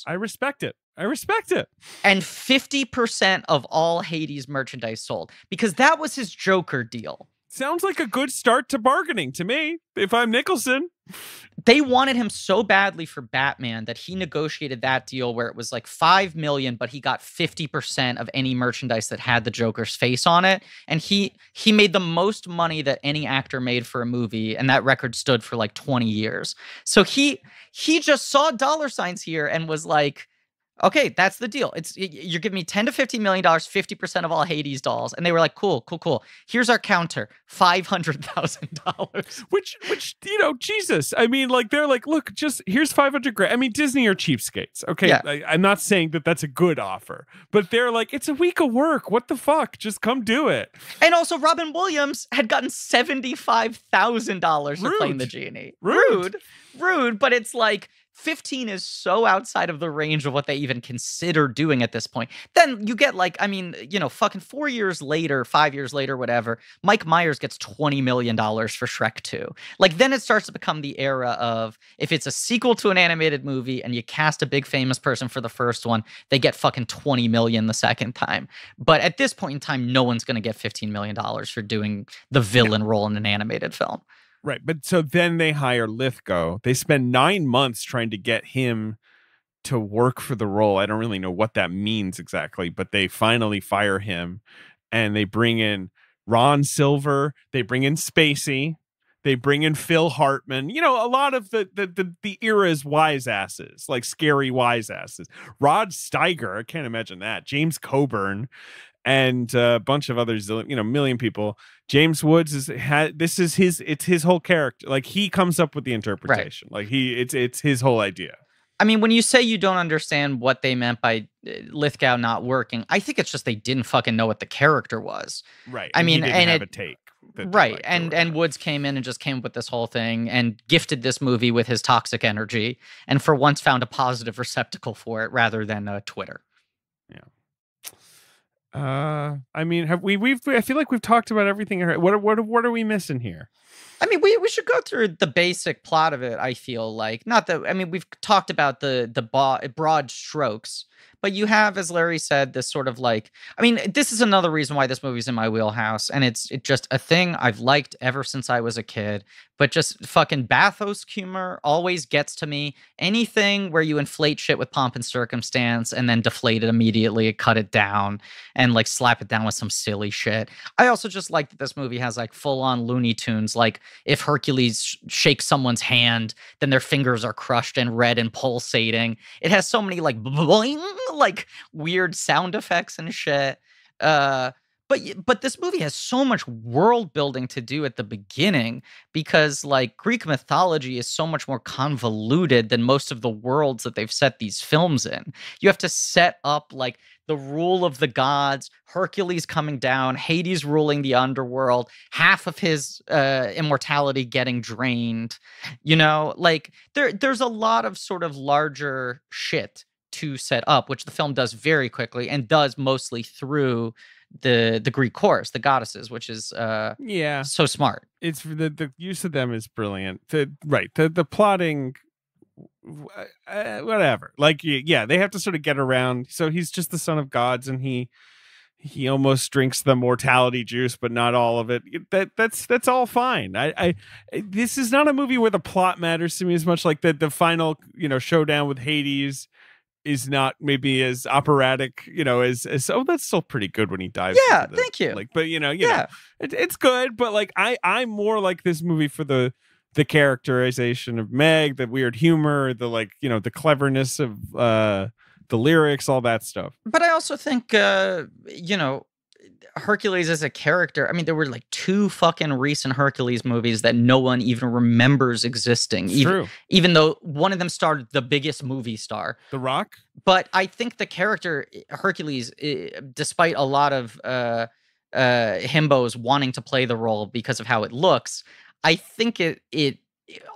I respect it. I respect it.
and 50% of all Hades merchandise sold because that was his Joker deal.
Sounds like a good start to bargaining to me. If I'm Nicholson,
They wanted him so badly for Batman that he negotiated that deal where it was like 5 million but he got 50% of any merchandise that had the Joker's face on it and he he made the most money that any actor made for a movie and that record stood for like 20 years. So he he just saw dollar signs here and was like Okay, that's the deal. It's you're giving me 10 to 15 million dollars, 50% of all Hades dolls. And they were like, cool, cool, cool. Here's our counter. $500,000.
Which, which, you know, Jesus. I mean, like, they're like, look, just here's 500 grand. I mean, Disney are cheapskates. Okay.
Yeah.
I, I'm not saying that that's a good offer, but they're like, it's a week of work. What the fuck? Just come do it.
And also Robin Williams had gotten $75,000 for playing the genie.
Rude.
Rude. Rude, but it's like 15 is so outside of the range of what they even consider doing at this point. Then you get like, I mean, you know, fucking four years later, five years later, whatever, Mike Myers gets $20 million for Shrek 2. Like, then it starts to become the era of if it's a sequel to an animated movie and you cast a big famous person for the first one, they get fucking 20 million the second time. But at this point in time, no one's going to get $15 million for doing the villain role in an animated film.
Right. But so then they hire Lithgow. They spend nine months trying to get him to work for the role. I don't really know what that means exactly, but they finally fire him and they bring in Ron Silver. They bring in Spacey. They bring in Phil Hartman. You know, a lot of the the the, the era's wise asses, like scary wise asses. Rod Steiger, I can't imagine that. James Coburn, and a bunch of others. You know, million people. James Woods is had this is his it's his whole character. Like he comes up with the interpretation. Like he it's it's his whole idea.
I mean, when you say you don't understand what they meant by uh, Lithgow not working, I think it's just they didn't fucking know what the character was.
Right.
I
and
mean,
didn't
and
have
it-
a take.
right. And and. Woods came in and just came up with this whole thing and gifted this movie with his toxic energy and for once found a positive receptacle for it rather than uh, Twitter.
Uh, I mean, have we? We've. I feel like we've talked about everything. What? What? are- What are we missing here?
I mean, we, we should go through the basic plot of it. I feel like not that. I mean, we've talked about the the broad strokes, but you have, as Larry said, this sort of like. I mean, this is another reason why this movie's in my wheelhouse, and it's it just a thing I've liked ever since I was a kid. But just fucking bathos humor always gets to me. Anything where you inflate shit with pomp and circumstance and then deflate it immediately, cut it down, and like slap it down with some silly shit. I also just like that this movie has like full on Looney Tunes. Like if Hercules sh- shakes someone's hand, then their fingers are crushed and red and pulsating. It has so many like boing, like weird sound effects and shit. Uh, but but this movie has so much world building to do at the beginning because like Greek mythology is so much more convoluted than most of the worlds that they've set these films in. You have to set up like the rule of the gods, Hercules coming down, Hades ruling the underworld, half of his uh, immortality getting drained. You know, like there there's a lot of sort of larger shit to set up, which the film does very quickly and does mostly through the the Greek chorus, the goddesses, which is uh,
Yeah,
so smart.
it's the the use of them is brilliant. The right the the plotting, uh, whatever. Like yeah, they have to sort of get around. So he's just the son of gods, and he he almost drinks the mortality juice, but not all of it. That that's that's all fine. I, I this is not a movie where the plot matters to me as much. Like the the final you know showdown with Hades is not maybe as operatic, you know, as as oh that's still pretty good when he dives.
Yeah,
the-
thank you.
Like, but you know, you know,
yeah,
it, it's good, but like I I'm more like this movie for the the characterization of Meg, the weird humor, the like you know the cleverness of uh the lyrics, all that stuff.
but I also think uh, you know Hercules as a character. I mean, there were like two fucking recent Hercules movies that no one even remembers existing.
It's
even,
true.
even though one of them starred the biggest movie star.
The Rock.
but I think the character eh, Hercules, eh, despite a lot of uh, uh, himbos wanting to play the role because of how it looks, I think it it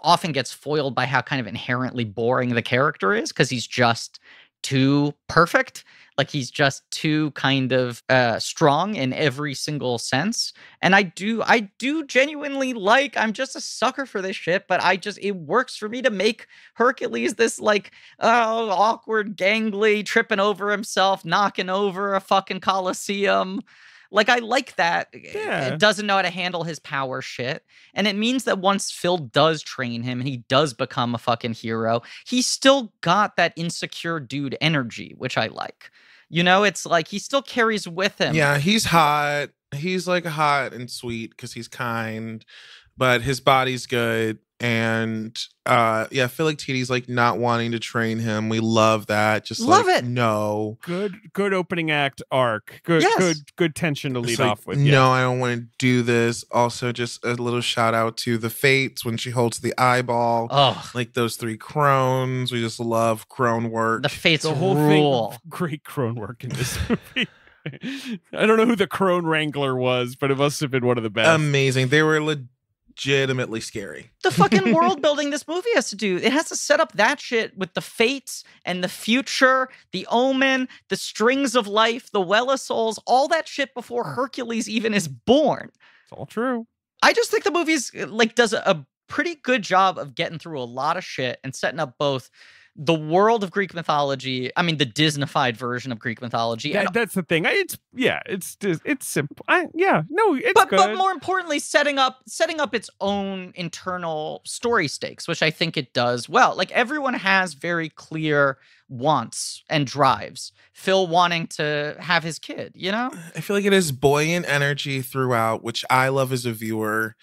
often gets foiled by how kind of inherently boring the character is because he's just too perfect. Like he's just too kind of uh, strong in every single sense, and I do, I do genuinely like. I'm just a sucker for this shit, but I just it works for me to make Hercules this like oh, awkward, gangly, tripping over himself, knocking over a fucking coliseum. Like I like that.
Yeah.
It doesn't know how to handle his power shit. And it means that once Phil does train him and he does become a fucking hero, he's still got that insecure dude energy, which I like. You know, it's like he still carries with him.
Yeah, he's hot. He's like hot and sweet because he's kind, but his body's good. And uh yeah, I feel like TD's like not wanting to train him. We love that. Just
Love
like,
it.
No.
Good, good opening act arc. Good,
Yes.
good, good tension to
It's
lead
like,
off with.
No,
yeah.
I don't want to do this. Also, just a little shout out to the Fates when she holds the eyeball.
Oh,
like those three crones. We just love crone work.
the fates
the whole
rule.
thing. Great crone work in this movie. I don't know who the crone wrangler was, but it must have been one of the best.
Amazing. They were legitimately scary.
the fucking world building this movie has to do. It has to set up that shit with the fates and the future, the omen, the strings of life, the well of souls, all that shit before Hercules even is born.
it's all true.
I just think the movie's like does a, a pretty good job of getting through a lot of shit and setting up both the world of Greek mythology, I mean the Disneyfied version of Greek mythology, and
That, that's the thing. I- It's yeah. It's it's simple. I, yeah. No, it's
but
good.
but more importantly setting up setting up its own internal story stakes which i think it does well like everyone has very clear wants and drives phil wanting to have his kid you know
I feel like it is buoyant energy throughout, which I love as a viewer.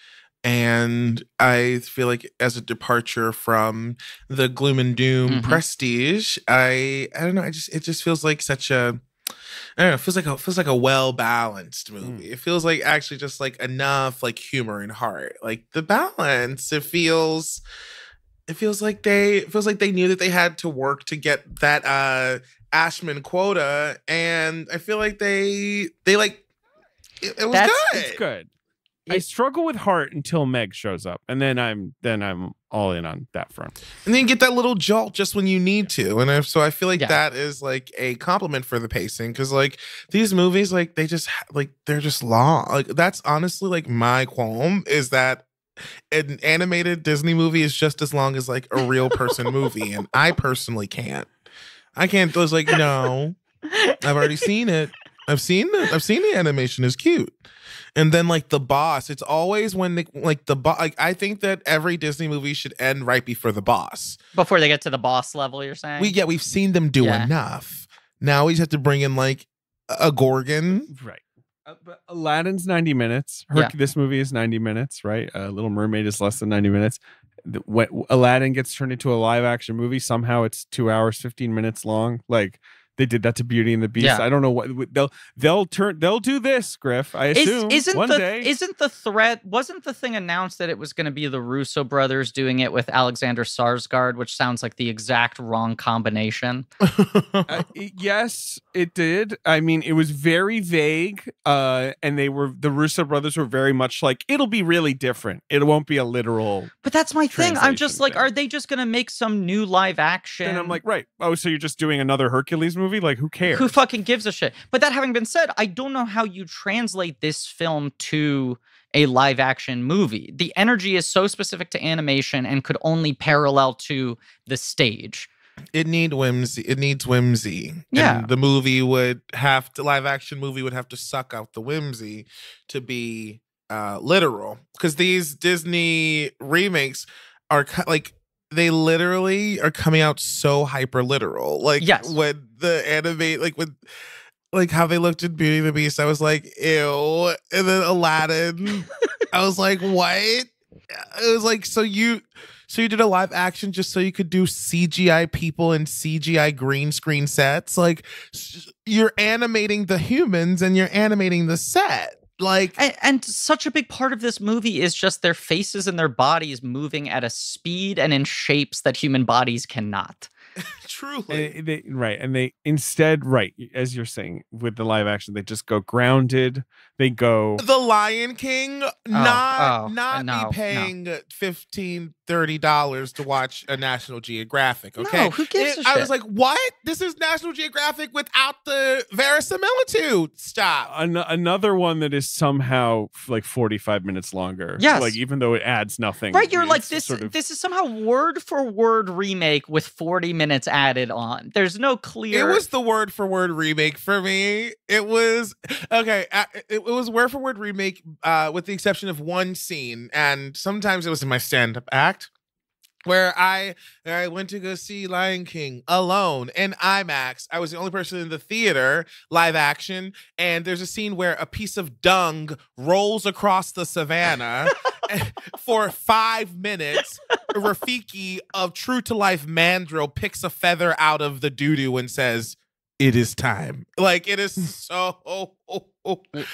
And I feel like as a departure from the gloom and doom
Mhm.
prestige, I I don't know. I just it just feels like such a I don't know. It feels like a feels like a well balanced movie. It feels like actually just like enough like humor and heart. Like the balance. It feels it feels like they it feels like they knew that they had to work to get that uh Ashman quota, and I feel like they they like it, it was
That's-
good.
it's good. I struggle with heart until Meg shows up, and then I'm then I'm all in on that front.
And then you get that little jolt just when you need to. And I, so I feel like
Yeah.
that is like a compliment for the pacing because like these movies, like they just like they're just long. Like that's honestly like my qualm is that an animated Disney movie is just as long as like a real person movie, and I personally can't. I can't. I was like, no, I've already seen it. I've seen it. I've seen the animation is cute. And then like the boss, it's always when they like the boss. Like I think that every Disney movie should end right before the boss.
before they get to the boss level you're saying
We yeah, we've seen them do
Yeah.
enough. Now we just have to bring in like a Gorgon.
Right. Uh, but Aladdin's 90 minutes. Herc-
Yeah.
This movie is 90 minutes, right? Uh, Little Mermaid is less than 90 minutes. The- When Aladdin gets turned into a live action movie, somehow it's two hours, 15 minutes long. Like they did that to Beauty and the Beast.
Yeah.
I don't know what they'll they'll turn they'll do this, Griff. I assume
isn't
one
the
day.
isn't the threat wasn't the thing announced that it was going to be the Russo brothers doing it with Alexander Sarsgaard, which sounds like the exact wrong combination.
Uh, y- yes, it did. I mean, it was very vague, uh, and they were the Russo brothers were very much like it'll be really different. It won't be a literal.
But that's my thing. I'm just
Translation
like, are they just going to make some new live action?
And I'm like, right? Oh, so you're just doing another Hercules movie? Like, who cares?
Who fucking gives a shit? But that having been said, I don't know how you translate this film to a live action movie. The energy is so specific to animation and could only parallel to the stage.
it need whimsy. It needs whimsy.
Yeah.
And the movie would have to live action movie would have to suck out the whimsy to be uh literal. Because these Disney remakes are like they literally are coming out so hyper literal. Like
Yes.
when the animate like when like how they looked in Beauty and the Beast, I was like, ew. And then Aladdin, I was like, what? It was like, so you so you did a live action just so you could do CGI people and CGI green screen sets? Like you're animating the humans and you're animating the set. Like
And, and such a big part of this movie is just their faces and their bodies moving at a speed and in shapes that human bodies cannot.
truly.
And they, right, and they instead, right, as you're saying with the live action, they just go grounded. They go.
the Lion King, oh, not
oh,
not
no, no.
me paying 15 30 dollars to watch a National Geographic. Okay,
No, who gives
It-
a
I
shit?
was like, what? This is National Geographic without the verisimilitude. Stop.
An- another one that is somehow like 45 minutes longer.
Yes.
Like, even though it adds nothing.
Right, you're like this.
Sort of,
This is somehow word for word remake with 40 minutes added on. There's no clear.
It was the word for word remake for me. It was okay. It, it was word for word remake, uh, with the exception of one scene, and sometimes it was in my stand up act. Where I I went to go see Lion King alone in IMAX. I was the only person in the theater, live action, and there's a scene where a piece of dung rolls across the savannah for five minutes. Rafiki of True to Life Mandrill picks a feather out of the doo doo and says, "It is time." Like it is so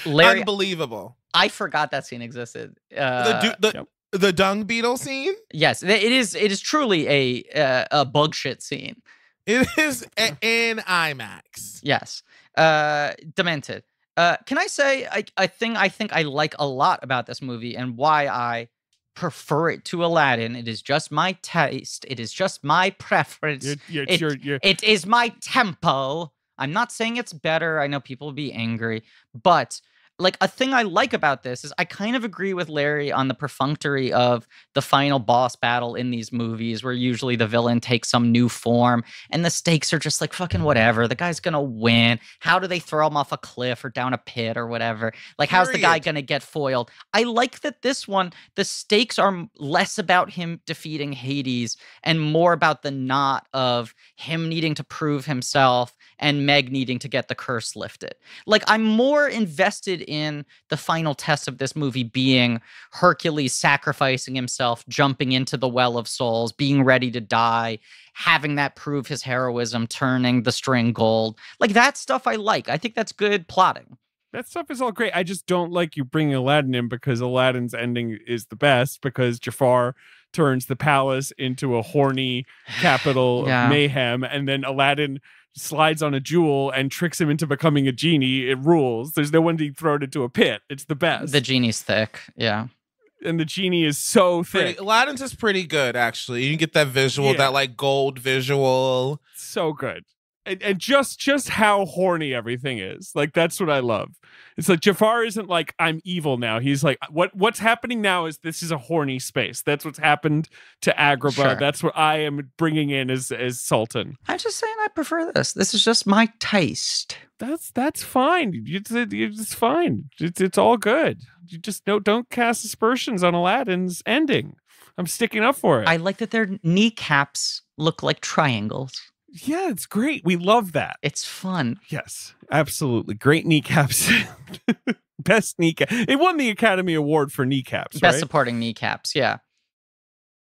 Larry,
unbelievable.
I forgot that scene existed.
The
Uh,
du- the. The dung beetle scene.
yes, it is. It is truly a uh, a bug shit scene.
It is a- in IMAX.
Yes. Uh Demented. Uh can I say I I think I think I like a lot about this movie and why I prefer it to Aladdin. It is just my taste. It is just my preference.
You're, you're,
It-
you're, you're,
It is my tempo. I'm not saying it's better. I know people will be angry, but like a thing I like about this is I kind of agree with Larry on the perfunctory of the final boss battle in these movies where usually the villain takes some new form and the stakes are just like fucking whatever. The guy's gonna win. How do they throw him off a cliff or down a pit or whatever? Like, how's the guy gonna get foiled? I like that this one, the stakes are less about him defeating Hades and more about the knot of him needing to prove himself and Meg needing to get the curse lifted. Like, I'm more invested in the final test of this movie being Hercules sacrificing himself, jumping into the well of souls, being ready to die, having that prove his heroism, turning the string gold. Like, that stuff I like. I think that's good plotting.
that stuff is all great. I just don't like you bringing Aladdin in because Aladdin's ending is the best because Jafar turns the palace into a horny capital
Yeah.
of mayhem, and then Aladdin slides on a jewel and tricks him into becoming a genie. It rules. There's no one to throw it into a pit. It's the best.
The genie's thick. Yeah.
and the genie is so
Pretty,
thick,
Aladdin's is pretty good, actually. You get that visual,
Yeah.
that like gold visual.
so good. And, and just just how horny everything is. Like that's what i love. It's like jafar isn't like i'm evil now. He's like uh, what what's happening now is this is a horny space. That's what's happened to agrabah.
Sure.
that's what i am bringing in as as sultan.
I'm just saying I prefer this. This is just my taste.
that's that's fine. It's, it's fine. It's, it's all good. You just don't don't cast aspersions on aladdin's ending. I'm sticking up for it.
I like that their kneecaps look like triangles.
Yeah it's great we love that
It's fun.
Yes, absolutely. Great kneecaps. Best kneecap. It won the Academy Award for kneecaps,
Best
right?
supporting kneecaps, yeah.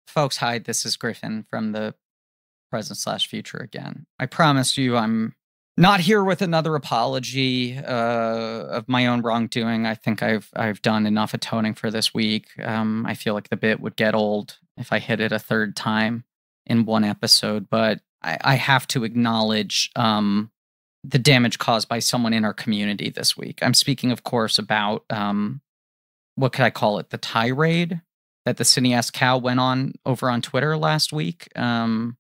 Folks, hi, this is Griffin from the present slash future again. I promise you I'm not here with another apology uh, of my own wrongdoing. I think I've I've done enough atoning for this week. Um, I feel like the bit would get old if I hit it a third time in one episode, but I, I have to acknowledge um, the damage caused by someone in our community this week. I'm speaking, of course, about um, what could I call it? The tirade that the Cineast Cow went on over on Twitter last week. Um,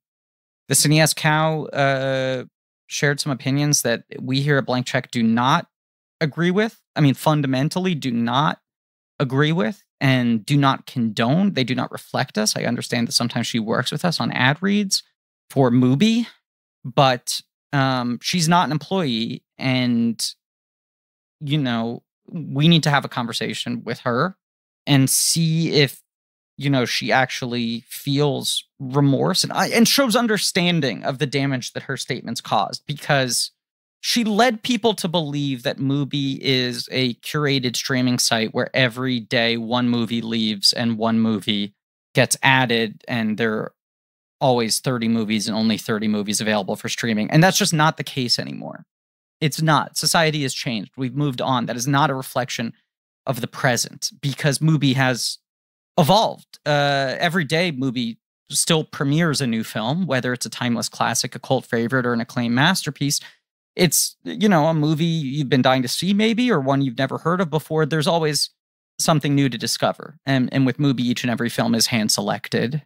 the Cineast Cow uh, shared some opinions that we here at Blank Check do not agree with. I mean, fundamentally, do not agree with and do not condone. They do not reflect us. I understand that sometimes she works with us on ad reads for Mubi, but um, she's not an employee. And, you know, we need to have a conversation with her and see if, you know, she actually feels remorse and, and shows understanding of the damage that her statements caused because she led people to believe that Mubi is a curated streaming site where every day one movie leaves and one movie gets added and there always 30 movies and only 30 movies available for streaming. And that's just not the case anymore. It's not. Society has changed. We've moved on. That is not a reflection of the present because Mubi has evolved. Uh, every day, Mubi still premieres a new film, whether it's a timeless classic, a cult favorite, or an acclaimed masterpiece it's you know a movie you've been dying to see maybe or one you've never heard of before there's always something new to discover and and with Mubi each and every film is hand selected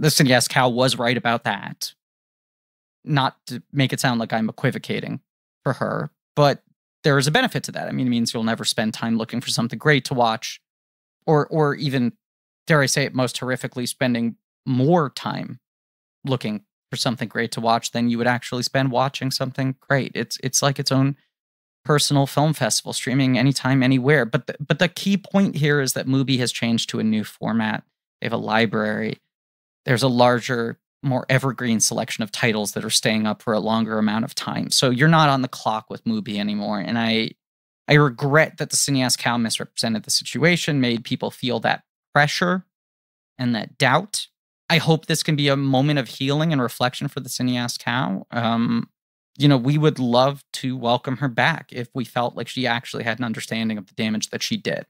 listen yes cal was right about that not to make it sound like i'm equivocating for her but there is a benefit to that i mean it means you'll never spend time looking for something great to watch or or even dare i say it most horrifically spending more time looking for something great to watch than you would actually spend watching something great. It's it's like its own personal film festival, streaming anytime, anywhere. But the, but the key point here is that Mubi has changed to a new format. They have a library. There's a larger, more evergreen selection of titles that are staying up for a longer amount of time. So you're not on the clock with Mubi anymore. And I I regret that the cineast cow misrepresented the situation, made people feel that pressure and that doubt. I hope this can be a moment of healing and reflection for the cineast cow. Um, you know, we would love to welcome her back if we felt like she actually had an understanding of the damage that she did.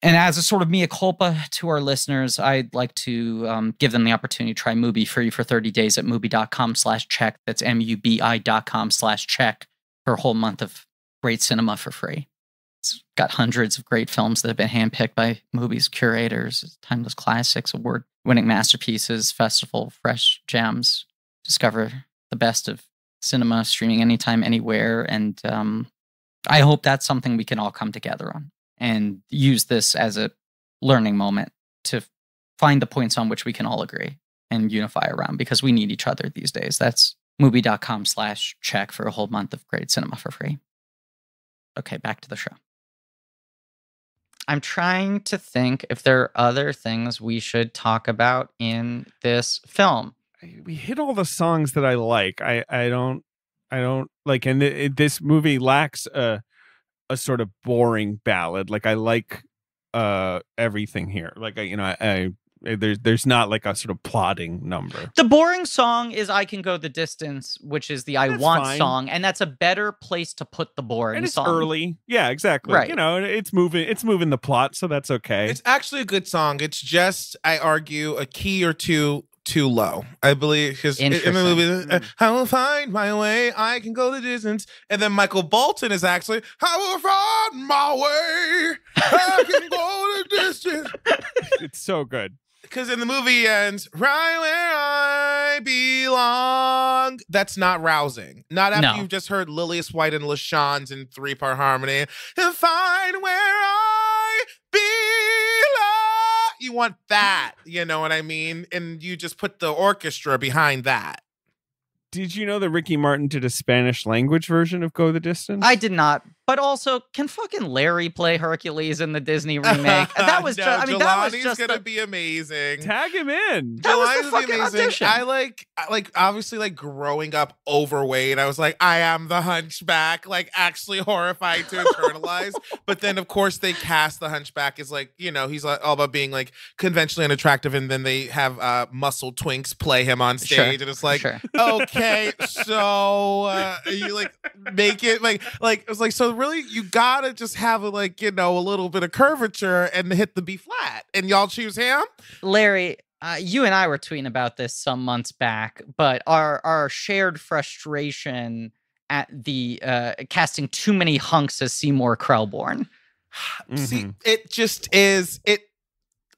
And as a sort of mea culpa to our listeners, I'd like to um, give them the opportunity to try Mubi free for 30 days at mubi.com slash check. That's M-U-B-I dot com slash check for a whole month of great cinema for free. It's got hundreds of great films that have been handpicked by Mubi's curators, timeless classics, award winning masterpieces, festival, fresh gems. Discover the best of cinema streaming anytime, anywhere. And um, I hope that's something we can all come together on and use this as a learning moment to find the points on which we can all agree and unify around because we need each other these days. That's mubi.com slash check for a whole month of great cinema for free. Okay, back to the show. I'm trying to think if there are other things we should talk about in this film.
We hit all the songs that I like. I I don't I don't like, and it, it- this movie lacks a a sort of boring ballad. Like I like uh everything here. Like I you know I, I there's there's not like a sort of plotting number.
The boring song is I Can Go the Distance, which is the I
That's
Want
fine.
song, and that's a better place to put the boring
And it's
song.
early. Yeah, exactly.
Right.
You know, it's moving it's moving the plot, so that's okay.
It's actually a good song. It's just, I argue, a key or two too low. I believe because in the movie, uh, I will find my way. I can go the distance. And then Michael Bolton is actually, I will find my way. I can go the distance.
it's so good.
Because in the movie ends right where I belong. That's not rousing. Not after
No.
you've just heard Lillias White and LaChanze's in three part harmony. And find where I belong. You want that, you know what I mean? And you just put the orchestra behind that.
Did you know that Ricky Martin did a Spanish language version of Go the Distance?
I did not, but also can fucking Larry play Hercules in the Disney remake? That was
no,
just, I mean, that was just
gonna
the-
be amazing.
Tag him in.
That was the
Jelani's gonna be
fucking
amazing.
audition.
I like, like, obviously, like growing up overweight. I was like, I am the Hunchback, like actually horrified to internalize. but then, of course, they cast the Hunchback as like, you know, he's like all about being like conventionally unattractive, and then they have uh muscle twinks play him on
Sure,
stage, and it's like,
sure.
okay, so uh, you like make it like like it was like so really you gotta just have a, like you know a little bit of curvature and hit the B flat, and y'all choose him.
Larry, uh, you and I were tweeting about this some months back, but our our shared frustration at the uh, casting too many hunks as Seymour Krelborn.
See,
Mhm.
it just is it.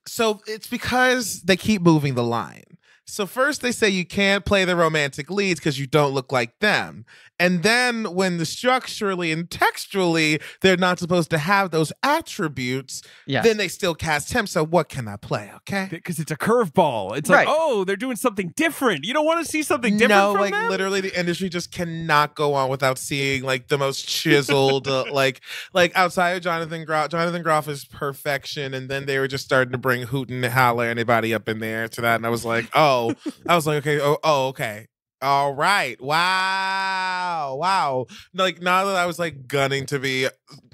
So it's because they keep moving the line. So first they say you can't play the romantic leads because you don't look like them. And then when the structurally and textually they're not supposed to have those attributes,
Yes.
then they still cast him. So what can I play? Okay.
because it's a curveball. It's
Right.
like, oh, they're doing something different. You don't want to see something different
no,
from
like
them?
literally, the industry just cannot go on without seeing like the most chiseled, uh, like like outside of Jonathan Groff. Jonathan Groff is perfection, and then they were just starting to bring Hoot and Holler anybody up in there to that, and I was like, oh, I was like, okay, oh, oh okay. All right. Wow. Wow. Like now that I was like gunning to be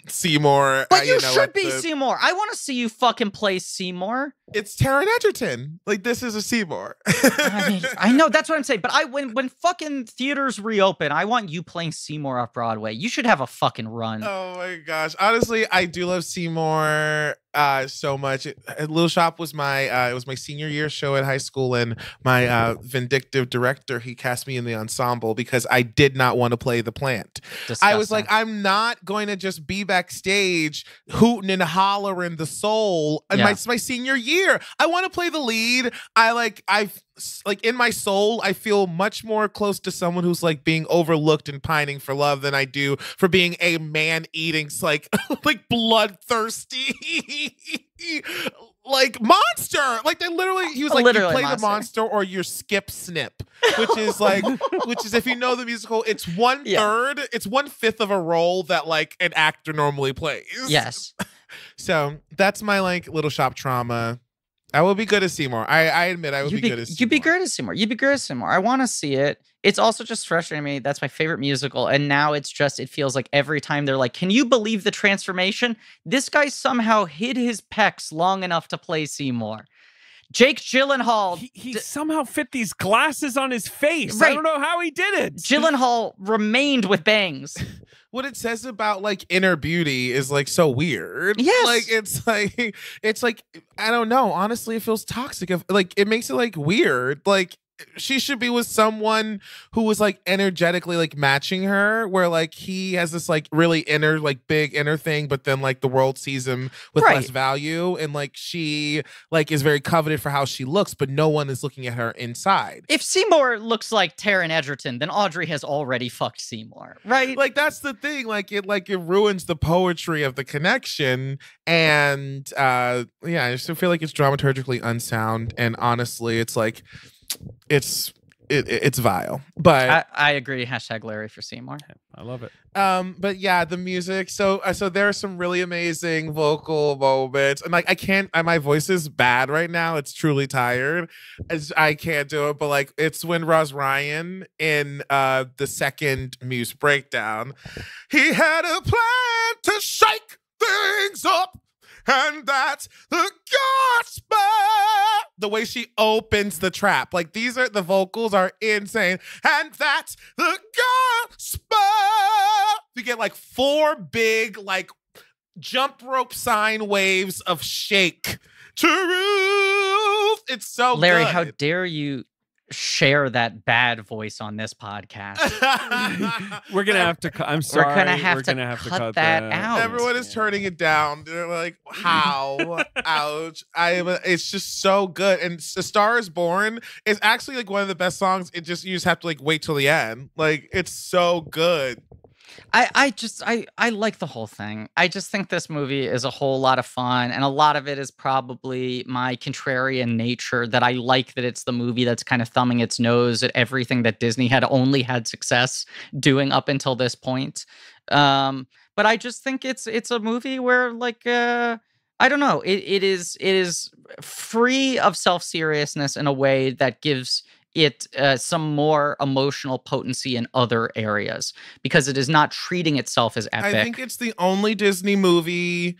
Seymour.
but you,
know,
should be
the-
Seymour. I want to see you fucking play Seymour.
It's Taron Egerton. Like this is a Seymour.
I mean, I know that's what I'm saying, but I when when fucking theaters reopen, I want you playing Seymour off Broadway. You should have a fucking run.
Oh my gosh. Honestly, I do love Seymour uh so much. It, uh, Little Shop was my uh it was my senior year show at high school and my uh vindictive director he cast me in the ensemble because I did not want to play the plant. I was like I'm not going to just be backstage hooting and hollering the soul my
Yeah.
my senior year. I want to play the lead. I like I've like in my soul, I feel much more close to someone who's like being overlooked and pining for love than I do for being a man eating like like bloodthirsty like monster. Like they literally he was like
Literally
you play the
monster.
monster or you skip snip, which is like which is if you know the musical, it's one
Yeah.
third, it's one fifth of a role that like an actor normally plays.
yes.
So that's my like little shop trauma. I will be good as Seymour. I, I admit I would
You'd
be, good as
you'd be
Seymour.
good as Seymour. You'd be good as Seymour. I want to see it. It's also just frustrating me. That's my favorite musical, and now it's just it feels like every time they're like, "Can you believe the transformation?" This guy somehow hid his pecs long enough to play Seymour. Jake Gyllenhaal.
He, he
d-
somehow fit these glasses on his face. I don't know how he did it.
Gyllenhaal remained with bangs.
what it says about like inner beauty is like so weird.
Yes.
Like it's like it's like I don't know. Honestly, it feels toxic. Of like it makes it like weird. Like she should be with someone who was like energetically like matching her where like he has this like really inner like big inner thing but then like the world sees him with less value and like she like is very coveted for how she looks but no one is looking at her inside
If Seymour looks like Taron Egerton, then Audrey has already fucked Seymour, right?
like that's the thing like it like it ruins the poetry of the connection and uh yeah i just feel like it's dramaturgically unsound and honestly it's like it's it, it- it's vile but
I, I agree. Hashtag Larry for Seymour.
I love it.
um but yeah the music so uh, so there are some really amazing vocal moments and like i can't I, my voice is bad right now it's truly tired It's- i can't do it but like it's when Roz Ryan in uh the second muse breakdown he had a plan to shake things up and that's the gospel! The way she opens the trap. Like these are the vocals are insane. And that's the gospel! You get like four big like jump rope sign waves of shake. Truth! It's so
Larry,
good.
how dare you share that bad voice on this podcast?
We're gonna have to. Cu- I'm sorry.
We're gonna have
We're
to
gonna have to
cut
cut
that
that
out.
Everyone is turning it down. They're like, "How? Ouch!" I. It's just so good. And "A Star Is Born" is actually like one of the best songs. It just you just have to like wait till the end. Like it's so good.
I, I just I I like the whole thing. I just think this movie is a whole lot of fun and a lot of it is probably my contrarian nature that I like that it's the movie that's kind of thumbing its nose at everything that Disney had only had success doing up until this point. Um but I just think it's it's a movie where like uh I don't know, it it is it is free of self-seriousness in a way that gives it uh, some more emotional potency in other areas because it is not treating itself as epic.
I think it's the only Disney movie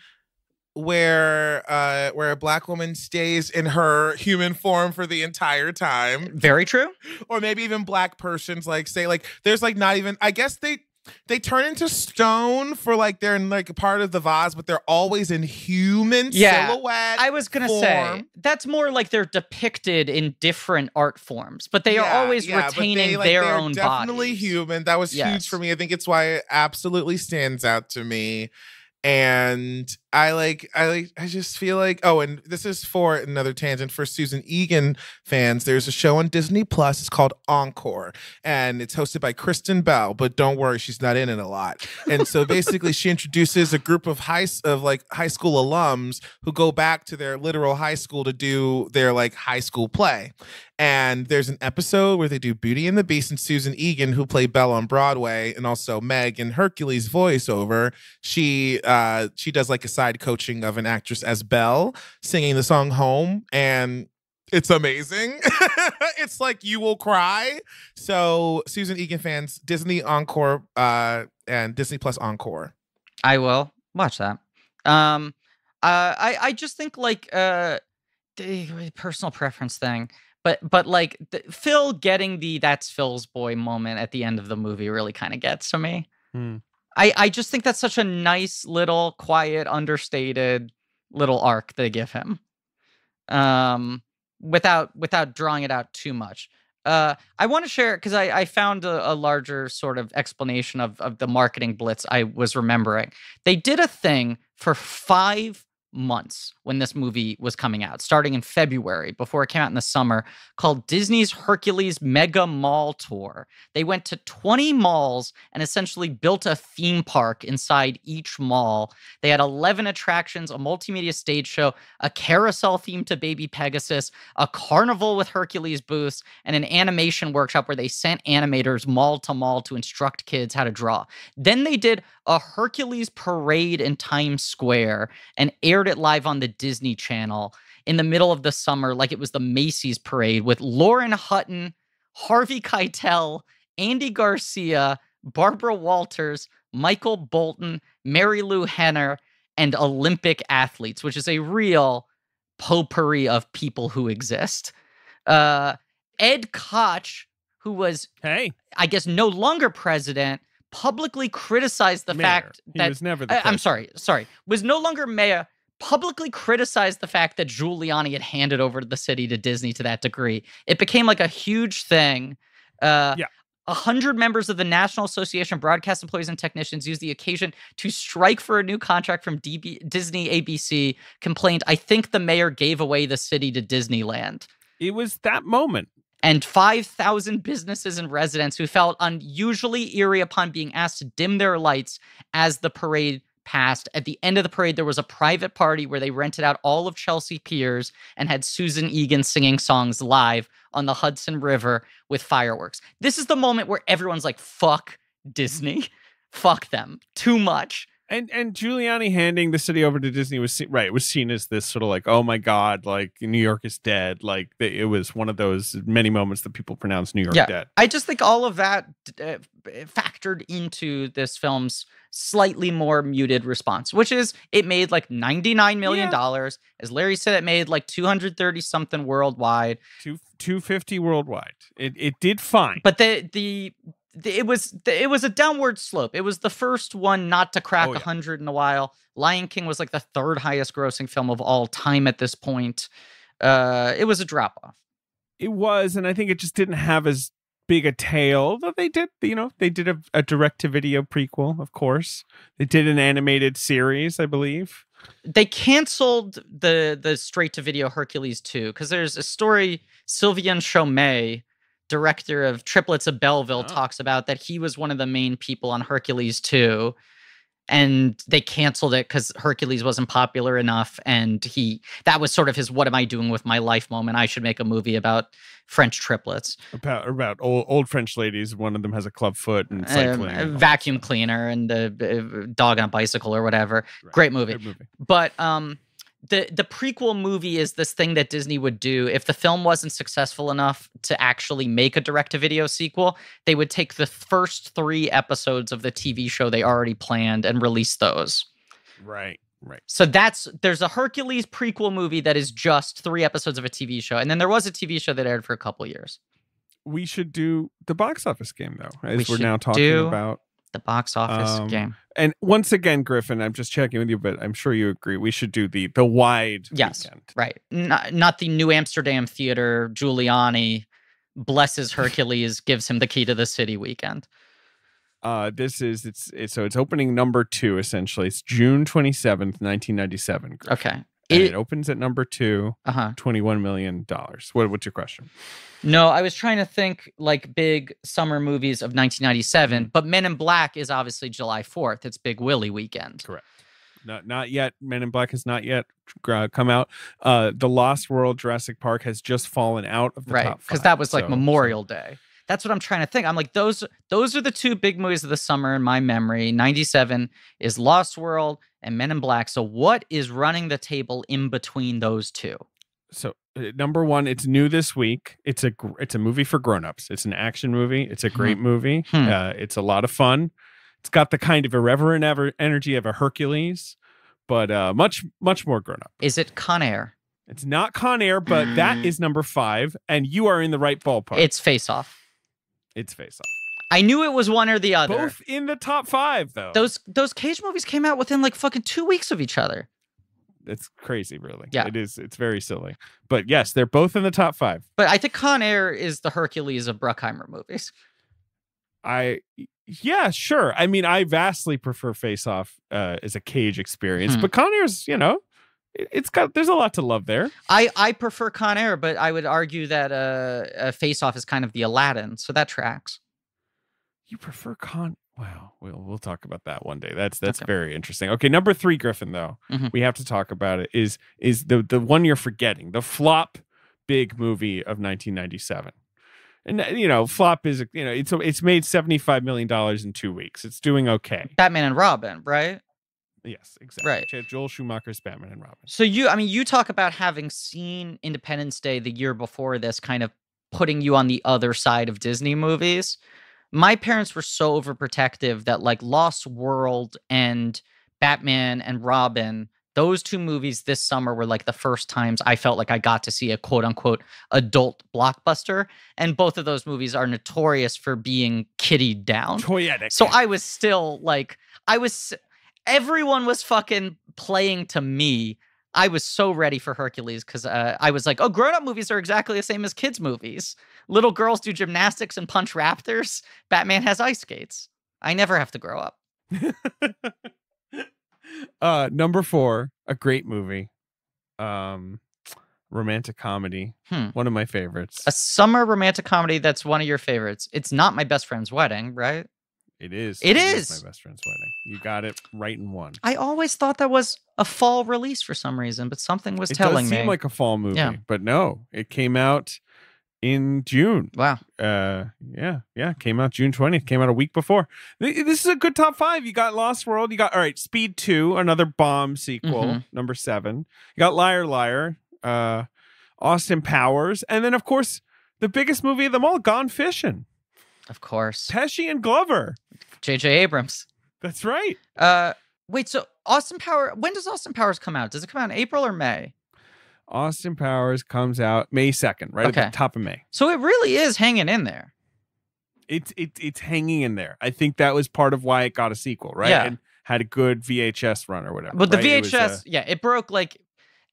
where uh where a black woman stays in her human form for the entire time
Very true.
or maybe even black persons like say like there's like not even i guess they they turn into stone for like they're in like a part of the vase but they're always in human
Yeah,
silhouette
I was gonna say that's more like they're depicted in different art forms, but they
Yeah,
are always
yeah, but they,
retaining
like,
their own
definitely
bodies.
human. That was
Yes.
huge for me. I think it's why it absolutely stands out to me and i like i like i just feel like oh and this is for another tangent for susan egan fans there's a show on disney plus it's called encore and it's hosted by kristen bell but don't worry she's not in it a lot. And so basically she introduces a group of high of like high school alums who go back to their literal high school to do their like high school play and there's an episode where they do Beauty and the Beast and Susan Egan, who play Belle on Broadway, and also Meg and Hercules voiceover. She uh she does like a side coaching of an actress as Belle, singing the song Home, and it's amazing. it's like you will cry. So Susan Egan fans, Disney Encore uh and Disney Plus Encore.
I will watch that. Um, uh, I I just think like uh, the personal preference thing, but but like the, Phil getting the that's Phil's boy moment at the end of the movie really kind of gets to me.
Hmm.
I I just think that's such a nice little quiet, understated little arc they give him. Um, without without drawing it out too much. Uh, I want to share because I, I found a, a larger sort of explanation of, of the marketing blitz I was remembering. They did a thing for five months when this movie was coming out, starting in February before it came out in the summer, called Disney's Hercules Mega Mall Tour. They went to 20 malls and essentially built a theme park inside each mall. They had 11 attractions, a multimedia stage show, a carousel theme to Baby Pegasus, a carnival with Hercules booths, and an animation workshop where they sent animators mall to mall to instruct kids how to draw. Then they did a Hercules parade in Times Square and aired it live on the Disney Channel in the middle of the summer like it was the Macy's parade with Lauren Hutton, Harvey Keitel, Andy Garcia, Barbara Walters, Michael Bolton, Marilu Henner, and Olympic athletes, which is a real potpourri of people who exist. Uh, Ed Koch, who was,
Hey,
I guess, no longer president, publicly criticized the
mayor.
fact
he
that
was never the
I, am sorry, sorry, was no longer mayor. Publicly criticized the fact that Giuliani had handed over the city to Disney to that degree. It became like a huge thing. Uh,
Yeah.
A hundred members of the National Association of Broadcast Employees and Technicians used the occasion to strike for a new contract from DB- Disney ABC. Complained, I think the mayor gave away the city to Disneyland
It was that moment.
and 5,000 businesses and residents who felt unusually eerie upon being asked to dim their lights as the parade passed. At the end of the parade, there was a private party where they rented out all of Chelsea Piers and had Susan Egan singing songs live on the Hudson River with fireworks. This is the moment where everyone's like, fuck Disney. Fuck them. Too much.
And and Giuliani handing the city over to Disney was se- right. It was seen as this sort of like, oh my god, like New York is dead. Like the, it was one of those many moments that people pronounce New York
Yeah.
dead.
I just think all of that uh, factored into this film's slightly more muted response, which is it made like $99 million. dollars. As Larry said, it made like 230 something worldwide.
Two two fifty worldwide. It it did fine.
But the, the it was it was a downward slope. It was the first one not to crack
Oh, yeah.
100 in a while. Lion King was like the third highest grossing film of all time at this point. Uh, it was a drop off.
It was, and I think it just didn't have as big a tail. Though they did, you know, they did a, a direct to video prequel, of course. They did an animated series, I believe.
they canceled the the straight to video Hercules 2 because there's a story Sylvain Chomet, director of Triplets of Belleville,
Oh.
talks about that he was one of the main people on Hercules 2 and they canceled it because Hercules wasn't popular enough and he that was sort of his what am I doing with my life moment. I should make a movie about French triplets.
About about old, old French ladies. One of them has a club foot and
Um,
cycling.
a
and
vacuum cleaner and a, a dog on a bicycle or whatever.
Right.
Great movie.
Good movie.
but um the the prequel movie is this thing that Disney would do if the film wasn't successful enough to actually make a direct to video sequel they would take the first 3 episodes of the TV show they already planned and release those
Right. Right.
so that's there's a Hercules prequel movie that is just 3 episodes of a TV show and then there was a TV show that aired for a couple years
We should do the box office game though, as
We
are now talking
do-
about.
the box office
Um,
game
And once again, Griffin, I'm just checking with you, but I'm sure you agree. We should do the the wide
Yes.
weekend.
right not, not the New Amsterdam theater Giuliani blesses Hercules gives him the key to the city weekend
Uh, this is it's, it's so it's opening number two essentially. It's June 27th, 1997. Griffin.
okay
And
It-
it, opens at number two,
uh-huh
21 million dollars. What what's your question?
No, I was trying to think like big summer movies of 1997, but Men in Black is obviously July 4th. It's Big Willie weekend.
Correct. Not not yet. Men in Black has not yet uh, come out. Uh, the Lost World Jurassic Park has just fallen out of the
right.
top
Because that was like
so- so-
Memorial Day. That's what I'm trying to think. I'm like, those those are the two big movies of the summer in my memory. 97 is Lost World and Men in Black. So what is running the table in between those two?
so uh, number one it's new this week it's a it's a movie for grown-ups it's an action movie it's a great movie
Hmm.
uh, it's a lot of fun it's got the kind of irreverent ever energy of a hercules but uh much much more grown-up
Is it Con Air?
it's not con air but that
Mm.
number five and you are in the right ballpark
It's Face Off.
It's face off
I knew it was one or the other.
both in the top five though
Those those Cage movies came out within like fucking two weeks of each other.
it's crazy really
Yeah.
it is it's very silly but yes they're both in the top five
But I think Con Air is the Hercules of Bruckheimer movies.
I yeah, sure. I mean, I vastly prefer Face Off uh, as a cage experience,
Hmm.
but Con Air's, you know, it's got there's a lot to love there.
I, I prefer Con Air, but I would argue that uh, Face Off is kind of the Aladdin, so that tracks.
You prefer Con? Wow, we'll we'll talk about that one day. That's that's
Okay.
very interesting. Okay, number three, Griffin. Though
Mhm.
we have to talk about it is is the the one you're forgetting, the flop big movie of 1997. And uh, you know, flop is you know it's it's made 75 million dollars in two weeks. It's doing okay.
Batman and Robin, right?
Yes, exactly.
Right.
Joel Schumacher's Batman and Robin.
So you, I mean, you talk about having seen Independence Day the year before this, kind of putting you on the other side of Disney movies. My parents were so overprotective that like Lost World and Batman and Robin, those two movies this summer were like the first times I felt like I got to see a quote unquote adult blockbuster. And both of those movies are notorious for being kiddied down.
Toyetic.
So I was still like, I was, everyone was fucking playing to me. I was so ready for Hercules because uh, I was like, oh, grown up movies are exactly the same as kids' movies. Little girls do gymnastics and punch raptors. Batman has ice skates. I never have to grow up.
uh number four, a great movie. Um romantic comedy.
Hmm.
One of my favorites.
A summer romantic comedy that's one of your favorites. It's not my best friend's wedding, right?
It is.
It
my
is.
best friend's wedding. You got it right in one.
I always thought that was a fall release for some reason, but something was
it
telling
does
me.
seem like a fall movie,
Yeah.
but no, it came out in June.
wow.
Uh, yeah, yeah, came out June twentieth. Came out a week before. This is a good top five. You got Lost World. You got all right. Speed Two, another bomb sequel,
Mhm.
number seven. You got Liar Liar. Uh, Austin Powers, and then of course the biggest movie of them all, Gone Fishing.
Of course.
Pesci and Glover.
J.J. Abrams.
That's right.
Uh, wait. So Austin Power. When does Austin Powers come out? Does it come out in April or May?
Austin Powers comes out May second, right at
Okay.
the top of May.
So it really is hanging in there.
It's it, it's hanging in there. I think that was part of why it got a sequel, right?
Yeah.
And had a good VHS run or whatever.
But the
right? It
VHS,
was, uh,
yeah, it broke like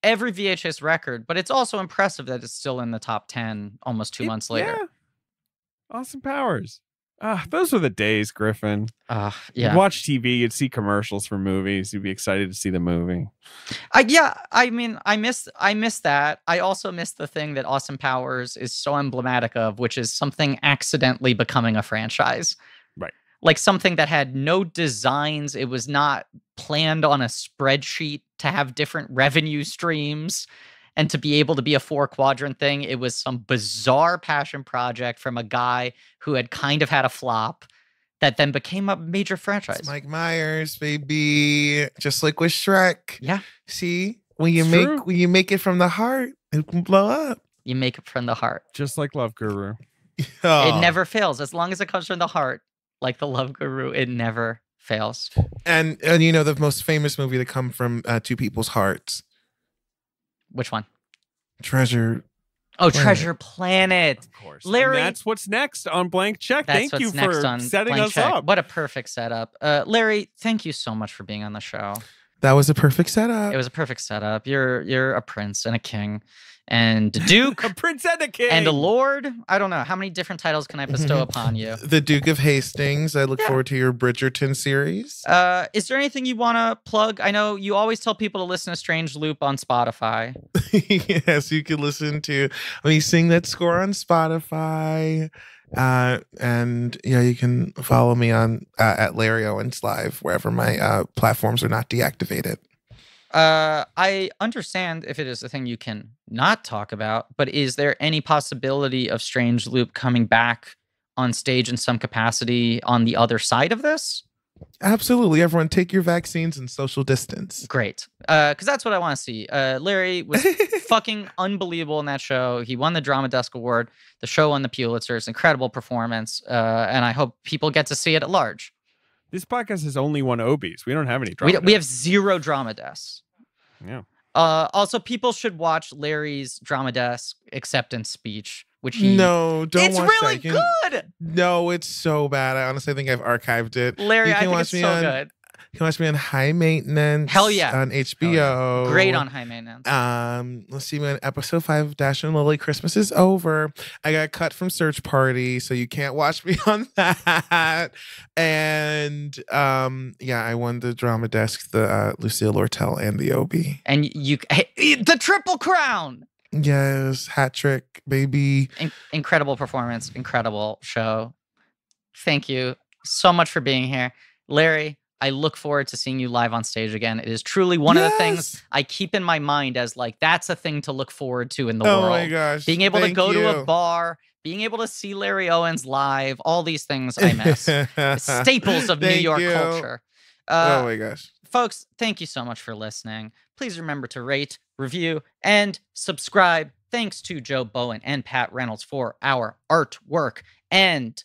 every VHS record. But it's also impressive that it's still in the top ten almost two
it-
months later.
yeah. Austin Powers. Ah, those were the days, Griffin.
Uh,
You'd
yeah.
watch TV, you'd see commercials for movies, you'd be excited to see the movie.
I yeah, I mean, I miss I miss that. I also miss the thing that Austin Powers is so emblematic of, which is something accidentally becoming a franchise.
Right.
Like something that had no designs. It was not planned on a spreadsheet to have different revenue streams and to be able to be a four quadrant thing. It was some bizarre passion project from a guy who had kind of had a flop that then became a major franchise.
It's Mike Myers, baby. Just like with Shrek.
Yeah.
See, when you
It's
make
true.
when you make it from the heart, it can blow up.
You make it from the heart.
Just like Love Guru.
Oh.
It never fails. As long as it comes from the heart, like the love guru, it never fails.
and and you know the most famous movie to come from uh, two people's hearts,
Which one?
Treasure.
Oh,
Planet.
Treasure Planet.
Of course.
Larry-
And that's what's next on Blank Check.
That's
Thank you for setting us
Check.
up.
What a perfect setup. Uh, Larry, thank you so much for being on the show.
That was a perfect setup.
It was a perfect setup. You're you're a prince and a king and a duke
a prince and a king.
and a lord. I don't know. How many different titles can I bestow upon you?
the Duke of Hastings. I look
Yeah.
forward to your Bridgerton series.
Uh, is there anything you want to plug? I know you always tell people to listen to Strange Loop on Spotify.
yes, you can listen to me sing that score on Spotify. Uh, and yeah, you can follow me on uh, at Larry Owens Live wherever my uh, platforms are not deactivated.
Uh, I understand if it is a thing you can not talk about, but is there any possibility of Strange Loop coming back on stage in some capacity on the other side of this?
Absolutely, everyone, take your vaccines and social distance.
Great. Uh, because that's what I want to see. Uh, Larry was fucking unbelievable in that show. He won the Drama Desk Award. The show won the Pulitzers. Incredible performance. Uh, and I hope people get to see it at large.
this podcast has only one Obies. We don't have any
We,
drama.
we have zero drama desks.
Yeah.
Uh, also, people should watch Larry's drama desk acceptance speech, which he
no, don't
it's
watch
really
that. You
good.
No, it's so bad. I honestly think I've archived it.
Larry,
You
I
can
think
watch
it's
me
so
on-
good.
You can watch me on High Maintenance.
Hell yeah.
on HBO.
Great on high maintenance.
Um, let's see when episode five Dash and Lily Christmas is over. I got cut from Search Party, so you can't watch me on that. And um, yeah, I won the drama desk, the uh, Lucille Lortel and the Obie.
and you, hey, the triple crown.
Yes, hat trick, baby.
In- incredible performance, incredible show. Thank you so much for being here, Larry. I look forward to seeing you live on stage again. It is truly one of the things I keep in my mind as like that's a thing to look forward to in the
oh
world.
my gosh,
being able to
thank
go to a bar, being able to see Larry Owens live, all these things I miss. Staples of New York
you.
culture. Uh,
oh my gosh.
folks, thank you so much for listening. Please remember to rate, review, and subscribe. Thanks to Joe Bowen and Pat Reynolds for our artwork and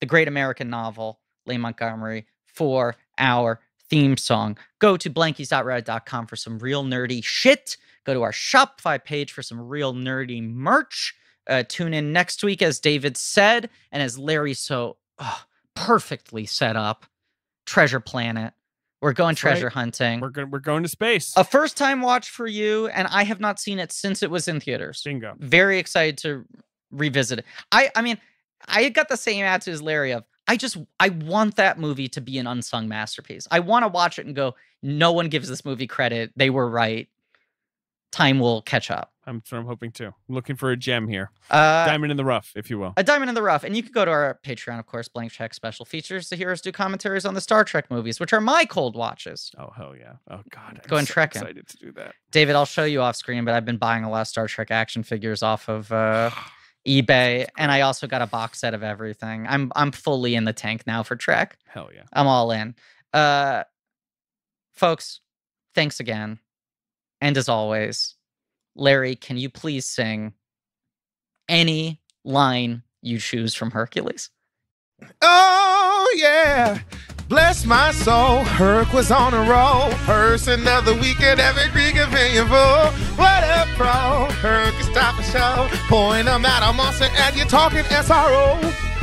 the great American novel, Leigh Montgomery, for our theme song. Go to blankies.reddit.com for some real nerdy shit. Go to our Shopify page for some real nerdy merch. Uh, tune in next week, as David said, and as Larry so oh, perfectly set up. Treasure Planet. We're going
That's right.
treasure hunting.
We're going. We're going to space.
a first time watch for you, and I have not seen it since it was in theaters.
Bingo.
Very excited to revisit it. I I mean, I got the same attitude as Larry of I just I want that movie to be an unsung masterpiece. I want to watch it and go, no one gives this movie credit. They were right. Time will catch up.
I'm. I'm hoping to. I'm looking for a gem here.
Uh,
Diamond in the rough, if you will.
a diamond in the rough. And you can go to our Patreon, of course, blank check special features to hear us do commentaries on the Star Trek movies, which are my cold watches.
Oh hell yeah! Oh god, I'm
Go and
so
trekking.
Excited to do that.
David, I'll show you off screen, but I've been buying a lot of Star Trek action figures off of uh, eBay, and I also got a box set of everything. I'm I'm fully in the tank now for Trek.
Hell yeah.
I'm all in. Uh, folks, thanks again, and as always, Larry, can you please sing any line you choose from Hercules?
Oh yeah. Bless my soul, Herc was on a roll. Person of the weekend, every Greek opinion. What a pro, Herc is top of show. Point him out, I'm on and you're talking SRO.